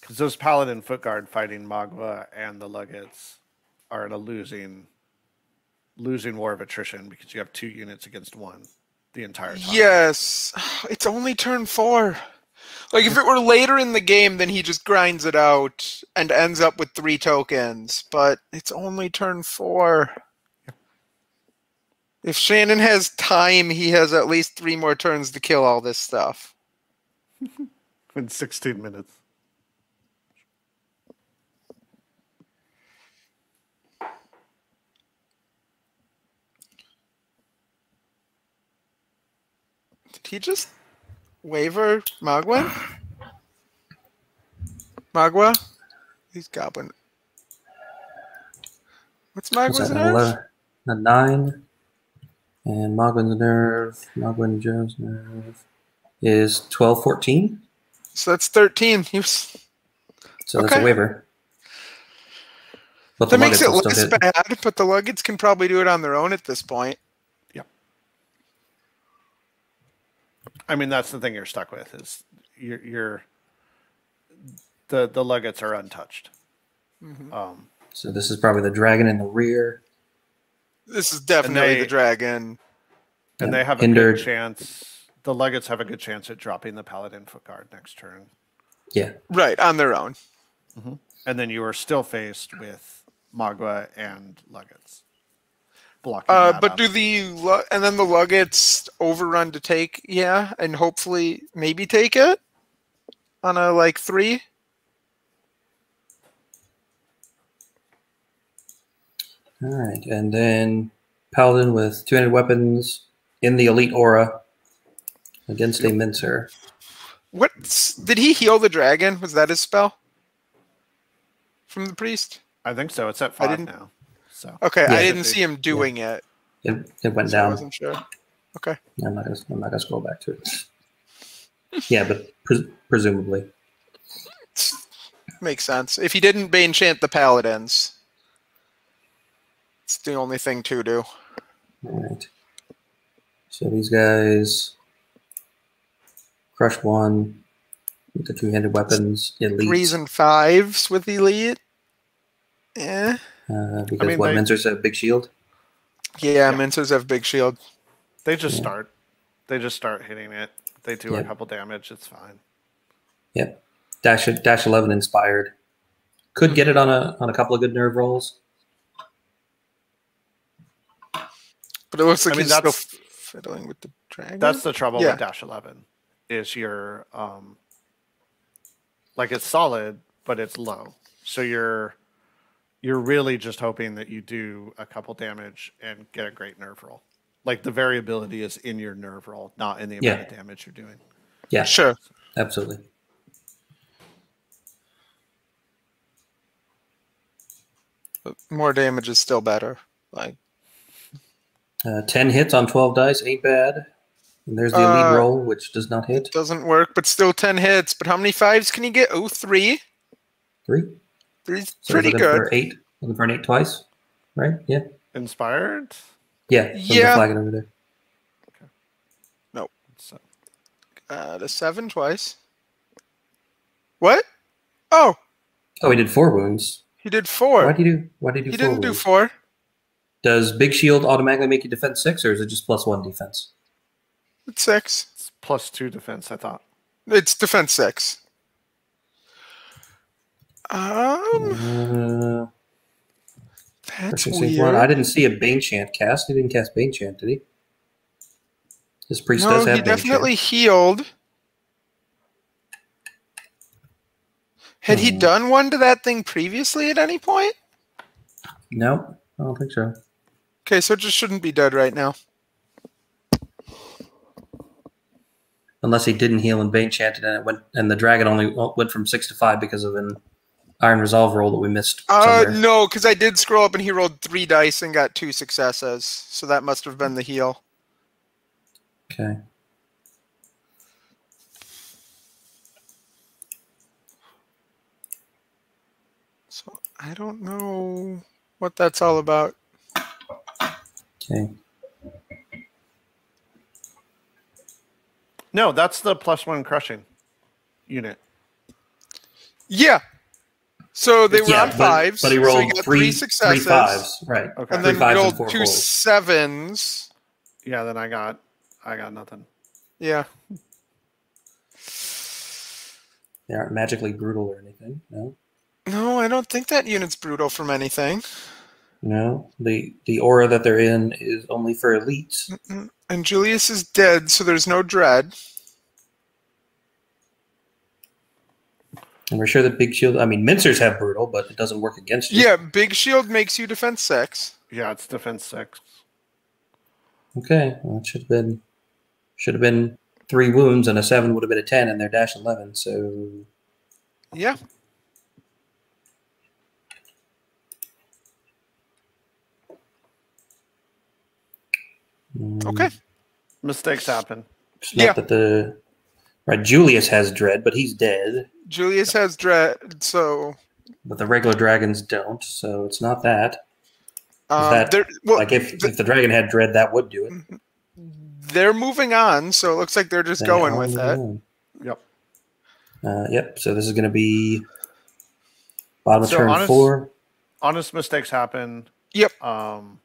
[SPEAKER 5] Because those Paladin Foot Guard fighting Magwa and the Luggets are in a losing, losing war of attrition because you have two units against one the entire time.
[SPEAKER 3] yes. It's only turn four. Like if it were later in the game, then he just grinds it out and ends up with three tokens. But it's only turn four. If Shannon has time, he has at least three more turns to kill all this stuff.
[SPEAKER 5] in 16 minutes.
[SPEAKER 3] He just waiver Magwa? Magwa? He's goblin. What's
[SPEAKER 1] Magwa's
[SPEAKER 3] nerve?
[SPEAKER 1] An 11, a nine. And Mogwin's nerve, Mogwin Joe's nerve is 12 14.
[SPEAKER 3] So that's 13. He was,
[SPEAKER 1] So that's
[SPEAKER 3] Okay.
[SPEAKER 1] a waiver. But
[SPEAKER 3] that makes it less bad, but the Luggets can probably do it on their own at this point.
[SPEAKER 5] I mean, that's the thing you're stuck with is you're, you're the the Luggets are untouched. Um,
[SPEAKER 1] So this is probably the dragon in the rear.
[SPEAKER 3] This is definitely
[SPEAKER 5] they-
[SPEAKER 3] the dragon.
[SPEAKER 5] and they have a good chance. The Luggets have a good chance at dropping the Paladin Footguard next turn,
[SPEAKER 1] Yeah.
[SPEAKER 3] Right, on their own.
[SPEAKER 5] and then you are still faced with Magwa and Luggets blocking.
[SPEAKER 3] Uh, but
[SPEAKER 5] up.
[SPEAKER 3] do the Lu- and then the Luggets overrun to take, yeah, and hopefully maybe take it on a like three.
[SPEAKER 1] All right. And then Paladin with 200 weapons in the elite aura against a Mincer.
[SPEAKER 3] What did he heal the dragon? Was that his spell from the priest?
[SPEAKER 5] I think so. It's at
[SPEAKER 3] I
[SPEAKER 5] five
[SPEAKER 3] didn't-
[SPEAKER 5] now. So
[SPEAKER 3] Okay,
[SPEAKER 1] Yeah,
[SPEAKER 3] I didn't
[SPEAKER 5] should
[SPEAKER 3] see him doing it.
[SPEAKER 1] It, it went
[SPEAKER 3] So I
[SPEAKER 1] down.
[SPEAKER 3] wasn't sure. Okay.
[SPEAKER 1] I'm not gonna. I'm not gonna scroll back to it. Yeah, but pres- presumably.
[SPEAKER 3] Makes sense. If he didn't Bane chant the paladins, it's the only thing to do.
[SPEAKER 1] All right. So these guys crush one with the two-handed weapons. Elite.
[SPEAKER 3] Threes and fives with elite. Eh.
[SPEAKER 1] Uh, because
[SPEAKER 5] mean,
[SPEAKER 1] what
[SPEAKER 5] they-
[SPEAKER 1] Mincer's a big shield.
[SPEAKER 3] Yeah, Mincers have big shield.
[SPEAKER 5] they just
[SPEAKER 1] Yeah.
[SPEAKER 5] start. They just start hitting it. They do a couple damage. It's fine.
[SPEAKER 1] Yep. Dash dash eleven inspired. Could get it on a on a couple of good nerve rolls.
[SPEAKER 3] But it looks like
[SPEAKER 5] I mean,
[SPEAKER 3] he's still fiddling with the dragon.
[SPEAKER 5] That's the trouble
[SPEAKER 3] Yeah.
[SPEAKER 5] with Dash Eleven, is your um, like it's solid, but it's low. So you're you're really just hoping that you do a couple damage and get a great nerve roll. Like the variability is in your nerve roll, not in the amount
[SPEAKER 1] Yeah.
[SPEAKER 5] of damage you're doing.
[SPEAKER 1] Yeah,
[SPEAKER 3] Sure.
[SPEAKER 1] absolutely.
[SPEAKER 3] But more damage is still better. Like
[SPEAKER 1] Uh, Ten hits on twelve dice ain't bad. And there's the elite
[SPEAKER 3] Uh,
[SPEAKER 1] roll, which does not hit.
[SPEAKER 3] doesn't work, but still ten hits. But how many fives can you get? Oh, three.
[SPEAKER 1] Three.
[SPEAKER 3] Three's
[SPEAKER 1] So
[SPEAKER 3] pretty
[SPEAKER 1] looking
[SPEAKER 3] good.
[SPEAKER 1] For eight. Looking for an eight twice. Right? Yeah.
[SPEAKER 5] Inspired.
[SPEAKER 1] Yeah. so the
[SPEAKER 3] Yeah.
[SPEAKER 1] flagging over there.
[SPEAKER 5] So
[SPEAKER 3] Uh, the seven twice. What? Oh,
[SPEAKER 1] Oh, he did four wounds.
[SPEAKER 3] he did four.
[SPEAKER 1] Why did he do? Why did he do
[SPEAKER 3] he
[SPEAKER 1] four?
[SPEAKER 3] didn't do four.
[SPEAKER 1] Does Big Shield automatically make you defense six, or is it just plus one defense?
[SPEAKER 3] It's six.
[SPEAKER 5] it's plus two defense. I thought.
[SPEAKER 3] It's defense six. Um,
[SPEAKER 1] Uh,
[SPEAKER 3] that's
[SPEAKER 1] one. I didn't see a Bane Chant cast. He didn't cast Bane Chant, did he? His priest
[SPEAKER 3] No,
[SPEAKER 1] does have
[SPEAKER 3] he
[SPEAKER 1] Bane
[SPEAKER 3] definitely
[SPEAKER 1] Chant.
[SPEAKER 3] healed. Had he
[SPEAKER 1] Hmm.
[SPEAKER 3] done one to that thing previously at any point?
[SPEAKER 1] No, I don't think so.
[SPEAKER 3] Okay, so it just shouldn't be dead right now.
[SPEAKER 1] unless he didn't heal and Bane chanted, and it went and the dragon only went from six to five because of an Iron Resolve roll that we missed.
[SPEAKER 3] Uh,
[SPEAKER 1] somewhere.
[SPEAKER 3] no, because I did scroll up and he rolled three dice and got two successes. So that must have been the heal.
[SPEAKER 1] Okay.
[SPEAKER 3] So I don't know what that's all about.
[SPEAKER 1] Okay.
[SPEAKER 5] No, that's the plus one crushing unit.
[SPEAKER 3] Yeah. So they were
[SPEAKER 1] yeah,
[SPEAKER 3] on
[SPEAKER 1] but-
[SPEAKER 3] fives.
[SPEAKER 1] but, he
[SPEAKER 3] so
[SPEAKER 1] rolled
[SPEAKER 3] got
[SPEAKER 1] three, three
[SPEAKER 3] successes.
[SPEAKER 1] fives, right?
[SPEAKER 5] Okay.
[SPEAKER 3] And
[SPEAKER 1] Three
[SPEAKER 3] then
[SPEAKER 1] fives and
[SPEAKER 3] rolled
[SPEAKER 1] four
[SPEAKER 3] two
[SPEAKER 1] fours.
[SPEAKER 3] sevens.
[SPEAKER 5] Yeah, then I got I got nothing.
[SPEAKER 3] Yeah.
[SPEAKER 1] They aren't magically brutal or anything. No,
[SPEAKER 3] No, I don't think that unit's brutal from anything.
[SPEAKER 1] no. The the aura that they're in is only for elites.
[SPEAKER 3] And Julius is dead, so there's no dread.
[SPEAKER 1] And we're sure that Big Shield. I mean, mincers have brutal, but it doesn't work against you.
[SPEAKER 3] Yeah, big shield makes you defense six.
[SPEAKER 5] Yeah, it's defense six.
[SPEAKER 1] Okay. Well, it should have been should have been three wounds, and a seven would have been a ten, and they're dash eleven. So
[SPEAKER 3] Yeah.
[SPEAKER 1] mm,
[SPEAKER 3] Okay.
[SPEAKER 5] Mistakes happen.
[SPEAKER 1] It's not
[SPEAKER 3] Yeah.
[SPEAKER 1] that the right Julius has dread, but he's dead.
[SPEAKER 3] Julius has dread, so
[SPEAKER 1] But the regular dragons don't, so it's not that.
[SPEAKER 3] um,
[SPEAKER 1] that,
[SPEAKER 3] well,
[SPEAKER 1] like if,
[SPEAKER 3] th-
[SPEAKER 1] if the dragon had dread, that would do it.
[SPEAKER 3] they're moving on, so it looks like they're just
[SPEAKER 1] They
[SPEAKER 3] going with
[SPEAKER 1] moving
[SPEAKER 3] it.
[SPEAKER 1] on.
[SPEAKER 5] Yep.
[SPEAKER 1] Uh, yep. So this is going to be bottom of
[SPEAKER 5] So
[SPEAKER 1] turn
[SPEAKER 5] honest-
[SPEAKER 1] four.
[SPEAKER 5] Honest mistakes happen.
[SPEAKER 3] Yep.
[SPEAKER 5] Um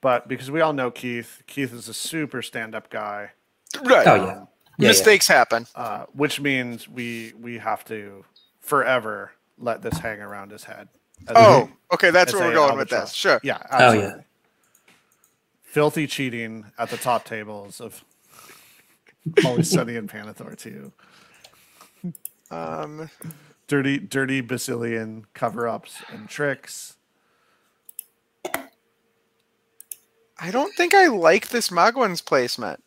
[SPEAKER 5] but because we all know Keith, Keith is a super stand-up guy.
[SPEAKER 3] Right.
[SPEAKER 1] Oh yeah. Yeah, yeah.
[SPEAKER 3] Mistakes happen.
[SPEAKER 5] Uh, which means we we have to forever let this hang around his head.
[SPEAKER 3] Oh,
[SPEAKER 5] a-
[SPEAKER 3] okay, that's where we're going with this. Sure.
[SPEAKER 5] Yeah,
[SPEAKER 1] Oh, yeah.
[SPEAKER 5] Filthy cheating at the top tables of Always Sunny and Pannithor too.
[SPEAKER 3] Um,
[SPEAKER 5] Dirty, dirty Basilean cover-ups and tricks.
[SPEAKER 3] I don't think I like this Magwan's placement.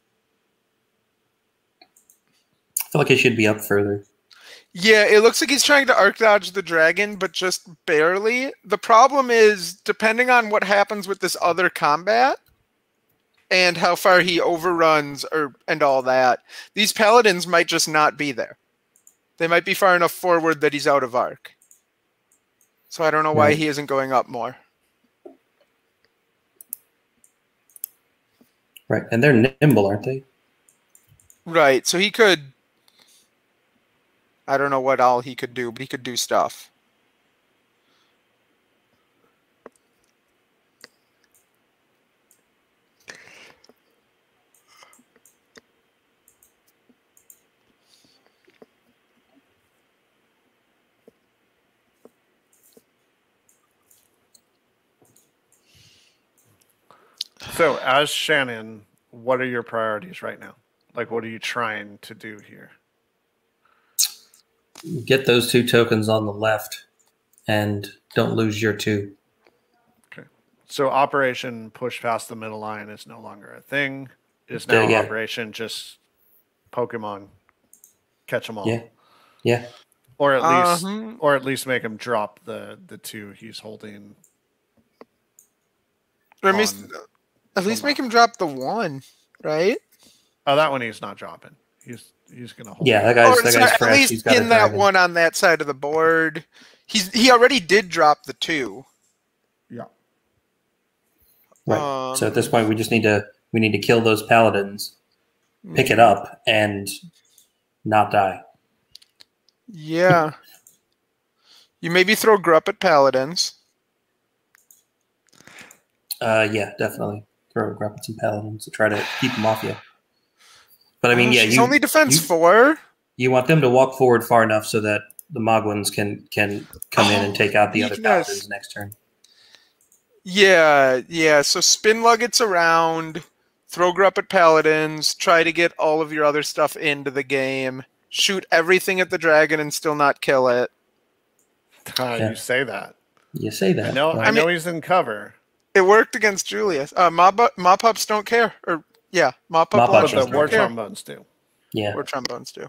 [SPEAKER 1] Feel like it should be up further.
[SPEAKER 3] Yeah, it looks like he's trying to arc dodge the dragon, but just barely. The problem is, depending on what happens with this other combat and how far he overruns or and all that, these paladins might just not be there. They might be far enough forward that he's out of arc. So I don't know why he isn't going up more.
[SPEAKER 1] Right. And they're nimble, aren't they?
[SPEAKER 3] Right. So he could. I don't know what all he could do, but he could do stuff.
[SPEAKER 5] So, as Shannon, what are your priorities right now? Like, what are you trying to do here?
[SPEAKER 1] Get those two tokens on the left, and don't lose your two. Okay.
[SPEAKER 5] So, Operation Push Past the Middle Line is no longer a thing. Is
[SPEAKER 1] Yeah,
[SPEAKER 5] now
[SPEAKER 1] yeah.
[SPEAKER 5] Operation just Pokemon catch them all,
[SPEAKER 1] Yeah. Yeah.
[SPEAKER 5] or at least,
[SPEAKER 3] Uh-huh.
[SPEAKER 5] or at least make him drop the the two he's holding.
[SPEAKER 3] Or at least, at least make him drop the one, right?
[SPEAKER 5] Oh, that one he's not dropping. He's he's gonna hold.
[SPEAKER 1] Yeah,
[SPEAKER 5] it.
[SPEAKER 1] that guy's,
[SPEAKER 3] or
[SPEAKER 1] that
[SPEAKER 3] so
[SPEAKER 1] guy's
[SPEAKER 3] at
[SPEAKER 1] fresh.
[SPEAKER 3] least
[SPEAKER 1] He's got a
[SPEAKER 3] in that
[SPEAKER 1] dragon.
[SPEAKER 3] one on that side of the board. He's he already did drop the two.
[SPEAKER 5] yeah.
[SPEAKER 1] Right.
[SPEAKER 3] Um,
[SPEAKER 1] so at this point, we just need to we need to kill those paladins, pick it up, and not die.
[SPEAKER 3] Yeah. you maybe throw Grupp at paladins.
[SPEAKER 1] Uh, yeah, definitely throw a at some paladins to try to keep them off you. But I mean,
[SPEAKER 3] Oh,
[SPEAKER 1] yeah,
[SPEAKER 3] she's
[SPEAKER 1] you
[SPEAKER 3] only defense
[SPEAKER 1] you-
[SPEAKER 3] four.
[SPEAKER 1] you want them to walk forward far enough so that the Mogwins can can come in and take out the other
[SPEAKER 3] Yes.
[SPEAKER 1] paladins next turn.
[SPEAKER 3] Yeah, yeah. So spin luggets around, throw Grupp at paladins, try to get all of your other stuff into the game, shoot everything at the dragon and still not kill it.
[SPEAKER 5] Uh,
[SPEAKER 1] Yeah.
[SPEAKER 5] You say that.
[SPEAKER 1] You say that.
[SPEAKER 5] I know.
[SPEAKER 1] but-
[SPEAKER 5] I,
[SPEAKER 3] I
[SPEAKER 5] know
[SPEAKER 3] mean-
[SPEAKER 5] he's in cover.
[SPEAKER 3] It worked against Julius. Uh, mob maw pups don't care, or Yeah, mop up
[SPEAKER 1] Mop up
[SPEAKER 5] the war trombones do.
[SPEAKER 1] Yeah.
[SPEAKER 3] or trombones do.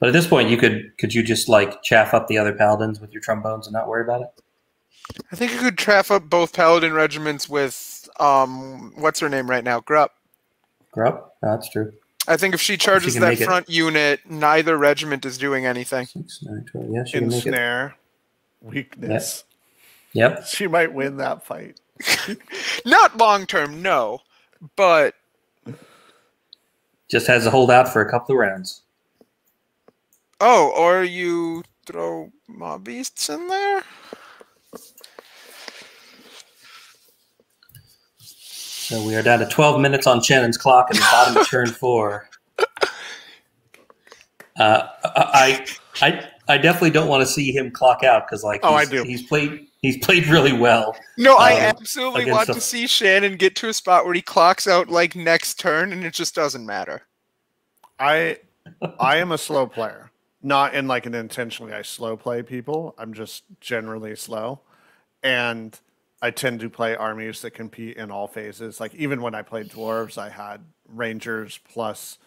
[SPEAKER 1] But at this point, you could could you just like chaff up the other paladins with your trombones and not worry about it?
[SPEAKER 3] I think you could chaff up both paladin regiments with um what's her name right now, Grupp.
[SPEAKER 1] Grupp? No, that's true.
[SPEAKER 3] I think if she charges
[SPEAKER 1] can
[SPEAKER 3] that
[SPEAKER 1] make it.
[SPEAKER 3] front unit, neither regiment is doing anything.
[SPEAKER 1] Six, nine, 12. Yeah, she can make it.
[SPEAKER 5] Ensnare, weakness.
[SPEAKER 1] Yep.
[SPEAKER 5] She might win that fight.
[SPEAKER 3] Not long term, no. But
[SPEAKER 1] Just has to hold out for a couple of rounds.
[SPEAKER 3] oh, or you throw maw beasts in there?
[SPEAKER 1] So we are down to 12 minutes on Shannon's clock at the bottom of turn four. Uh, I, I, I definitely don't want to see him clock out because, like,
[SPEAKER 5] Oh, I do.
[SPEAKER 1] He's played. He's played really well.
[SPEAKER 3] No, I
[SPEAKER 1] Um,
[SPEAKER 3] absolutely want
[SPEAKER 1] a-
[SPEAKER 3] to see Shannon get to a spot where he clocks out like next turn and it just doesn't matter.
[SPEAKER 5] I I am a slow player. Not in like an intentionally I slow play people. I'm just generally slow. And I tend to play armies that compete in all phases. Like even when I played dwarves, I had rangers plus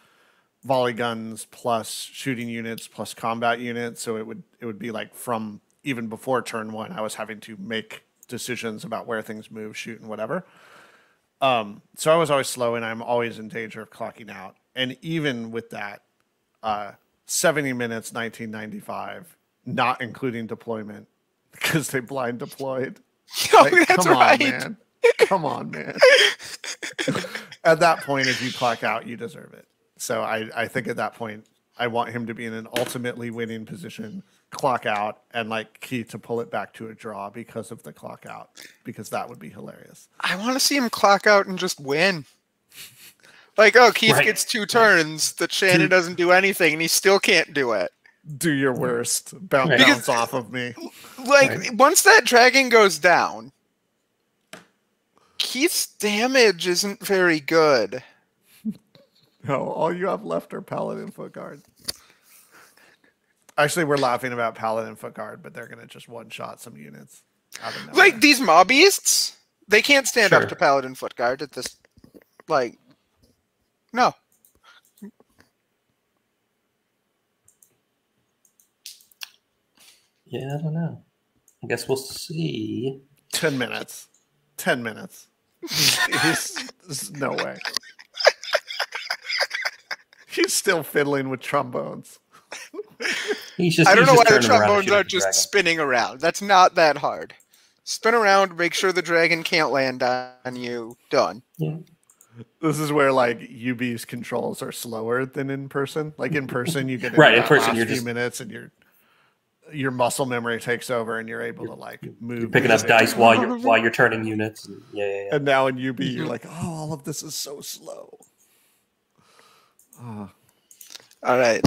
[SPEAKER 5] volley guns plus shooting units plus combat units. So it would it would be like from even before turn one, I was having to make decisions about where things move, shoot, and whatever. Um, so I was always slow, and I'm always in danger of clocking out. And even with that, uh, 70 minutes, 1995, not including deployment, because they blind deployed.
[SPEAKER 3] Oh,
[SPEAKER 5] Like,
[SPEAKER 3] that's
[SPEAKER 5] come
[SPEAKER 3] right.
[SPEAKER 5] on, man. Come on, man. at that point, if you clock out, you deserve it. So I, I think at that point, I want him to be in an ultimately winning position, clock out, and like key to pull it back to a draw because of the clock out, because that would be hilarious.
[SPEAKER 3] I want to see him clock out and just win. Like, oh, Keith
[SPEAKER 1] Right.
[SPEAKER 3] gets two turns that Shannon
[SPEAKER 5] Dude.
[SPEAKER 3] doesn't do anything and he still can't do it.
[SPEAKER 5] Do your worst, bounce,
[SPEAKER 1] Right.
[SPEAKER 5] bounce off of me.
[SPEAKER 3] Like,
[SPEAKER 1] Right.
[SPEAKER 3] once that dragon goes down, Keith's damage isn't very good.
[SPEAKER 5] No, all you have left are Paladin Foot Guard. Actually, we're laughing about Paladin Foot Guard, but they're gonna just one shot some units. Out of nowhere.
[SPEAKER 3] Like, these maw beasts, they can't stand
[SPEAKER 1] Sure.
[SPEAKER 3] up to Paladin Foot Guard at this. Like, no.
[SPEAKER 1] Yeah, I don't know. I guess we'll see.
[SPEAKER 5] ten minutes. Ten minutes. He's, there's no way. He's still fiddling with trombones.
[SPEAKER 1] He's just.
[SPEAKER 3] I don't
[SPEAKER 1] he's
[SPEAKER 3] know why the
[SPEAKER 1] turning around and
[SPEAKER 3] trombones are
[SPEAKER 1] the
[SPEAKER 3] just
[SPEAKER 1] dragon.
[SPEAKER 3] spinning around. That's not that hard. Spin around, make sure the dragon can't land on you. Done.
[SPEAKER 1] Yeah.
[SPEAKER 5] This is where like UB's controls are slower than in person. Like in person, you get
[SPEAKER 1] Right, in person, you're
[SPEAKER 5] few
[SPEAKER 1] just-
[SPEAKER 5] minutes and your your muscle memory takes over and you're able to like move.
[SPEAKER 1] You're picking up
[SPEAKER 5] music.
[SPEAKER 1] dice while you're while you're turning units. And, yeah, yeah, yeah.
[SPEAKER 5] And now in UB, you're like, oh, all of this is so slow. Ah.
[SPEAKER 3] All right.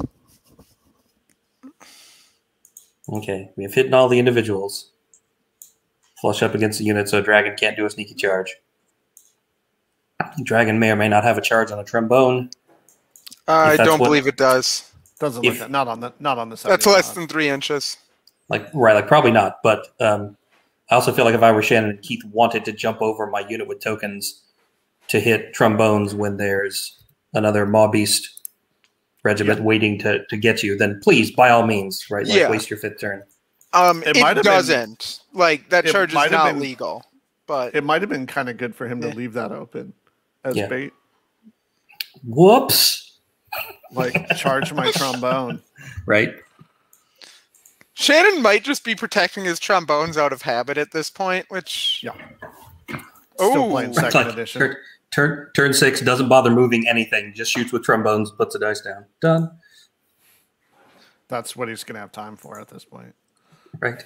[SPEAKER 1] Okay, we have hit all the individuals. Flush up against the unit so a dragon can't do a sneaky charge. Dragon may or may not have a charge on a trombone.
[SPEAKER 3] I don't
[SPEAKER 1] what-
[SPEAKER 3] believe it does.
[SPEAKER 5] Doesn't
[SPEAKER 1] If-
[SPEAKER 5] look that, not on the not on the side.
[SPEAKER 3] That's less than three inches.
[SPEAKER 1] Like right, like probably not. But um, I also feel like if I were Shannon and Keith wanted to jump over my unit with tokens to hit trombones when there's another Maw Beast regiment waiting to, to get you, then please, by all means, right? Like
[SPEAKER 3] Yeah.
[SPEAKER 1] waste your fifth turn.
[SPEAKER 3] Um,
[SPEAKER 5] It
[SPEAKER 3] it,
[SPEAKER 5] might have been-
[SPEAKER 3] doesn't. like that charge is
[SPEAKER 5] might
[SPEAKER 3] not
[SPEAKER 5] been-
[SPEAKER 3] legal. But
[SPEAKER 5] It might have been kind of good for him to leave that open as
[SPEAKER 1] Yeah.
[SPEAKER 5] bait.
[SPEAKER 1] Whoops.
[SPEAKER 5] Like charge my trombone.
[SPEAKER 1] Right?
[SPEAKER 3] Shannon might just be protecting his trombones out of habit at this point, which
[SPEAKER 5] Yeah. Still
[SPEAKER 3] Oh.
[SPEAKER 5] playing second
[SPEAKER 1] like
[SPEAKER 5] edition.
[SPEAKER 1] Turn, turn turn six doesn't bother moving anything, just shoots with trombones, puts the dice down. Done.
[SPEAKER 5] That's what he's gonna have time for at this point.
[SPEAKER 1] Right.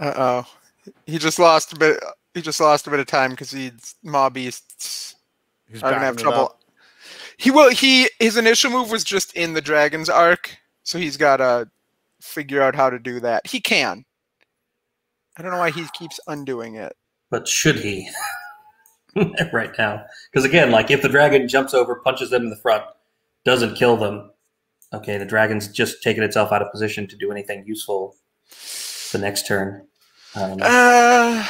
[SPEAKER 3] uh oh, he just lost a bit. He just lost a bit of time because he's maw beasts
[SPEAKER 5] He's
[SPEAKER 3] are gonna have trouble.
[SPEAKER 5] up.
[SPEAKER 3] He will. He his initial move was just in the dragon's arc, so he's got to figure out how to do that. He can. I don't know why he keeps undoing it.
[SPEAKER 1] But should he? right now. Because again, like if the dragon jumps over, punches them in the front, doesn't kill them, okay, the dragon's just taken itself out of position to do anything useful the next turn. I.
[SPEAKER 3] Uh,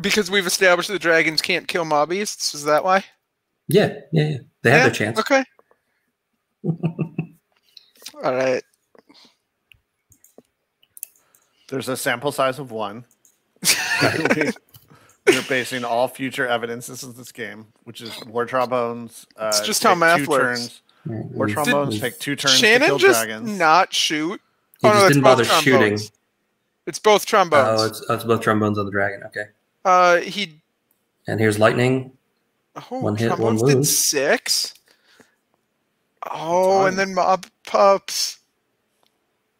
[SPEAKER 3] Because we've established the dragons can't kill maw beasts. Is that why?
[SPEAKER 1] Yeah, yeah, yeah. They have
[SPEAKER 3] Yeah,
[SPEAKER 1] their chance.
[SPEAKER 3] Okay. All right.
[SPEAKER 5] There's a sample size of one. We, we're basing all future evidences of this game, which is war trombones. Uh,
[SPEAKER 3] It's just how math
[SPEAKER 5] two
[SPEAKER 3] works.
[SPEAKER 5] Turns. War trombones
[SPEAKER 1] we've-
[SPEAKER 5] take two turns to
[SPEAKER 3] Shannon
[SPEAKER 5] kill
[SPEAKER 3] just
[SPEAKER 5] dragons.
[SPEAKER 3] not shoot.
[SPEAKER 1] He
[SPEAKER 3] oh,
[SPEAKER 1] just
[SPEAKER 3] it's
[SPEAKER 1] didn't
[SPEAKER 3] both
[SPEAKER 1] bother shooting.
[SPEAKER 3] It's both trombones.
[SPEAKER 1] Oh, it's, oh, it's both trombones on the dragon. Okay.
[SPEAKER 3] uh, he.
[SPEAKER 1] And here's lightning.
[SPEAKER 3] Oh,
[SPEAKER 1] One hit, one
[SPEAKER 3] trombones did
[SPEAKER 1] wound.
[SPEAKER 3] six. Oh, and then mob pups.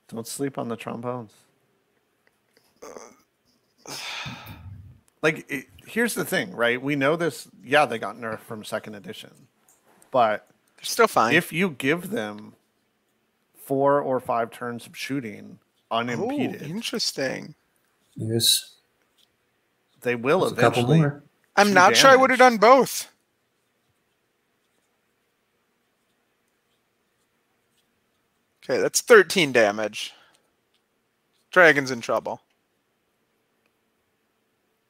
[SPEAKER 5] Don't sleep on the trombones. Like, it, here's the thing, right? We know this. Yeah, they got nerfed from second edition, but
[SPEAKER 3] They're still fine.
[SPEAKER 5] if you give them four or five turns of shooting
[SPEAKER 3] oh,
[SPEAKER 5] unimpeded,
[SPEAKER 3] interesting.
[SPEAKER 1] Yes,
[SPEAKER 5] they will
[SPEAKER 1] here's a
[SPEAKER 5] eventually.
[SPEAKER 1] more.
[SPEAKER 3] I'm
[SPEAKER 5] Two
[SPEAKER 3] not sure I would have done both. Okay, that's 13 damage. Dragon's in trouble.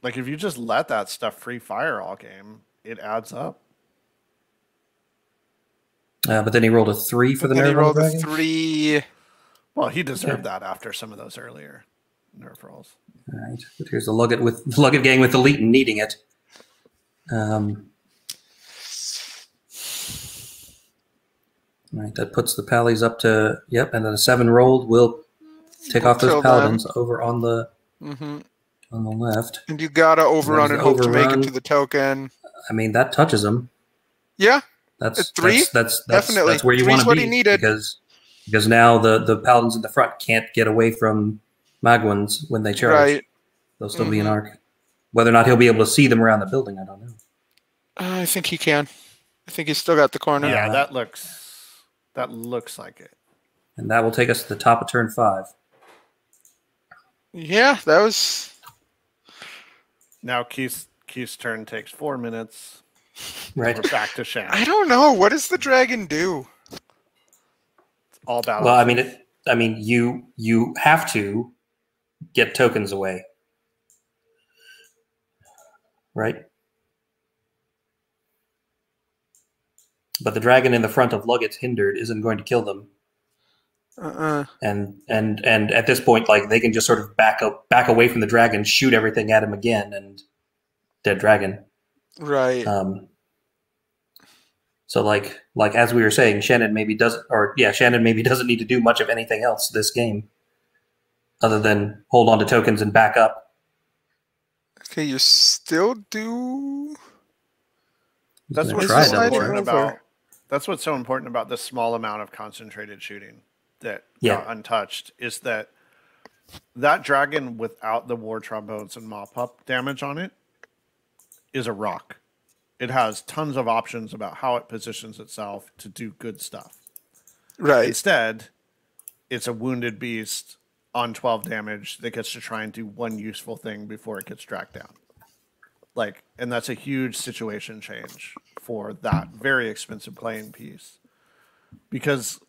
[SPEAKER 5] Like, if you just let that stuff free fire all game, it adds up.
[SPEAKER 1] Uh, but then he rolled a three for the
[SPEAKER 3] then he
[SPEAKER 1] nerve on
[SPEAKER 3] rolled a
[SPEAKER 1] dragon.
[SPEAKER 3] three.
[SPEAKER 5] Well, he deserved that after some of those earlier nerf rolls.
[SPEAKER 1] All right. But here's the Luggett with the Luggett gang with elite and needing it. Um, all right, that puts the pallies up to yep, and then a seven rolled will take off
[SPEAKER 3] Kill
[SPEAKER 1] those
[SPEAKER 3] them.
[SPEAKER 1] paladins over on the
[SPEAKER 3] hmm
[SPEAKER 1] on the left.
[SPEAKER 3] And you gotta overrun
[SPEAKER 1] There's
[SPEAKER 3] and hope to make it to the token.
[SPEAKER 1] I mean that touches them.
[SPEAKER 3] Yeah,
[SPEAKER 1] That's
[SPEAKER 3] At three?
[SPEAKER 1] That's that's, that's,
[SPEAKER 3] Definitely.
[SPEAKER 1] that's where you want to
[SPEAKER 3] what
[SPEAKER 1] be
[SPEAKER 3] he needed.
[SPEAKER 1] because because now the the paladins in the front can't get away from Magwins when they charge.
[SPEAKER 3] right.
[SPEAKER 1] They'll still be an arc. Whether or not he'll be able to see them around the building, I don't know.
[SPEAKER 3] Uh, I think he can. I think he's still got the corner.
[SPEAKER 5] Yeah, that looks that looks like it.
[SPEAKER 1] And that will take us to the top of turn five.
[SPEAKER 3] Yeah, that was.
[SPEAKER 5] Now Keith's Keith's turn takes four minutes.
[SPEAKER 1] Right.
[SPEAKER 5] We're back to Shannon.
[SPEAKER 3] I don't know. What does the dragon do?
[SPEAKER 5] It's All battle.
[SPEAKER 1] Well, I mean, it, I mean, you you have to get tokens away, right? But the dragon in the front of Luggett's hindered isn't going to kill them,
[SPEAKER 3] Uh-uh.
[SPEAKER 1] and and and at this point, like they can just sort of back up, back away from the dragon, shoot everything at him again, and dead dragon.
[SPEAKER 3] Right.
[SPEAKER 1] Um, so like like as we were saying, Shannon maybe doesn't or yeah, Shannon maybe doesn't need to do much of anything else this game other than hold on to tokens and back up.
[SPEAKER 3] Okay, you still do.
[SPEAKER 5] that's what's so important about. That's what's so important about the small amount of concentrated shooting that
[SPEAKER 1] Yeah.
[SPEAKER 5] got untouched is that that dragon without the war trombones and maw pup damage on it is a rock. It has tons of options about how it positions itself to do good stuff.
[SPEAKER 3] Right.
[SPEAKER 5] Instead, it's a wounded beast on 12 damage that gets to try and do one useful thing before it gets dragged down. Like, and that's a huge situation change for that very expensive playing piece because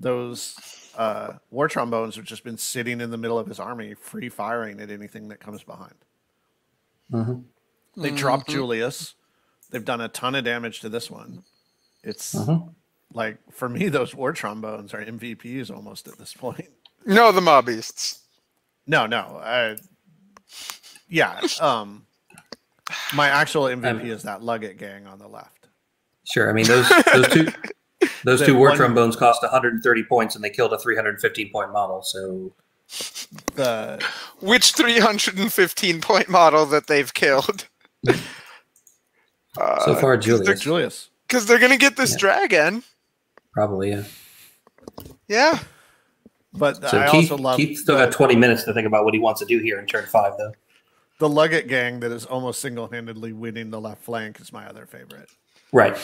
[SPEAKER 5] those uh, war trombones have just been sitting in the middle of his army, free firing at anything that comes behind.
[SPEAKER 1] Mhm.
[SPEAKER 5] They dropped Julius. They've done a ton of damage to this one. It's
[SPEAKER 1] Mhm.
[SPEAKER 5] like for me, those war trombones are MVPs almost at this point.
[SPEAKER 3] No, the maw beasts.
[SPEAKER 5] No, no. I, yeah. Um, my actual MVP is that Luggett gang on the left.
[SPEAKER 1] Sure. I mean those those two those two war
[SPEAKER 5] one-
[SPEAKER 1] trombones cost 130 points and they killed a 315 point model. So
[SPEAKER 5] The
[SPEAKER 3] Which 315 point model that they've killed?
[SPEAKER 1] so far Julius
[SPEAKER 5] Julius.
[SPEAKER 3] Because they're gonna get this
[SPEAKER 1] Yeah.
[SPEAKER 3] dragon.
[SPEAKER 1] probably yeah.
[SPEAKER 3] Yeah.
[SPEAKER 5] But
[SPEAKER 1] So
[SPEAKER 5] I
[SPEAKER 1] Keith,
[SPEAKER 5] also love
[SPEAKER 1] Keith still
[SPEAKER 5] the,
[SPEAKER 1] got 20 minutes to think about what he wants to do here in turn five though.
[SPEAKER 5] the Luggett gang that is almost single handedly winning the left flank is my other favorite.
[SPEAKER 1] Right.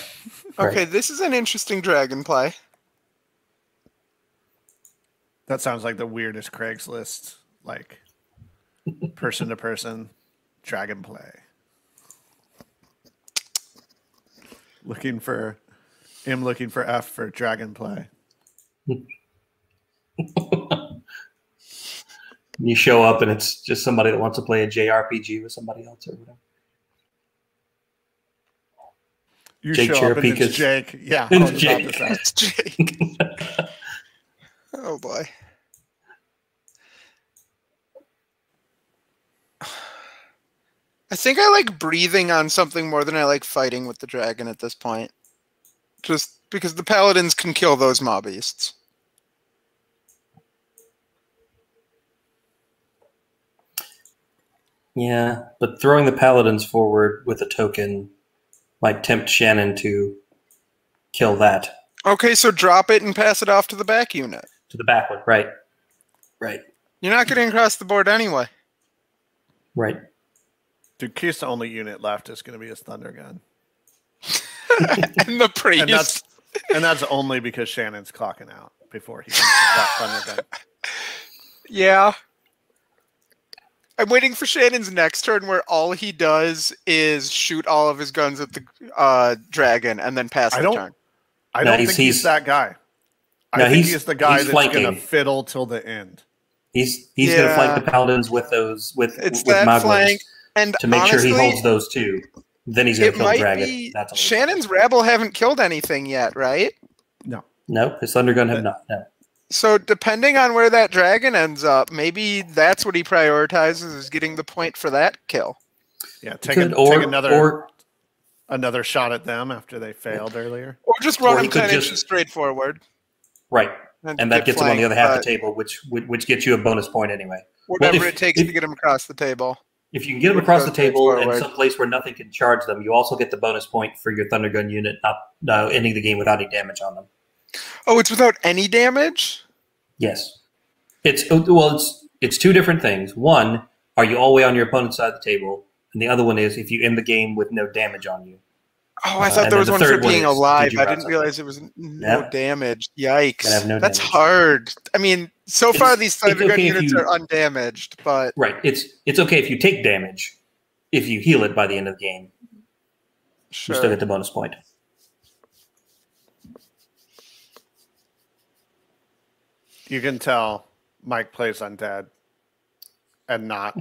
[SPEAKER 1] Right.
[SPEAKER 3] Okay, this is an interesting dragon play.
[SPEAKER 5] That sounds like the weirdest Craigslist, like person to person dragon play. Looking for, am looking for F for dragon play.
[SPEAKER 1] You show up and it's just somebody that wants to play a JRPG with somebody else or whatever.
[SPEAKER 5] You
[SPEAKER 1] Jake
[SPEAKER 5] show up and it's Jake. Yeah,
[SPEAKER 1] It's oh,
[SPEAKER 5] I was about
[SPEAKER 1] Jake.
[SPEAKER 3] It's Jake. oh boy. I think I like breathing on something more than I like fighting with the dragon at this point. Just because the paladins can kill those maw beasts.
[SPEAKER 1] Yeah, but throwing the paladins forward with a token might tempt Shannon to kill that
[SPEAKER 3] Okay, so drop it and pass it off to the back unit.
[SPEAKER 1] to the back one. Right. Right.
[SPEAKER 3] You're not getting across the board anyway.
[SPEAKER 1] Right.
[SPEAKER 5] Dude, Keith's the only unit left is going to be his thunder gun,
[SPEAKER 3] and the priest.
[SPEAKER 5] and that's and that's only because Shannon's clocking out before he can that thunder gun.
[SPEAKER 3] Yeah. I'm waiting for Shannon's next turn where all he does is shoot all of his guns at the uh, dragon and then pass
[SPEAKER 5] I
[SPEAKER 3] the
[SPEAKER 5] don't-
[SPEAKER 3] turn.
[SPEAKER 5] I
[SPEAKER 1] No,
[SPEAKER 5] don't
[SPEAKER 1] he's-
[SPEAKER 5] think he's,
[SPEAKER 1] he's-
[SPEAKER 5] that guy. I
[SPEAKER 1] No,
[SPEAKER 5] think
[SPEAKER 1] he's-
[SPEAKER 5] he's, the guy
[SPEAKER 1] he's
[SPEAKER 5] that's going to fiddle till the end.
[SPEAKER 1] He's he's gonna flank the paladins with those with
[SPEAKER 3] It's
[SPEAKER 1] with
[SPEAKER 3] that flank, And
[SPEAKER 1] to make
[SPEAKER 3] honestly,
[SPEAKER 1] sure he holds those two. Then he's gonna kill the dragon.
[SPEAKER 3] be
[SPEAKER 1] That's all.
[SPEAKER 3] Shannon's rabble haven't killed anything yet, right?
[SPEAKER 1] No, No, his thunder gun have not. No.
[SPEAKER 3] So depending on where that dragon ends up, maybe that's what he prioritizes is getting the point for that kill.
[SPEAKER 5] Yeah, take,
[SPEAKER 1] Could-
[SPEAKER 5] a,
[SPEAKER 1] or
[SPEAKER 5] take another
[SPEAKER 1] or
[SPEAKER 5] another shot at them after they failed earlier.
[SPEAKER 3] Or just run
[SPEAKER 1] he
[SPEAKER 3] him ten
[SPEAKER 1] just-
[SPEAKER 3] inches straight forward.
[SPEAKER 1] right, and that
[SPEAKER 3] get
[SPEAKER 1] gets him on the other half of the table, which which which gets you a bonus point anyway.
[SPEAKER 3] but Whatever
[SPEAKER 1] if-
[SPEAKER 3] it takes
[SPEAKER 1] if-
[SPEAKER 3] to get him across the table.
[SPEAKER 1] If you can get them across the table in
[SPEAKER 3] some
[SPEAKER 1] place where nothing can charge them, you also get the bonus point for your thunder gun unit not uh, ending the game without any damage on them.
[SPEAKER 3] Oh, it's without any damage?
[SPEAKER 1] Yes, it's well, it's it's two different things. One, are you all the way on your opponent's side of the table, and the other one is if you end the game with no damage on you.
[SPEAKER 3] Oh, I
[SPEAKER 1] Uh,
[SPEAKER 3] thought
[SPEAKER 1] and
[SPEAKER 3] there was
[SPEAKER 1] the
[SPEAKER 3] one for
[SPEAKER 1] one
[SPEAKER 3] being
[SPEAKER 1] is,
[SPEAKER 3] alive.
[SPEAKER 1] you
[SPEAKER 3] I didn't realize it was no
[SPEAKER 1] Yeah.
[SPEAKER 3] damage. Yikes.
[SPEAKER 1] No
[SPEAKER 3] That's
[SPEAKER 1] damage.
[SPEAKER 3] hard. I mean, so
[SPEAKER 1] It's-
[SPEAKER 3] far these thunder
[SPEAKER 1] okay
[SPEAKER 3] units
[SPEAKER 1] you-
[SPEAKER 3] are undamaged, but
[SPEAKER 1] Right. It's it's okay if you take damage, if you heal it by the end of the game, you still get the bonus point.
[SPEAKER 5] You can tell Mike plays undead and not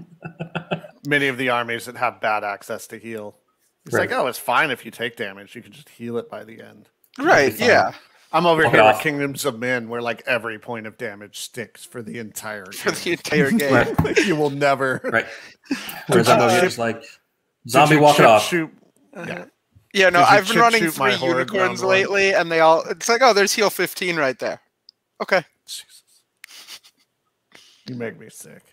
[SPEAKER 5] many of the armies that have bad access to heal. It's like, oh, it's fine if you take damage. You can just heal it by the end.
[SPEAKER 3] Right, yeah.
[SPEAKER 5] I'm over
[SPEAKER 1] Walk
[SPEAKER 5] here
[SPEAKER 1] off.
[SPEAKER 5] with Kingdoms of Men, where like every point of damage sticks for the entire
[SPEAKER 3] For the
[SPEAKER 5] game.
[SPEAKER 3] entire game.
[SPEAKER 1] Right.
[SPEAKER 5] Like, you will never.
[SPEAKER 1] Right. Whereas I'm over here just like zombie
[SPEAKER 5] Did you
[SPEAKER 1] walking off.
[SPEAKER 5] Shoot?
[SPEAKER 3] Uh-huh.
[SPEAKER 5] Yeah.
[SPEAKER 3] Yeah, no, I've been running three unicorns
[SPEAKER 5] round one?
[SPEAKER 3] lately, and they all, it's like, oh, there's heal 15 right there. Okay.
[SPEAKER 5] Jesus. You make me sick.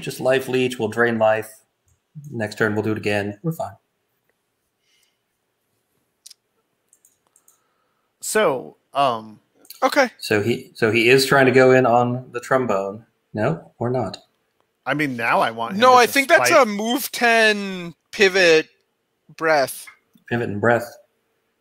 [SPEAKER 1] Just life leech. We'll drain life. Next turn we'll do it again. We're fine.
[SPEAKER 5] So, um,
[SPEAKER 3] Okay.
[SPEAKER 1] So he so he is trying to go in on the trombone. No, or not.
[SPEAKER 5] I mean, now I want. Him
[SPEAKER 3] No,
[SPEAKER 5] to
[SPEAKER 3] I
[SPEAKER 5] just
[SPEAKER 3] think that's a move 10 pivot breath.
[SPEAKER 1] Pivot and breath.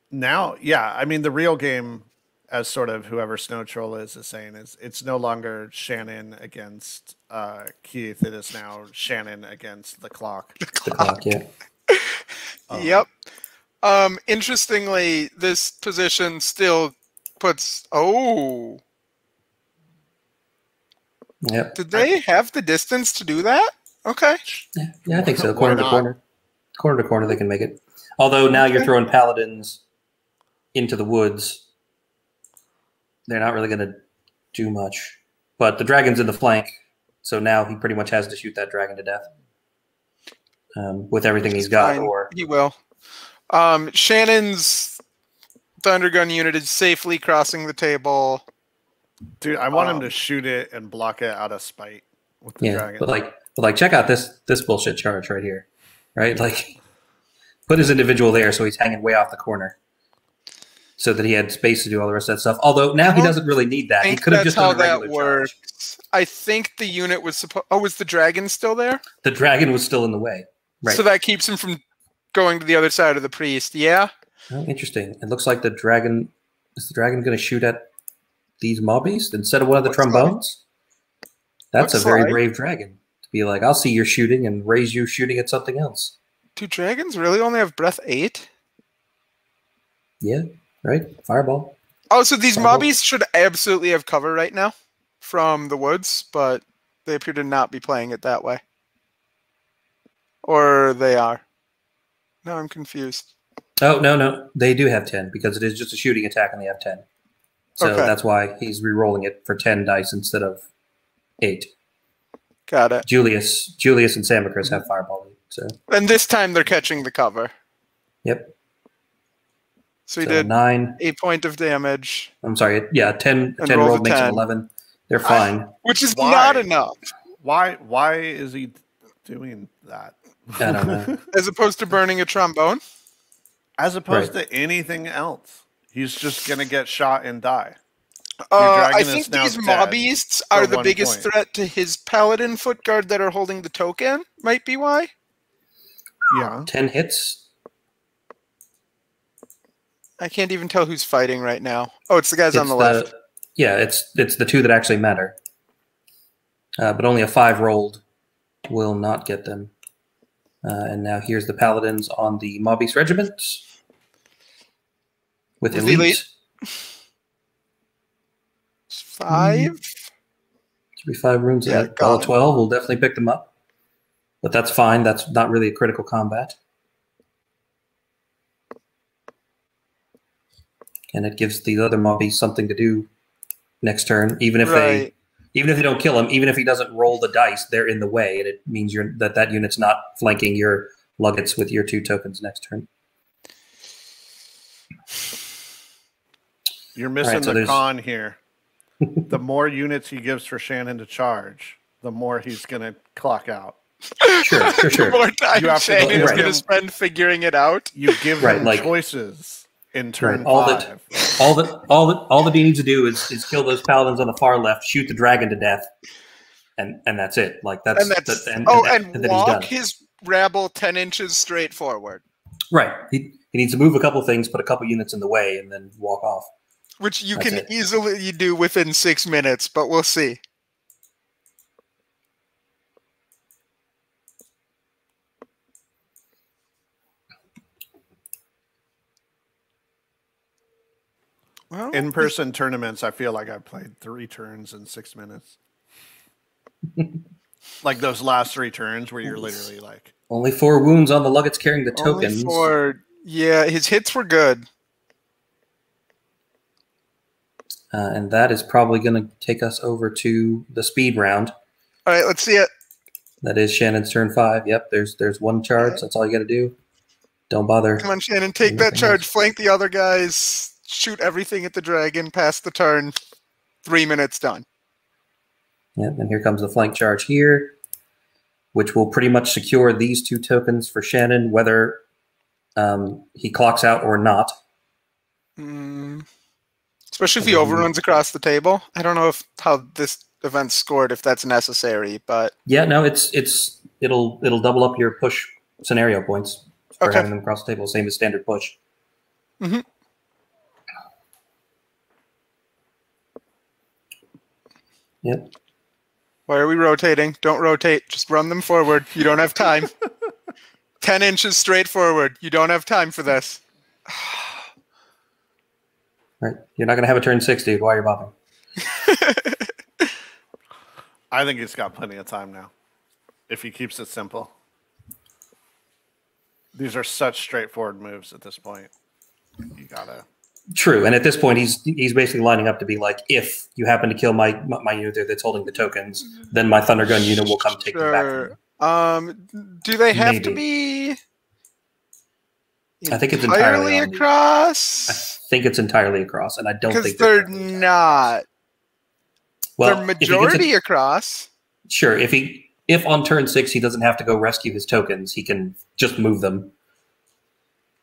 [SPEAKER 5] now. Yeah, I mean, the real game, as sort of whoever Snow Troll is is saying, is it's no longer Shannon against uh, Keith. It is now Shannon against the clock.
[SPEAKER 1] The clock. Yeah.
[SPEAKER 5] Um,
[SPEAKER 3] Yep. Um, interestingly, this position still puts. Oh,
[SPEAKER 1] Yep.
[SPEAKER 3] did they have the distance to do that? Okay.
[SPEAKER 1] Yeah, yeah, I think so.
[SPEAKER 5] Why
[SPEAKER 1] Corner to
[SPEAKER 5] not?
[SPEAKER 1] corner. Corner to corner, they can make it. Although now you're throwing paladins into the woods. They're not really going to do much. But the dragon's in the flank, so now he pretty much has to shoot that dragon to death um, with everything he's got.
[SPEAKER 3] Fine.
[SPEAKER 1] Or
[SPEAKER 3] He will. Um, Shannon's Thundergun unit is safely crossing the table.
[SPEAKER 5] Dude, I want him
[SPEAKER 3] Um,
[SPEAKER 5] to shoot it and block it out of spite with the
[SPEAKER 1] yeah,
[SPEAKER 5] dragon.
[SPEAKER 1] but like, but like, check out this this bullshit charge right here, right? Like, put his individual there so he's hanging way off the corner, so that he had space to do all the rest of that stuff. Although now he doesn't really need that. He could have just done a
[SPEAKER 3] that
[SPEAKER 1] regular charge.
[SPEAKER 3] works. I think the unit was supposed. Oh, was the dragon still there?
[SPEAKER 1] The dragon was still in the way. Right.
[SPEAKER 3] So that keeps him from going to the other side of the priest. Yeah.
[SPEAKER 1] Oh, interesting. It looks like the dragon is the dragon going to shoot at these mobbies instead of one of the
[SPEAKER 3] Looks like-
[SPEAKER 1] trombones. That's a very
[SPEAKER 3] like-
[SPEAKER 1] brave dragon to be like, I'll see your shooting and raise you shooting at something else.
[SPEAKER 3] Do dragons really only have breath eight?
[SPEAKER 1] Yeah, right. Fireball.
[SPEAKER 3] Oh, so these
[SPEAKER 1] Fireball.
[SPEAKER 3] mobbies should absolutely have cover right now from the woods, but they appear to not be playing it that way. Or they are. No, I'm confused.
[SPEAKER 1] Oh no, no, they do have ten because it is just a shooting attack, and they have ten. So
[SPEAKER 3] Okay.
[SPEAKER 1] that's why he's re-rolling it for ten dice instead of eight.
[SPEAKER 3] Got it.
[SPEAKER 1] Julius, Julius, and Samacris have fireball. So
[SPEAKER 3] And this time they're catching the cover.
[SPEAKER 1] yep.
[SPEAKER 3] So he
[SPEAKER 1] So
[SPEAKER 3] did
[SPEAKER 1] nine.
[SPEAKER 3] eight point of damage,
[SPEAKER 1] I'm sorry. Yeah, 10, 10
[SPEAKER 3] rolled
[SPEAKER 1] rolled
[SPEAKER 3] a
[SPEAKER 1] makes it
[SPEAKER 3] 10.
[SPEAKER 1] eleven. They're fine.
[SPEAKER 3] which is
[SPEAKER 5] Why?
[SPEAKER 3] not enough,
[SPEAKER 5] Why? Why is he doing that?
[SPEAKER 1] I don't know.
[SPEAKER 3] as opposed to burning a trombone.
[SPEAKER 5] As opposed to anything else, he's just gonna get shot and die.
[SPEAKER 3] Uh, I think these
[SPEAKER 5] dead
[SPEAKER 3] maw beasts are the biggest
[SPEAKER 5] point.
[SPEAKER 3] threat to his paladin foot guard that are holding the token. Might be why.
[SPEAKER 5] Yeah.
[SPEAKER 1] Ten hits.
[SPEAKER 3] I can't even tell who's fighting right now. Oh, it's the guys on
[SPEAKER 1] It's
[SPEAKER 3] the left.
[SPEAKER 1] Yeah, it's it's the two that actually matter. Uh, but only a five rolled will not get them. Uh, and now here's the paladins on the Mobbies regiment with
[SPEAKER 3] With
[SPEAKER 1] elite.
[SPEAKER 3] elite. Five.
[SPEAKER 1] Three five runes.
[SPEAKER 3] Yeah,
[SPEAKER 1] Yeah, all twelve. We'll definitely pick them up. But that's fine. That's not really a critical combat. And it gives the other mobbies something to do next turn, even if they even if they don't kill him, even if he doesn't roll the dice, they're in the way, and it means you're that that unit's not flanking your luggets with your two tokens next turn.
[SPEAKER 5] You're missing
[SPEAKER 1] Alright, so
[SPEAKER 5] the con here. the more units he gives for Shannon to charge, the more he's gonna clock out.
[SPEAKER 1] Sure, sure,
[SPEAKER 3] The
[SPEAKER 1] sure.
[SPEAKER 3] more time
[SPEAKER 5] You have to
[SPEAKER 3] Shane is
[SPEAKER 1] give
[SPEAKER 3] going to spend figuring it out.
[SPEAKER 5] You give
[SPEAKER 1] Right,
[SPEAKER 5] him
[SPEAKER 1] like-
[SPEAKER 5] choices in turn
[SPEAKER 1] Right, all
[SPEAKER 5] five.
[SPEAKER 1] that- All that all that all that he needs to do is, is kill those paladins on the far left, shoot the dragon to death, and and that's it. Like that's
[SPEAKER 3] And that's oh,
[SPEAKER 1] that- and,
[SPEAKER 3] oh,
[SPEAKER 1] that-
[SPEAKER 3] and
[SPEAKER 1] then he's
[SPEAKER 3] walk
[SPEAKER 1] done.
[SPEAKER 3] his rabble ten inches straight forward,
[SPEAKER 1] Right. He, he needs to move a couple things, put a couple units in the way, and then walk off.
[SPEAKER 3] which you
[SPEAKER 1] That's
[SPEAKER 3] can
[SPEAKER 1] it.
[SPEAKER 3] easily do within six minutes. But we'll see. Well,
[SPEAKER 5] In person tournaments, I feel like I played three turns in six minutes. like those last three turns where you're literally like,
[SPEAKER 1] Only four wounds on the luggets carrying the
[SPEAKER 3] only
[SPEAKER 1] tokens.
[SPEAKER 3] for yeah, his hits were good.
[SPEAKER 1] Uh, and that is probably going to take us over to the speed round.
[SPEAKER 3] All right, let's see it.
[SPEAKER 1] That is Shannon's turn five. Yep, there's there's one charge. That's all you got to do. Don't bother.
[SPEAKER 3] Come on, Shannon, take that charge.
[SPEAKER 1] else.
[SPEAKER 3] Flank the other guys. Shoot everything at the dragon. Pass the turn. Three minutes done.
[SPEAKER 1] Yep, and here comes the flank charge here, which will pretty much secure these two tokens for Shannon, whether um, he clocks out or not.
[SPEAKER 3] Mm. Especially if he overruns across the table. I don't know if how this event's scored if that's necessary, but
[SPEAKER 1] Yeah, no, it's it's it'll it'll double up your push scenario points for
[SPEAKER 3] Okay.
[SPEAKER 1] having them across the table, same as standard push.
[SPEAKER 3] Mhm.
[SPEAKER 1] Yep.
[SPEAKER 3] why are we rotating? Don't rotate. Just run them forward. You don't have time. Ten inches straight forward. You don't have time for this.
[SPEAKER 1] Right. You're not gonna have a turn six, dude. Why are you bothering?
[SPEAKER 5] I think he's got plenty of time now if he keeps it simple. These are such straightforward moves at this point. You gotta.
[SPEAKER 1] True, and at this point, he's he's basically lining up to be like, if you happen to kill my my, my unit there that's holding the tokens, then my thunder gun unit will come take them back. From you.
[SPEAKER 3] Sure. Um, do they have to be?
[SPEAKER 1] I think it's entirely on you. I think it's entirely across, and I don't think
[SPEAKER 3] they're
[SPEAKER 1] currently-
[SPEAKER 3] not.
[SPEAKER 1] well,
[SPEAKER 3] they're
[SPEAKER 1] if he gets
[SPEAKER 3] majority
[SPEAKER 1] it-
[SPEAKER 3] across.
[SPEAKER 1] sure, if he if on turn six he doesn't have to go rescue his tokens, he can just move them.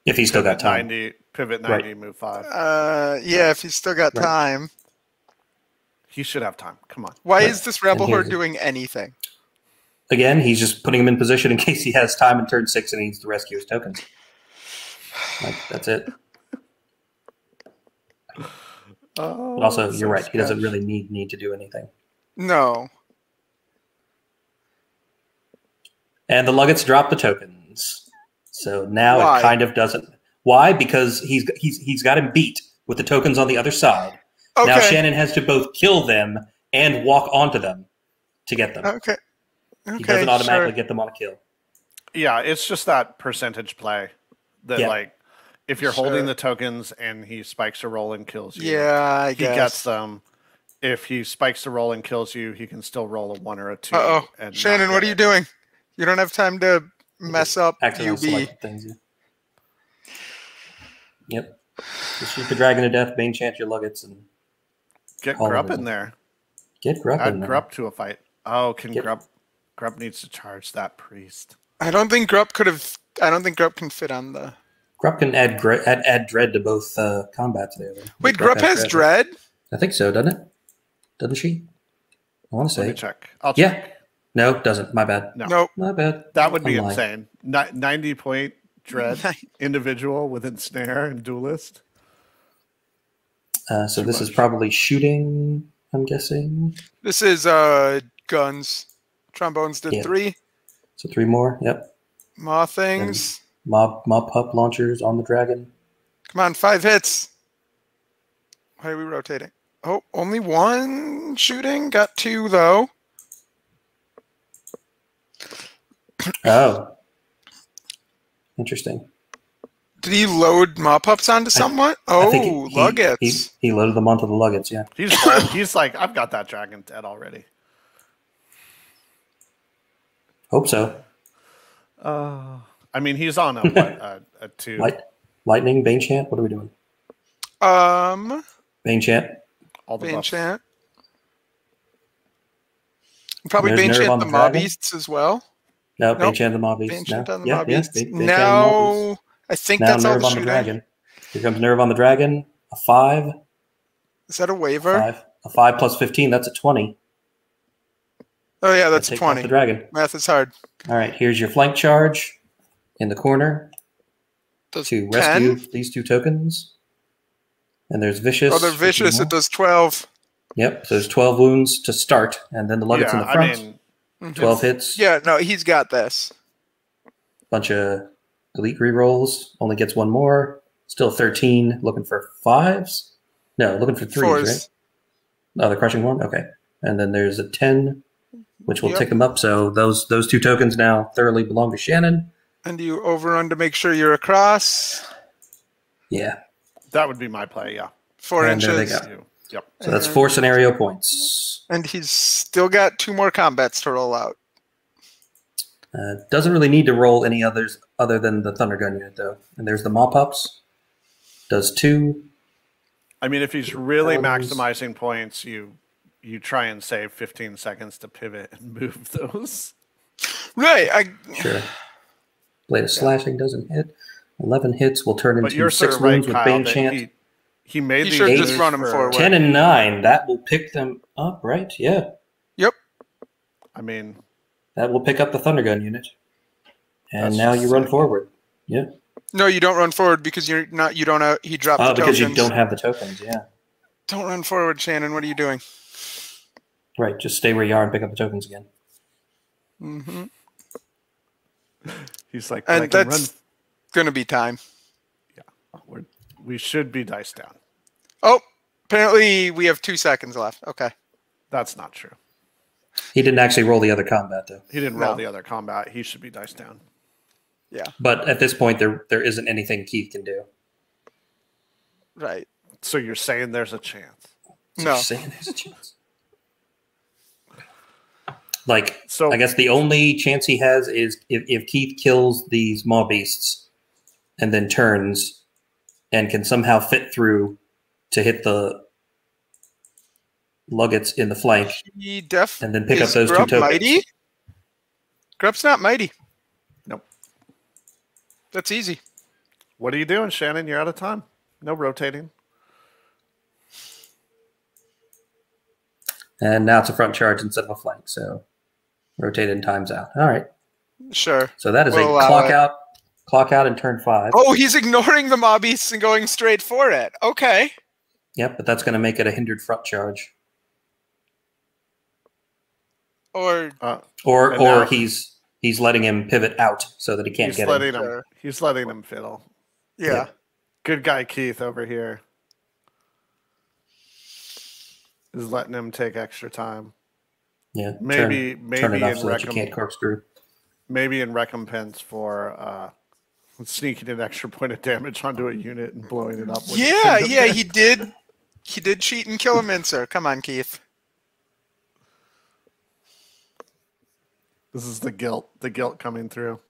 [SPEAKER 1] If he's still got time,
[SPEAKER 5] 90, pivot
[SPEAKER 1] Right.
[SPEAKER 5] 90, move five.
[SPEAKER 3] Uh, yeah, if he's still got
[SPEAKER 1] Right.
[SPEAKER 3] time.
[SPEAKER 5] He should have time. Come on.
[SPEAKER 3] Why
[SPEAKER 1] Right.
[SPEAKER 3] is this rebel horde doing anything?
[SPEAKER 1] again, he's just putting him in position in case he has time in turn six and he needs to rescue his tokens. Like, that's it.
[SPEAKER 5] Oh,
[SPEAKER 1] But also,
[SPEAKER 5] so
[SPEAKER 1] you're right. He doesn't really need need to do anything.
[SPEAKER 3] No.
[SPEAKER 1] And the Luggets drop the tokens. So now
[SPEAKER 3] Why?
[SPEAKER 1] it kind of doesn't. Why? Because he's he's he's got him beat with the tokens on the other side.
[SPEAKER 3] Okay.
[SPEAKER 1] Now Shannon has to both kill them and walk onto them to get them.
[SPEAKER 3] Okay. Okay.
[SPEAKER 1] he doesn't automatically
[SPEAKER 3] sure.
[SPEAKER 1] get them on a kill.
[SPEAKER 5] Yeah, it's just that percentage play that
[SPEAKER 1] Yeah.
[SPEAKER 5] like if you're
[SPEAKER 3] Sure.
[SPEAKER 5] holding the tokens and he spikes a roll and kills you,
[SPEAKER 3] Yeah, I
[SPEAKER 5] he
[SPEAKER 3] guess.
[SPEAKER 5] gets them. If he spikes a roll and kills you, he can still roll a one or a two.
[SPEAKER 3] Uh oh.
[SPEAKER 5] and
[SPEAKER 3] Shannon, what
[SPEAKER 5] get
[SPEAKER 3] are you doing? You don't have time to mess up
[SPEAKER 1] Accidentally
[SPEAKER 3] UB.
[SPEAKER 1] things. Yeah. Yep. Just shoot the dragon to death, Bane chant your luggets, and
[SPEAKER 5] Get
[SPEAKER 1] all
[SPEAKER 5] Grupp in there.
[SPEAKER 1] get Grupp
[SPEAKER 5] Add
[SPEAKER 1] in there.
[SPEAKER 5] Grupp to a fight. Oh, can
[SPEAKER 1] Get-
[SPEAKER 5] Grupp? Grupp needs to charge that priest.
[SPEAKER 3] I don't think Grupp could have. I don't think Grupp can fit on the.
[SPEAKER 1] Grupp can add, gre- add add dread to both uh, combats there. though.
[SPEAKER 3] Wait, Grupp has dread.
[SPEAKER 1] I think so, doesn't it? Doesn't she? I want to
[SPEAKER 5] Let me
[SPEAKER 1] say.
[SPEAKER 5] check. I'll
[SPEAKER 1] Yeah.
[SPEAKER 5] check.
[SPEAKER 1] No, doesn't. My bad.
[SPEAKER 5] No.
[SPEAKER 3] Nope.
[SPEAKER 1] My bad.
[SPEAKER 5] That would be
[SPEAKER 1] I'm lying.
[SPEAKER 5] insane. Ninety point dread individual with ensnare and duelist.
[SPEAKER 1] Uh, so
[SPEAKER 5] Too
[SPEAKER 1] this is probably shooting. I'm guessing.
[SPEAKER 3] This is uh guns. Trombones did
[SPEAKER 1] Yeah.
[SPEAKER 3] three.
[SPEAKER 1] So three more. Yep.
[SPEAKER 3] Maw things.
[SPEAKER 1] Mob maw pup launchers on the dragon.
[SPEAKER 3] Come on, five hits. Why are we rotating? Oh, only one shooting. Got two though.
[SPEAKER 1] Oh. Interesting.
[SPEAKER 3] Did he load maw pups onto someone?
[SPEAKER 1] I
[SPEAKER 3] Oh,
[SPEAKER 1] think he- he,
[SPEAKER 3] luggets.
[SPEAKER 1] He, he loaded them onto the luggets. Yeah.
[SPEAKER 5] He's he's like, I've got that dragon dead already.
[SPEAKER 1] Hope so.
[SPEAKER 5] Uh, I mean, he's on a what, a, a two.
[SPEAKER 1] Light, lightning, Bane chant. What are we doing?
[SPEAKER 3] um,
[SPEAKER 1] Bane chant.
[SPEAKER 5] all the
[SPEAKER 3] Bane
[SPEAKER 5] buffs.
[SPEAKER 3] chant. Probably
[SPEAKER 1] There's
[SPEAKER 3] Bane chant the
[SPEAKER 1] the maw
[SPEAKER 3] beasts as well.
[SPEAKER 1] No, Bane
[SPEAKER 3] Nope.
[SPEAKER 1] chant the maw beast.
[SPEAKER 3] Bane
[SPEAKER 1] no.
[SPEAKER 3] the
[SPEAKER 1] yeah, yeah,
[SPEAKER 3] beasts.
[SPEAKER 1] Bane- Bane chant the maw beast.
[SPEAKER 3] now, I think
[SPEAKER 1] Now
[SPEAKER 3] that's all
[SPEAKER 1] nerve
[SPEAKER 3] the
[SPEAKER 1] on the dragon. Here comes nerve on the dragon. A five.
[SPEAKER 3] Is that a waiver?
[SPEAKER 1] Five. A five plus fifteen. That's a twenty.
[SPEAKER 3] Oh yeah, that's a twenty.
[SPEAKER 1] The dragon.
[SPEAKER 3] Math is hard.
[SPEAKER 1] All right. Here's your flank charge in the corner
[SPEAKER 3] Does
[SPEAKER 1] to
[SPEAKER 3] 10?
[SPEAKER 1] rescue these two tokens. And there's vicious.
[SPEAKER 3] Oh, they're vicious. It does twelve.
[SPEAKER 1] Yep. So there's twelve wounds to start, and then the luggets
[SPEAKER 5] yeah,
[SPEAKER 1] in the front.
[SPEAKER 5] I mean,
[SPEAKER 3] Mhm.
[SPEAKER 1] Twelve hits.
[SPEAKER 3] Yeah, no, he's got this.
[SPEAKER 1] Bunch of elite rerolls. Only gets one more. Still thirteen. Looking for fives. No, looking for threes.
[SPEAKER 3] Fours.
[SPEAKER 1] Right? Oh, the crushing one. Okay. And then there's a ten, which will
[SPEAKER 3] Yep.
[SPEAKER 1] tick them up. So those those two tokens now thoroughly belong to Shannon.
[SPEAKER 3] And you overrun to make sure you're across
[SPEAKER 1] Yeah.
[SPEAKER 5] that would be my play. Yeah.
[SPEAKER 3] four
[SPEAKER 1] And there they
[SPEAKER 3] inches.
[SPEAKER 1] Go.
[SPEAKER 5] You. Yep.
[SPEAKER 1] So that's four scenario points.
[SPEAKER 3] And he's still got two more combats to roll out.
[SPEAKER 1] Uh, doesn't really need to roll any others other than the thunder gun unit though. And there's the maw pups. Does two.
[SPEAKER 5] I mean, if he's really
[SPEAKER 1] Those-
[SPEAKER 5] maximizing points, you you try and save 15 seconds to pivot and move those.
[SPEAKER 3] Right. I
[SPEAKER 1] Sure. Blade of slashing doesn't hit. Eleven hits will turn
[SPEAKER 5] But
[SPEAKER 1] into
[SPEAKER 5] you're sort
[SPEAKER 1] six
[SPEAKER 5] of right,
[SPEAKER 1] wounds with Bane chant.
[SPEAKER 5] he, he made
[SPEAKER 3] He
[SPEAKER 5] these
[SPEAKER 3] should
[SPEAKER 1] just
[SPEAKER 5] moves
[SPEAKER 3] run 'em forward.
[SPEAKER 1] Ten and nine. That will pick them up, right? Yeah.
[SPEAKER 3] Yep.
[SPEAKER 5] I mean,
[SPEAKER 1] That will pick up the thunder gun unit. And now
[SPEAKER 5] just
[SPEAKER 1] you run forward. Yeah.
[SPEAKER 3] No, you don't run forward because you're not you don't have he dropped
[SPEAKER 1] Oh,
[SPEAKER 3] the
[SPEAKER 1] because
[SPEAKER 3] tokens.
[SPEAKER 1] you don't have the tokens. Yeah.
[SPEAKER 3] Don't run forward, Shannon. What are you doing?
[SPEAKER 1] Right. Just stay where you are and pick up the tokens again.
[SPEAKER 3] Mm hmm
[SPEAKER 5] he's like, but I
[SPEAKER 3] And
[SPEAKER 5] can
[SPEAKER 3] that's gonna be time.
[SPEAKER 5] run. We're, we should be dice down.
[SPEAKER 3] Oh, apparently we have two seconds left. Okay.
[SPEAKER 5] That's not true.
[SPEAKER 1] He didn't actually roll the other combat though.
[SPEAKER 5] He didn't roll
[SPEAKER 3] No.
[SPEAKER 5] the other combat. He should be dice down.
[SPEAKER 3] Yeah.
[SPEAKER 1] But at this point, there there isn't anything Keith can do.
[SPEAKER 3] Right.
[SPEAKER 5] So you're saying there's a chance.
[SPEAKER 1] So
[SPEAKER 3] No.
[SPEAKER 1] you're saying there's a chance. Like,
[SPEAKER 5] So
[SPEAKER 1] I guess the only chance he has is if, if Keith kills these maw beasts and then turns and can somehow fit through to hit the luggets in the flank
[SPEAKER 3] He def
[SPEAKER 1] and then pick up
[SPEAKER 3] is
[SPEAKER 1] those two
[SPEAKER 3] Grupp
[SPEAKER 1] tokens.
[SPEAKER 3] mighty? Grupp's not mighty.
[SPEAKER 5] Nope.
[SPEAKER 3] That's easy.
[SPEAKER 5] what are you doing, Shannon? You're out of time. No rotating.
[SPEAKER 1] And now it's a front charge instead of a flank. So rotate in times out. All right.
[SPEAKER 3] Sure.
[SPEAKER 1] So that is
[SPEAKER 3] We'll
[SPEAKER 1] a clock
[SPEAKER 3] it.
[SPEAKER 1] out, clock out and turn five.
[SPEAKER 3] Oh, he's ignoring the mobbies and going straight for it. Okay.
[SPEAKER 1] Yep, but that's going to make it a hindered front charge.
[SPEAKER 3] Or
[SPEAKER 5] Uh,
[SPEAKER 1] Or or
[SPEAKER 5] now-
[SPEAKER 1] he's he's letting him pivot out so that he can't
[SPEAKER 5] he's
[SPEAKER 1] get
[SPEAKER 5] letting
[SPEAKER 1] him.
[SPEAKER 5] him. He's letting him fiddle.
[SPEAKER 3] yeah.
[SPEAKER 1] Yeah.
[SPEAKER 5] Good guy Keith over here. is letting him take extra time.
[SPEAKER 1] Yeah,
[SPEAKER 5] Maybe
[SPEAKER 1] turn,
[SPEAKER 5] maybe
[SPEAKER 1] turn it off
[SPEAKER 5] in
[SPEAKER 1] so that you can't corkscrew.
[SPEAKER 5] maybe in recompense for uh, sneaking an extra point of damage onto a unit and blowing it up. with
[SPEAKER 3] Yeah,
[SPEAKER 5] the
[SPEAKER 3] yeah, he did. He did cheat and kill a mincer. Come on, Keith.
[SPEAKER 5] This is the guilt, the guilt coming through.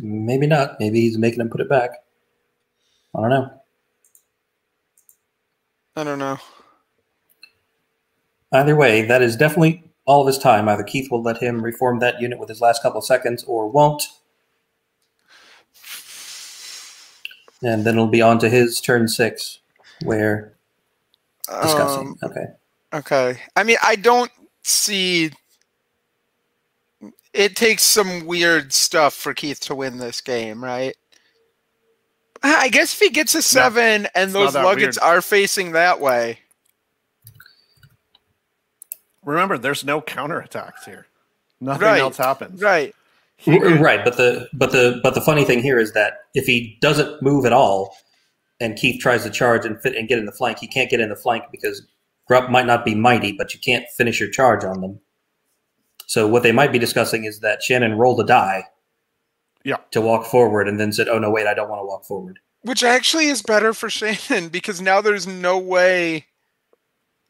[SPEAKER 1] Maybe not. Maybe he's making him put it back. I don't know.
[SPEAKER 3] I don't know.
[SPEAKER 1] Either way, that is definitely all of his time. Either Keith will let him reform that unit with his last couple of seconds or won't. And then it'll be on to his turn six, where discussing.
[SPEAKER 3] Um,
[SPEAKER 1] okay.
[SPEAKER 3] okay. I mean, I don't see. It takes some weird stuff for Keith to win this game, right? I guess if he gets a seven and those
[SPEAKER 5] that
[SPEAKER 3] luggets
[SPEAKER 5] weird.
[SPEAKER 3] are facing that way.
[SPEAKER 5] Remember, there's no counterattacks here. Nothing
[SPEAKER 3] Right,
[SPEAKER 5] else happens.
[SPEAKER 3] Right.
[SPEAKER 5] He
[SPEAKER 1] Right, but the but the but the funny thing here is that if he doesn't move at all, and Keith tries to charge and fit and get in the flank, he can't get in the flank because Grupp might not be mighty, but you can't finish your charge on them. So what they might be discussing is that Shannon rolled a die,
[SPEAKER 5] Yeah.
[SPEAKER 1] to walk forward, and then said, "Oh no, wait, I don't want to walk forward."
[SPEAKER 3] Which actually is better for Shannon because now there's no way,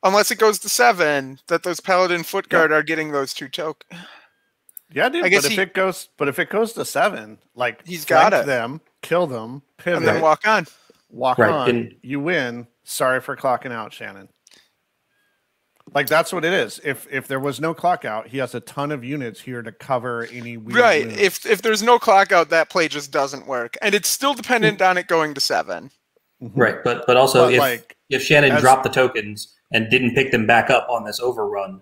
[SPEAKER 3] unless it goes to seven, that those Paladin foot guard are getting those two tokens.
[SPEAKER 5] Yeah, dude.
[SPEAKER 3] I guess
[SPEAKER 5] but if it goes, but if it goes to seven, like
[SPEAKER 3] he's got it.
[SPEAKER 5] them, kill them, pivot,
[SPEAKER 3] And then walk on.
[SPEAKER 5] walk
[SPEAKER 1] Right,
[SPEAKER 5] on,
[SPEAKER 1] and-
[SPEAKER 5] you win. Sorry for clocking out, Shannon. Like that's what it is. If if there was no clock out, he has a ton of units here to cover any weird
[SPEAKER 3] Right.
[SPEAKER 5] moves.
[SPEAKER 3] If if there's no clock out, that play just doesn't work. And it's still dependent on it going to seven.
[SPEAKER 5] Mhm.
[SPEAKER 1] Right, but but also
[SPEAKER 5] But,
[SPEAKER 1] if
[SPEAKER 5] like
[SPEAKER 1] if Shannon
[SPEAKER 5] as-
[SPEAKER 1] dropped the tokens and didn't pick them back up on this overrun,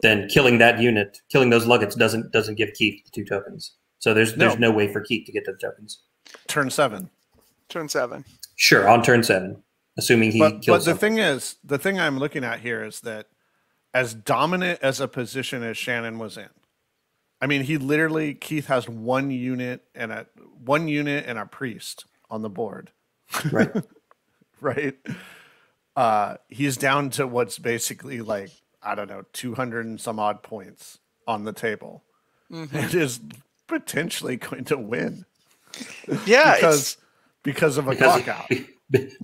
[SPEAKER 1] then killing that unit, killing those luggets doesn't doesn't give Keith the two tokens. So there's there's no way for Keith to get the tokens.
[SPEAKER 5] turn seven.
[SPEAKER 3] Turn seven.
[SPEAKER 1] Sure, on turn seven, assuming he
[SPEAKER 5] but but the
[SPEAKER 1] something.
[SPEAKER 5] thing is, the thing I'm looking at here is that as dominant as a position as Shannon was in, I mean, he literally Keith has one unit and a one unit and a priest on the board,
[SPEAKER 1] right.
[SPEAKER 5] right? Uh, he's down to what's basically like I don't know, two hundred and some odd points on the table.
[SPEAKER 3] Mhm.
[SPEAKER 5] It is potentially going to win
[SPEAKER 3] Yeah.
[SPEAKER 5] because because of a
[SPEAKER 1] Because
[SPEAKER 5] clock out.
[SPEAKER 1] he,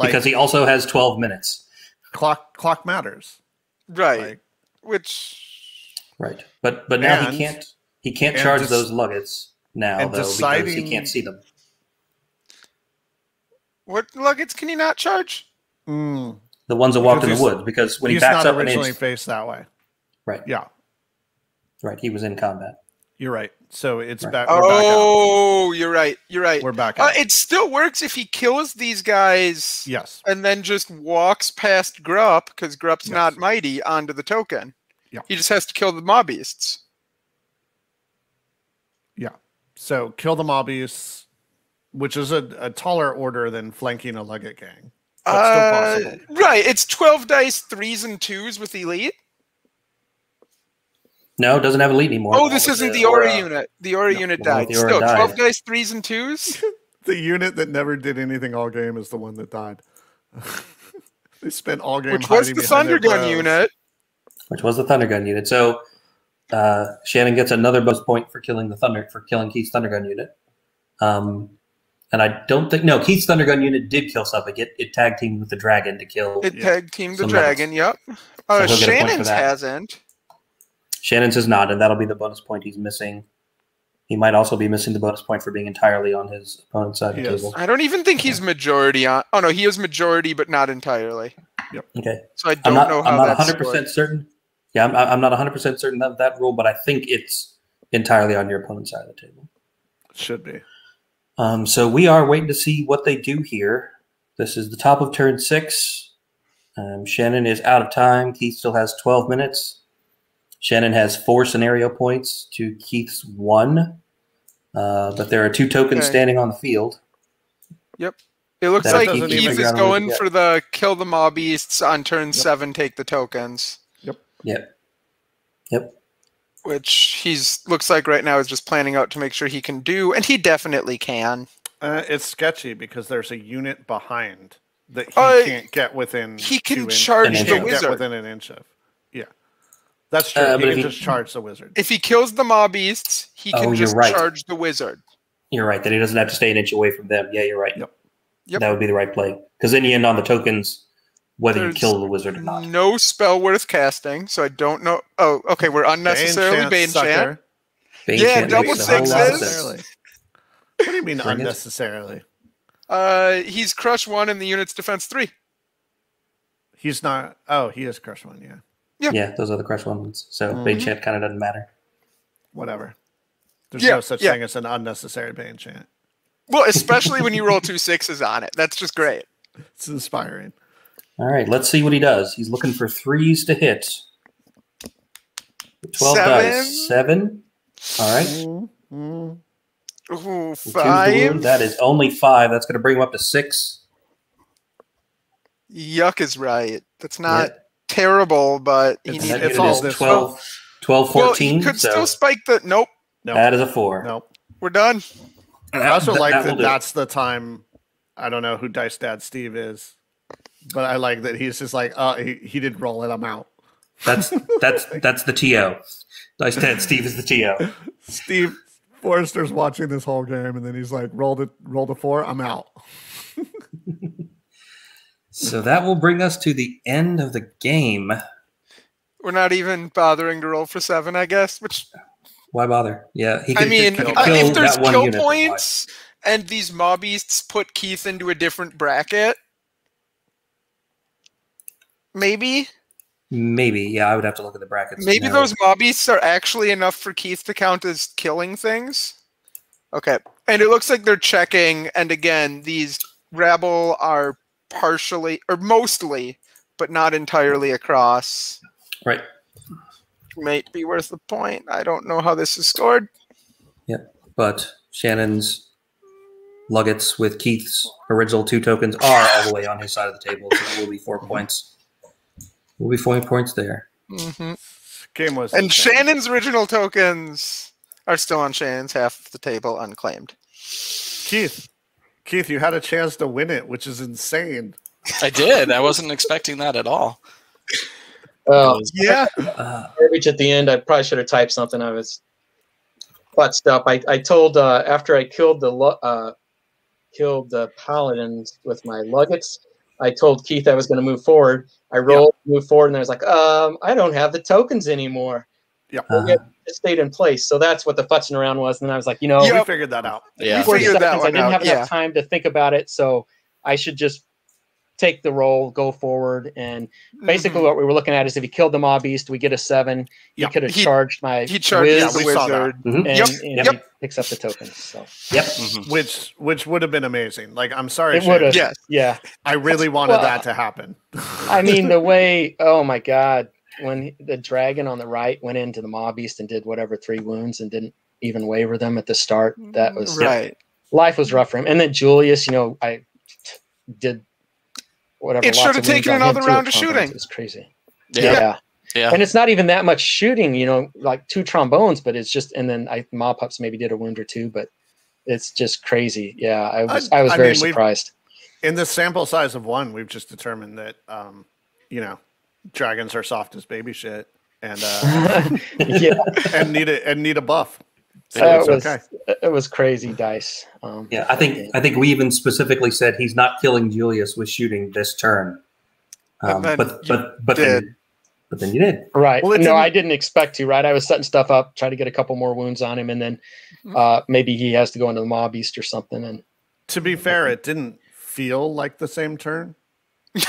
[SPEAKER 1] because he also has twelve minutes.
[SPEAKER 5] Clock clock matters.
[SPEAKER 3] right.
[SPEAKER 5] Like,
[SPEAKER 3] Which
[SPEAKER 1] Right. But but now
[SPEAKER 5] And-
[SPEAKER 1] he can't he can't charge
[SPEAKER 5] dec-
[SPEAKER 1] those luggets now
[SPEAKER 5] and
[SPEAKER 1] though because he can't see them.
[SPEAKER 3] what luggets can he not charge?
[SPEAKER 5] mm,
[SPEAKER 1] The ones that walked in the woods because when he backs
[SPEAKER 5] not
[SPEAKER 1] up an
[SPEAKER 5] originally
[SPEAKER 1] inch,
[SPEAKER 5] faced that way.
[SPEAKER 1] right,
[SPEAKER 5] Yeah,
[SPEAKER 1] right, he was in combat.
[SPEAKER 5] you're right. So it's
[SPEAKER 1] Right.
[SPEAKER 5] back. We're back out.
[SPEAKER 3] Oh, you're right. You're right.
[SPEAKER 5] We're back
[SPEAKER 3] Uh, it still works if he kills these guys
[SPEAKER 5] yes.
[SPEAKER 3] and then just walks past Grupp because Grupp's
[SPEAKER 5] Yes.
[SPEAKER 3] not mighty onto the token.
[SPEAKER 5] Yeah.
[SPEAKER 3] He just has to kill the maw beasts.
[SPEAKER 5] Yeah. So kill the mobbies, which is a, a taller order than flanking a Leggett gang. But
[SPEAKER 3] Uh,
[SPEAKER 5] possible.
[SPEAKER 3] right. It's 12 dice, threes and twos with elite.
[SPEAKER 1] No, it doesn't have elite anymore.
[SPEAKER 3] Oh, this isn't the Aura
[SPEAKER 1] Aura-
[SPEAKER 3] unit. The Aura
[SPEAKER 1] No,
[SPEAKER 3] unit
[SPEAKER 1] the one with
[SPEAKER 3] died.
[SPEAKER 1] Aura
[SPEAKER 3] Still,
[SPEAKER 1] died.
[SPEAKER 3] 12 dice, threes and twos.
[SPEAKER 5] The unit that never did anything all game is the one that died. they spent all game
[SPEAKER 3] Which was the
[SPEAKER 5] behind their
[SPEAKER 3] Thunder Gun unit.
[SPEAKER 1] which was the Thunder Gun unit. So uh, Shannon gets another bonus point for killing the Thunder for killing Keith's Thunder Gun unit. Um, and I don't think no Keith's Thundergun unit did kill something. It, it tag teamed with the dragon to kill.
[SPEAKER 3] It
[SPEAKER 5] Yeah.
[SPEAKER 3] tag teamed the
[SPEAKER 1] Some
[SPEAKER 3] dragon. Yep. Uh,
[SPEAKER 1] So he'll get a point for
[SPEAKER 3] Shannon's hasn't.
[SPEAKER 1] Shannon's is not, and that'll be the bonus point he's missing. He might also be missing the bonus point for being entirely on his opponent's side of the table.
[SPEAKER 3] I don't even think he's majority on. Oh no, he is majority, but not entirely. Yep.
[SPEAKER 1] Okay,
[SPEAKER 3] So I don't
[SPEAKER 1] I'm not.
[SPEAKER 3] know how
[SPEAKER 1] I'm not
[SPEAKER 3] that's
[SPEAKER 1] 100 percent certain. Yeah, I'm, I'm not 100 percent certain of that rule, but I think it's entirely on your opponent's side of the table.
[SPEAKER 5] It should be.
[SPEAKER 1] Um, so we are waiting to see what they do here. This is the top of turn six. Um, Shannon is out of time. Keith still has 12 minutes. Shannon has four scenario points to Keith's one. Uh, but there are two tokens
[SPEAKER 3] Okay.
[SPEAKER 1] standing on the field. Yep.
[SPEAKER 3] It looks
[SPEAKER 1] That
[SPEAKER 3] like
[SPEAKER 5] doesn't
[SPEAKER 3] Keith is
[SPEAKER 1] figure out a way to
[SPEAKER 3] going for the kill the maw beasts on turn seven, take the tokens,
[SPEAKER 1] Yep. Yep. Yep.
[SPEAKER 3] Which he's looks like right now is just planning out to make sure he can do, and he definitely can.
[SPEAKER 5] Uh, it's sketchy because there's a unit behind that he
[SPEAKER 3] Uh,
[SPEAKER 5] can't get within.
[SPEAKER 3] He can
[SPEAKER 5] in-
[SPEAKER 3] charge
[SPEAKER 1] inch
[SPEAKER 3] the
[SPEAKER 5] can't
[SPEAKER 1] of.
[SPEAKER 5] get
[SPEAKER 3] wizard.
[SPEAKER 5] within an inch of. Yeah, that's true.
[SPEAKER 1] Uh,
[SPEAKER 5] he can
[SPEAKER 1] he-
[SPEAKER 5] just charge the wizard.
[SPEAKER 3] If he kills the maw beasts, he
[SPEAKER 1] Oh,
[SPEAKER 3] can just
[SPEAKER 1] right.
[SPEAKER 3] charge the wizard.
[SPEAKER 1] You're right. That he doesn't have to stay an inch away from them. Yeah, you're right.
[SPEAKER 5] Yep.
[SPEAKER 3] Yep.
[SPEAKER 1] That would be the right play. Because then you end on the tokens, whether
[SPEAKER 3] There's
[SPEAKER 1] you kill the wizard or not.
[SPEAKER 3] No spell worth casting, so I don't know. Oh, okay, we're unnecessarily
[SPEAKER 5] Bane
[SPEAKER 3] Bane
[SPEAKER 5] chant
[SPEAKER 3] Chant.
[SPEAKER 1] Bane
[SPEAKER 3] Yeah,
[SPEAKER 1] Chant
[SPEAKER 3] double
[SPEAKER 1] makes the whole lot of
[SPEAKER 3] sixes.
[SPEAKER 1] sense.
[SPEAKER 5] Unnecessarily. What do you mean
[SPEAKER 1] Bring it.
[SPEAKER 5] unnecessarily?
[SPEAKER 3] Uh, he's crush one and the unit's defense three.
[SPEAKER 5] He's not. Oh, he is crush one. Yeah,
[SPEAKER 3] Yeah.
[SPEAKER 1] Yeah, those are the crush ones. So Bane
[SPEAKER 3] Mhm.
[SPEAKER 1] Chant kind of doesn't matter.
[SPEAKER 5] whatever. There's
[SPEAKER 3] Yeah,
[SPEAKER 5] no such
[SPEAKER 3] yeah.
[SPEAKER 5] thing as an unnecessary bane chant.
[SPEAKER 3] Well, especially when you roll two sixes on it. That's just great.
[SPEAKER 5] It's inspiring.
[SPEAKER 1] All right, let's see what he does. He's looking for threes to hit. 12 dice. Seven. All right.
[SPEAKER 5] Mm,
[SPEAKER 3] Ooh,
[SPEAKER 1] And two's the
[SPEAKER 3] five.
[SPEAKER 1] That is only five. That's going to bring him up to six.
[SPEAKER 3] Yuck is right. That's not terrible, but he
[SPEAKER 5] It's-
[SPEAKER 3] needs.
[SPEAKER 1] And
[SPEAKER 5] it's all
[SPEAKER 1] is
[SPEAKER 5] this
[SPEAKER 1] 12, 12
[SPEAKER 3] well,
[SPEAKER 1] 14.
[SPEAKER 3] he could
[SPEAKER 1] so
[SPEAKER 3] still spike the. Nope,
[SPEAKER 5] No,
[SPEAKER 1] that is a four.
[SPEAKER 5] Nope.
[SPEAKER 3] we're done.
[SPEAKER 1] That-
[SPEAKER 5] I also
[SPEAKER 1] that-
[SPEAKER 5] like
[SPEAKER 1] that
[SPEAKER 5] that,
[SPEAKER 1] will do it.
[SPEAKER 5] that's the time. I don't know who Dice Dad Steve is, but I like that he's just like, oh, he, he did roll it. I'm out.
[SPEAKER 1] That's that's that's the TO. Dice Dad Steve is the TO.
[SPEAKER 5] Steve Forrester's watching this whole game, and then he's like, roll it, roll a four. I'm out.
[SPEAKER 1] So that will bring us to the end of the game.
[SPEAKER 3] We're not even bothering to roll for seven, I guess. Which
[SPEAKER 1] Why bother? Yeah, he
[SPEAKER 3] I mean,
[SPEAKER 1] he could
[SPEAKER 3] uh,
[SPEAKER 1] kill
[SPEAKER 3] if there's kill
[SPEAKER 1] unit.
[SPEAKER 3] points and these maw beasts put Keith into a different bracket, maybe
[SPEAKER 1] Maybe, yeah, I would have to look at the brackets.
[SPEAKER 3] maybe
[SPEAKER 1] now.
[SPEAKER 3] those maw beasts are actually enough for Keith to count as killing things. Okay, and it looks like they're checking. And again, these rabble are partially or mostly, but not entirely across.
[SPEAKER 1] right.
[SPEAKER 3] Might be worth the point. I don't know how this is scored. Yeah.
[SPEAKER 1] But Shannon's Luggets with Keith's original two tokens are all the way on his side of the table, so it will be four points. Will be four points there.
[SPEAKER 3] Mm-hmm.
[SPEAKER 5] Game was
[SPEAKER 3] And
[SPEAKER 5] insane.
[SPEAKER 3] Shannon's original tokens are still on Shannon's half of the table, unclaimed.
[SPEAKER 5] Keith, Keith, you had a chance to win it, which is insane.
[SPEAKER 4] I did. I wasn't expecting that at all.
[SPEAKER 2] Oh,
[SPEAKER 3] Yeah,
[SPEAKER 1] Uh,
[SPEAKER 2] garbage at the end. I probably should have typed something. I was futzed up. I, I told uh, after I killed the lu- uh, killed the paladins with my luggets. I told Keith I was going to move forward. I rolled, moved forward, and I was like, um, I don't have the tokens anymore.
[SPEAKER 5] Yeah,
[SPEAKER 1] uh,
[SPEAKER 2] Yeah. It stayed in place. So that's what the futzing around was. And then I was like, you know,
[SPEAKER 3] Yeah.
[SPEAKER 5] we figured that out.
[SPEAKER 4] Yeah.
[SPEAKER 3] We figured that
[SPEAKER 2] seconds, I didn't
[SPEAKER 3] out,
[SPEAKER 2] have
[SPEAKER 3] yeah.
[SPEAKER 2] enough time to think about it. So I should just take the role, go forward, and basically
[SPEAKER 3] Mhm.
[SPEAKER 2] what we were looking at is if he killed the maw beast, we get a seven.
[SPEAKER 5] Yeah.
[SPEAKER 2] He could have charged my
[SPEAKER 3] he charges
[SPEAKER 5] Yeah,
[SPEAKER 2] whiz,
[SPEAKER 3] the
[SPEAKER 5] we saw that.
[SPEAKER 3] wizard.
[SPEAKER 1] mhm.
[SPEAKER 2] and,
[SPEAKER 3] Yep,
[SPEAKER 2] and
[SPEAKER 3] yep.
[SPEAKER 2] he picks up the tokens. So
[SPEAKER 1] Yep.
[SPEAKER 4] Mhm.
[SPEAKER 5] Which which would have been amazing. Like I'm sorry,
[SPEAKER 2] it would have.
[SPEAKER 3] Yes.
[SPEAKER 2] Yeah.
[SPEAKER 5] I really wanted
[SPEAKER 2] Well,
[SPEAKER 5] that to happen.
[SPEAKER 2] I mean, the way, oh my God, when the dragon on the right went into the maw beast and did whatever three wounds and didn't even waver them at the start, that was
[SPEAKER 3] right.
[SPEAKER 2] life was rough for him. And then Julius, you know, I did whatever.
[SPEAKER 3] It should have taken another round of shooting.
[SPEAKER 2] It's crazy.
[SPEAKER 4] Yeah.
[SPEAKER 2] Yeah.
[SPEAKER 4] Yeah.
[SPEAKER 2] And it's not even that much shooting, you know, like two trombones, but it's just, and then I, maw pups maybe did a wound or two, but it's just crazy. Yeah. I was, I,
[SPEAKER 5] I-
[SPEAKER 2] was
[SPEAKER 5] I
[SPEAKER 2] very
[SPEAKER 5] mean,
[SPEAKER 2] surprised.
[SPEAKER 5] In the sample size of one, we've just determined that um, you know, dragons are soft as baby shit and uh
[SPEAKER 2] yeah.
[SPEAKER 5] and need a and need a buff. So
[SPEAKER 2] That
[SPEAKER 5] it's
[SPEAKER 2] was,
[SPEAKER 5] okay.
[SPEAKER 2] it was crazy dice. Um,
[SPEAKER 1] Yeah, I think I think we even specifically said he's not killing Julius with shooting this turn. Um, but but but
[SPEAKER 3] did.
[SPEAKER 1] then but then you did.
[SPEAKER 2] Right.
[SPEAKER 5] Well,
[SPEAKER 2] no, I didn't expect to. Right. I was setting stuff up, try to get a couple more wounds on him, and then
[SPEAKER 3] Mhm.
[SPEAKER 2] uh, maybe he has to go into the maw beast or something. And
[SPEAKER 5] To be fair, it didn't feel like the same turn.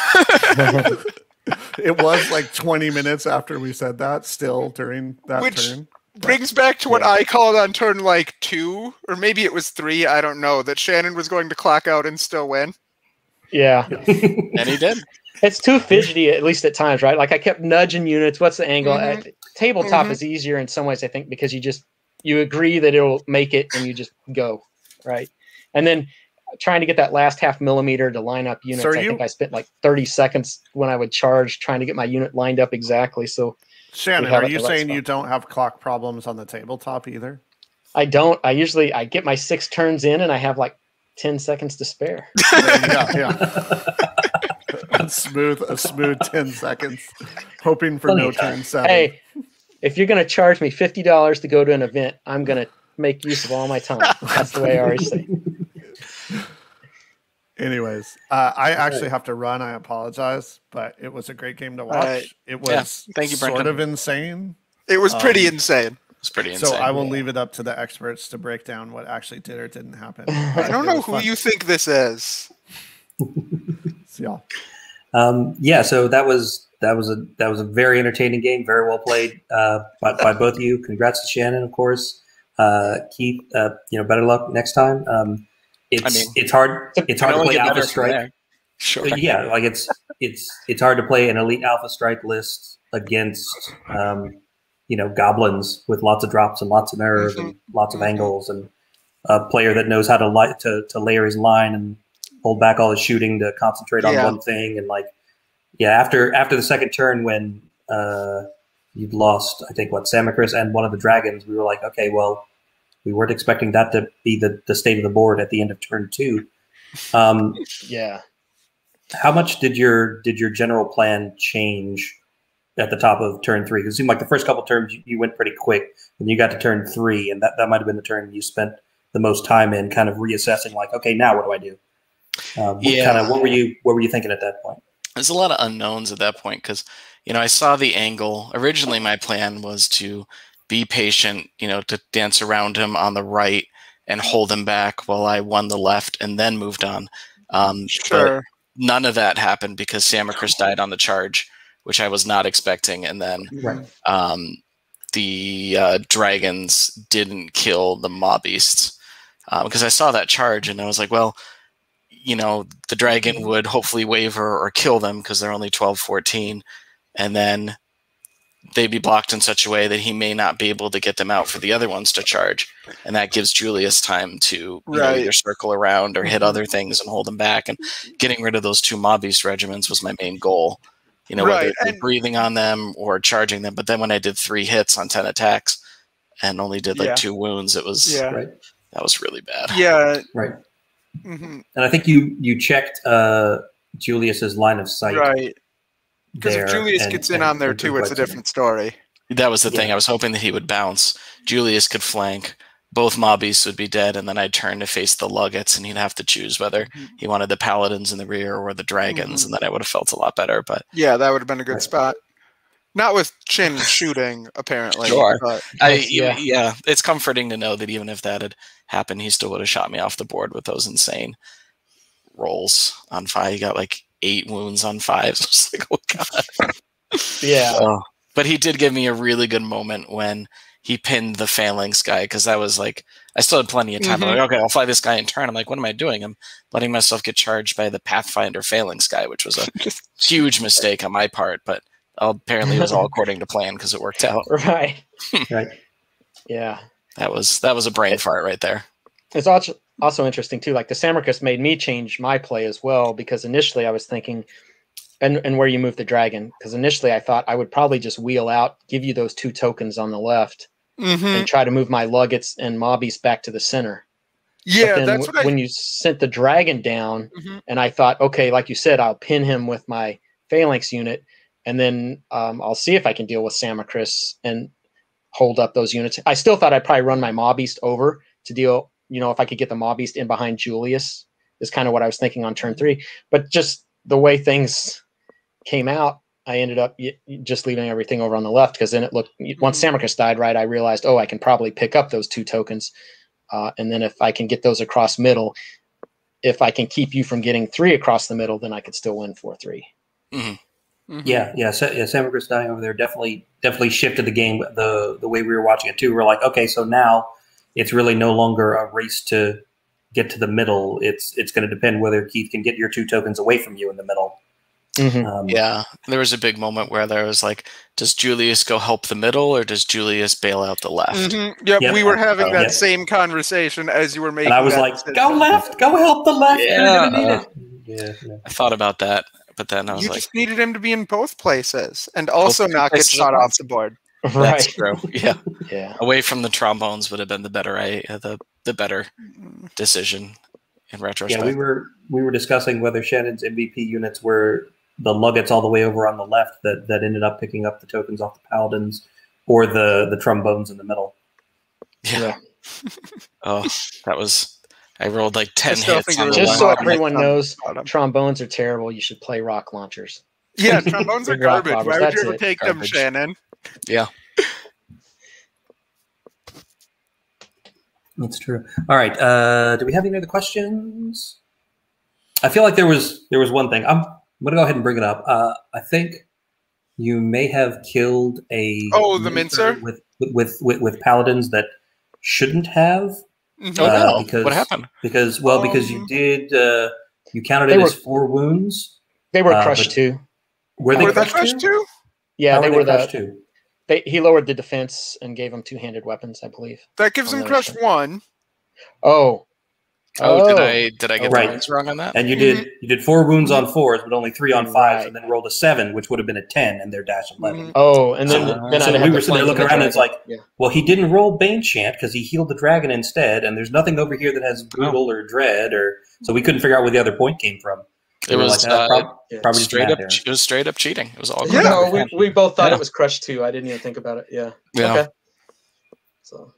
[SPEAKER 5] It was like 20 minutes after we said that, still during that
[SPEAKER 3] Which-
[SPEAKER 5] turn.
[SPEAKER 3] Brings back to what
[SPEAKER 2] Yeah.
[SPEAKER 3] I called on turn like two, or maybe it was three. I don't know. That Shannon was going to clock out and still win.
[SPEAKER 2] yeah,
[SPEAKER 4] And he did.
[SPEAKER 2] it's too fidgety at least at times, right? Like I kept nudging units. What's the angle?
[SPEAKER 3] Mhm.
[SPEAKER 2] Uh, tabletop
[SPEAKER 3] Mhm.
[SPEAKER 2] is easier in some ways, I think, because you just you agree that it'll make it and you just go right. And then trying to get that last half millimeter to line up units.
[SPEAKER 5] are
[SPEAKER 2] I
[SPEAKER 5] you-
[SPEAKER 2] think I spent like 30 seconds when I would charge trying to get my unit lined up exactly. So
[SPEAKER 5] Shannon, are you saying
[SPEAKER 2] spot.
[SPEAKER 5] you don't have clock problems on the tabletop either?
[SPEAKER 2] I don't. I usually I get my six turns in and I have like ten seconds to spare.
[SPEAKER 5] yeah, yeah. a smooth, a smooth ten seconds, hoping for no
[SPEAKER 1] of
[SPEAKER 5] turn seven.
[SPEAKER 2] Hey, if you're gonna charge me fifty dollars to go to an event, I'm gonna make use of all my time. That's the way I always say.
[SPEAKER 5] Anyways, uh, I actually have to run. I apologize, but it was a great game to watch.
[SPEAKER 3] right.
[SPEAKER 5] It was
[SPEAKER 4] Yeah. Thank you,
[SPEAKER 5] sort of insane.
[SPEAKER 3] It was pretty
[SPEAKER 5] Um,
[SPEAKER 3] insane.
[SPEAKER 4] It's pretty insane.
[SPEAKER 5] So I will
[SPEAKER 2] yeah.
[SPEAKER 5] leave it up to the experts to break down what actually did or didn't happen.
[SPEAKER 3] I don't know who you think this is.
[SPEAKER 5] Yeah.
[SPEAKER 1] Um, yeah, so that was that was a that was a very entertaining game, very well played uh, by, by both of you. Congrats to Shannon, of course. Uh, Keith, uh, you know, better luck next time. Um, it's
[SPEAKER 4] I mean,
[SPEAKER 1] it's hard it's hard to play Alpha Strike.
[SPEAKER 4] there. Sure.
[SPEAKER 1] Yeah, like it's it's it's hard to play an elite Alpha Strike list against um, you know goblins with lots of drops and lots of nerve and lots of
[SPEAKER 3] Mhm.
[SPEAKER 1] angles and a player that knows how to light to, to layer his line and hold back all his shooting to concentrate on
[SPEAKER 3] Yeah.
[SPEAKER 1] one thing and like yeah after after the second turn when uh you'd lost I think what Samacris and one of the dragons we were like okay well we weren't expecting that to be the, the state of the board at the end of turn two um
[SPEAKER 2] Yeah.
[SPEAKER 1] how much did your did your general plan change at the top of turn three? 'Cause It seemed like the first couple turns you, you went pretty quick, and you got to turn three, and that, that might have been the turn you spent the most time in, kind of reassessing, like, okay, now what do I do? Uh, what
[SPEAKER 4] Yeah.
[SPEAKER 1] Kind of what were you what were you thinking at that point?
[SPEAKER 4] There's a lot of unknowns at that point because, you know, I saw the angle. Originally, my plan was to be patient, you know, to dance around him on the right and hold him back while I won the left and then moved on. Um,
[SPEAKER 3] Sure.
[SPEAKER 4] none of that happened because Samacris died on the charge, which I was not expecting. And then
[SPEAKER 1] Right.
[SPEAKER 4] um, the uh, dragons didn't kill the maw beasts because I saw that charge and I was like, well, you know, the dragon would hopefully waver or kill them because they're only 12, 14, and then they'd be blocked in such a way that he may not be able to get them out for the other ones to charge, and that gives Julius time to you know, either circle around or hit other things and hold them back. And getting rid of those two maw beast regiments was my main goal. You know, whether
[SPEAKER 3] Right,
[SPEAKER 4] it was
[SPEAKER 3] and-
[SPEAKER 4] breathing on them or charging them. But then when I did three hits on ten attacks and only did like
[SPEAKER 3] Yeah.
[SPEAKER 4] two wounds, it was
[SPEAKER 3] Yeah.
[SPEAKER 1] Right.
[SPEAKER 4] that was really bad.
[SPEAKER 3] Yeah.
[SPEAKER 1] Right.
[SPEAKER 3] hmm
[SPEAKER 1] And I think you you checked uh, Julius's line of sight.
[SPEAKER 3] Right. Because if Julius
[SPEAKER 1] and-
[SPEAKER 3] gets in on there too, it's a different story.
[SPEAKER 4] That was the thing. I was hoping that he would bounce. Julius could flank. Both mobbies would be dead, and then I'd turn to face the Luggets, and he'd have to choose whether
[SPEAKER 3] Mhm.
[SPEAKER 4] he wanted the Paladins in the rear or the Dragons,
[SPEAKER 3] Mhm.
[SPEAKER 4] and then I would have felt a lot better. But
[SPEAKER 3] Yeah, that would have been a good
[SPEAKER 1] Right.
[SPEAKER 3] spot. Not with Chin shooting, apparently.
[SPEAKER 4] Sure.
[SPEAKER 3] But
[SPEAKER 4] I, yeah.
[SPEAKER 2] yeah.
[SPEAKER 4] yeah, it's comforting to know that even if that had happened, he still would have shot me off the board with those insane rolls on five. He got like eight wounds on fives. I was like, oh god.
[SPEAKER 2] Yeah.
[SPEAKER 4] Oh, but he did give me a really good moment when he pinned the phalanx guy because I was like, I still had plenty of time. I'm mm-hmm. like, okay, I'll fly this guy in turn. I'm like, what am I doing? I'm letting myself get charged by the Pathfinder phalanx guy, which was a huge mistake on my part, but apparently it was all according to plan because it worked out.
[SPEAKER 2] Right.
[SPEAKER 1] Right.
[SPEAKER 2] Yeah.
[SPEAKER 4] That was that was a brain fart right there.
[SPEAKER 2] It's also also interesting too. Like the Samacris made me change my play as well because initially I was thinking, and and where you move the dragon because initially I thought I would probably just wheel out, give you those two tokens on the left,
[SPEAKER 3] Mhm.
[SPEAKER 2] and try to move my Luggets and Mobbies back to the center.
[SPEAKER 3] Yeah, that's
[SPEAKER 2] w-
[SPEAKER 3] what I.
[SPEAKER 2] when you sent the dragon down,
[SPEAKER 3] Mhm.
[SPEAKER 2] and I thought, okay, like you said, I'll pin him with my phalanx unit, and then um, I'll see if I can deal with Samacris and hold up those units. I still thought I'd probably run my Maw Beast over to deal. You know, if I could get the Maw Beast in behind Julius, is kind of what I was thinking on turn three. But just the way things came out, I ended up y- y- just leaving everything over on the left because then it looked. Once Samacris died, right, I realized, oh, I can probably pick up those two tokens, uh, and then if I can get those across middle, if I can keep you from getting three across the middle, then I could still win four three.
[SPEAKER 3] Mhm.
[SPEAKER 1] Yeah, yeah, Sa- yeah. Samacris dying over there definitely definitely shifted the game the the way we were watching it too. We're like, okay, so now it's really no longer a race to get to the middle. It's it's going to depend whether Keith can get your two tokens away from you in the middle.
[SPEAKER 2] Mhm.
[SPEAKER 1] Um,
[SPEAKER 4] Yeah, there was a big moment where there was like, does Julius go help the middle or does Julius bail out the left?
[SPEAKER 3] Mhm. Yep,
[SPEAKER 1] Yep.
[SPEAKER 3] we were having
[SPEAKER 1] Oh,
[SPEAKER 3] that
[SPEAKER 1] yep.
[SPEAKER 3] same conversation as you were making.
[SPEAKER 1] and I was
[SPEAKER 3] that
[SPEAKER 1] like,
[SPEAKER 3] decision.
[SPEAKER 1] go left, go help the left. You're gonna need
[SPEAKER 4] Yeah.
[SPEAKER 1] it. Yeah, yeah.
[SPEAKER 4] I thought about that, but then I was
[SPEAKER 3] You
[SPEAKER 4] like,
[SPEAKER 3] just needed him to be in both places and also not get shot off the board.
[SPEAKER 4] that's true. Yeah,
[SPEAKER 2] Yeah.
[SPEAKER 4] away from the trombones would have been the better I uh, the the better decision. in retrospect.
[SPEAKER 1] Yeah, we were we were discussing whether Shannon's MVP units were the Luggets all the way over on the left that that ended up picking up the tokens off the Paladins, or the the trombones in the middle.
[SPEAKER 4] yeah. oh, that was. I rolled like ten
[SPEAKER 3] still
[SPEAKER 4] hits on
[SPEAKER 3] it
[SPEAKER 4] the
[SPEAKER 3] was
[SPEAKER 2] Just so everyone
[SPEAKER 3] Bottom.
[SPEAKER 2] knows,
[SPEAKER 3] Bottom.
[SPEAKER 2] trombones are terrible. You should play rock launchers.
[SPEAKER 3] Yeah, trombones are
[SPEAKER 2] Big
[SPEAKER 3] garbage. Why would you ever
[SPEAKER 2] it.
[SPEAKER 3] take them, Shannon?
[SPEAKER 4] Yeah.
[SPEAKER 1] That's true. All right. Uh, do we have any other questions? I feel like there was there was one thing. I'm, I'm gonna go ahead and bring it up. Uh, I think you may have killed a
[SPEAKER 3] Oh, the mincer?
[SPEAKER 1] with with with, with paladins that shouldn't have
[SPEAKER 3] Mhm.
[SPEAKER 4] Oh
[SPEAKER 1] Uh,
[SPEAKER 4] no!
[SPEAKER 1] because-
[SPEAKER 4] what happened?
[SPEAKER 1] because well because you
[SPEAKER 3] Um,
[SPEAKER 1] did uh, you counted
[SPEAKER 2] They
[SPEAKER 1] it
[SPEAKER 2] were-
[SPEAKER 1] as four wounds.
[SPEAKER 2] They were
[SPEAKER 1] Uh,
[SPEAKER 2] crushed
[SPEAKER 1] but-
[SPEAKER 2] too.
[SPEAKER 1] Were they
[SPEAKER 3] Were they
[SPEAKER 1] crushed
[SPEAKER 3] crushed
[SPEAKER 1] too?
[SPEAKER 3] too?
[SPEAKER 2] Yeah,
[SPEAKER 1] How
[SPEAKER 2] they
[SPEAKER 1] were
[SPEAKER 2] were the.
[SPEAKER 1] crushed too?
[SPEAKER 2] They, he lowered the defense and gave him two-handed weapons, I believe.
[SPEAKER 3] That gives
[SPEAKER 2] him
[SPEAKER 3] crush
[SPEAKER 2] sure.
[SPEAKER 3] one.
[SPEAKER 2] Oh.
[SPEAKER 4] Oh, did I did I get
[SPEAKER 1] Right.
[SPEAKER 4] the lines wrong on that?
[SPEAKER 1] And you did you did four wounds on fours, but only three on fives,
[SPEAKER 2] Right.
[SPEAKER 1] and then rolled a seven, which would have been a ten, and their dash 11
[SPEAKER 3] Mhm.
[SPEAKER 2] Oh, and then,
[SPEAKER 1] Uh,
[SPEAKER 2] then
[SPEAKER 1] so we were sitting there looking
[SPEAKER 2] the
[SPEAKER 1] around, and it's like,
[SPEAKER 2] yeah.
[SPEAKER 1] Well, he didn't roll Bane Chant because he healed the dragon instead, and there's nothing over here that has brutal or dread, or so we couldn't figure out where the other point came from.
[SPEAKER 4] It was
[SPEAKER 1] like, ah,
[SPEAKER 4] uh,
[SPEAKER 1] prob-
[SPEAKER 2] Yeah.
[SPEAKER 1] probably
[SPEAKER 4] straight up.
[SPEAKER 1] error.
[SPEAKER 4] It was straight up cheating. It was all.
[SPEAKER 3] Yeah.
[SPEAKER 2] No, we, we both thought
[SPEAKER 4] Yeah.
[SPEAKER 2] it was crushed too. I didn't even think about it. Yeah.
[SPEAKER 4] Yeah.
[SPEAKER 2] Okay. So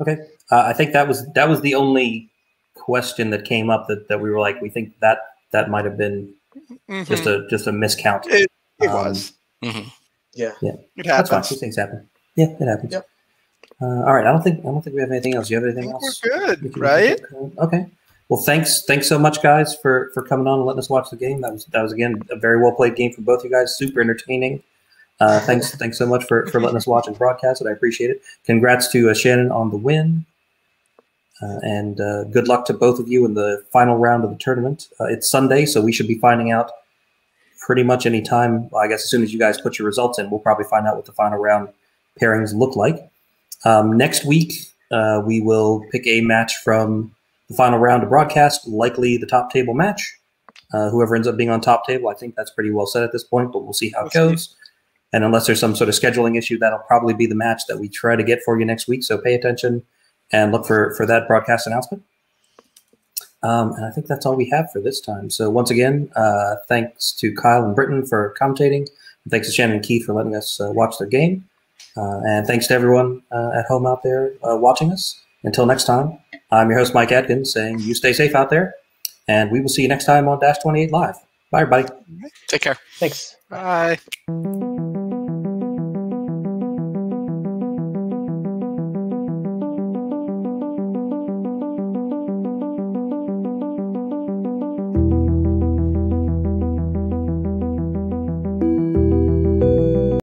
[SPEAKER 1] Okay, uh, I think that was that was the only question that came up that, that we were like, we think that that might have been
[SPEAKER 3] Mhm.
[SPEAKER 1] just a just a miscount.
[SPEAKER 3] It- It
[SPEAKER 1] Um,
[SPEAKER 3] was.
[SPEAKER 4] Mhm.
[SPEAKER 2] yeah.
[SPEAKER 3] It
[SPEAKER 1] That's fine.
[SPEAKER 3] happens.
[SPEAKER 1] These things happen. Yeah, it happens.
[SPEAKER 2] Yep.
[SPEAKER 1] Uh, all right. I don't think I don't think we have anything else. You have
[SPEAKER 3] I
[SPEAKER 1] anything
[SPEAKER 3] think
[SPEAKER 1] else?
[SPEAKER 3] we're good, right?
[SPEAKER 1] Okay. Well, thanks, thanks so much, guys, for for coming on and letting us watch the game. That was that was again a very well played game from both you guys. Super entertaining. Uh, thanks, thanks so much for for letting us watch and broadcast it. I appreciate it. Congrats to uh, Shannon on the win, uh, and uh, good luck to both of you in the final round of the tournament. Uh, it's Sunday, so we should be finding out pretty much any time. I guess as soon as you guys put your results in, we'll probably find out what the final round pairings look like. Um, next week, uh, we will pick a match from the final round of broadcast, likely the top table match. Uh, whoever ends up being on top table, I think that's pretty well set at this point, but we'll see how it goes. And unless there's some sort of scheduling issue, that'll probably be the match that we try to get for you next week. So pay attention and look for, for that broadcast announcement. Um, and I think that's all we have for this time. So once again, uh, thanks to Kyle and Britton for commentating. And thanks to Shannon and Keith for letting us uh, watch their game. Uh, and thanks to everyone uh, at home out there uh, watching us. Until next time, I'm your host, Mike Atkins, saying you stay safe out there. And we will see you next time on Dash 28 Live. Bye, everybody.
[SPEAKER 4] Take care.
[SPEAKER 2] Thanks.
[SPEAKER 3] Bye.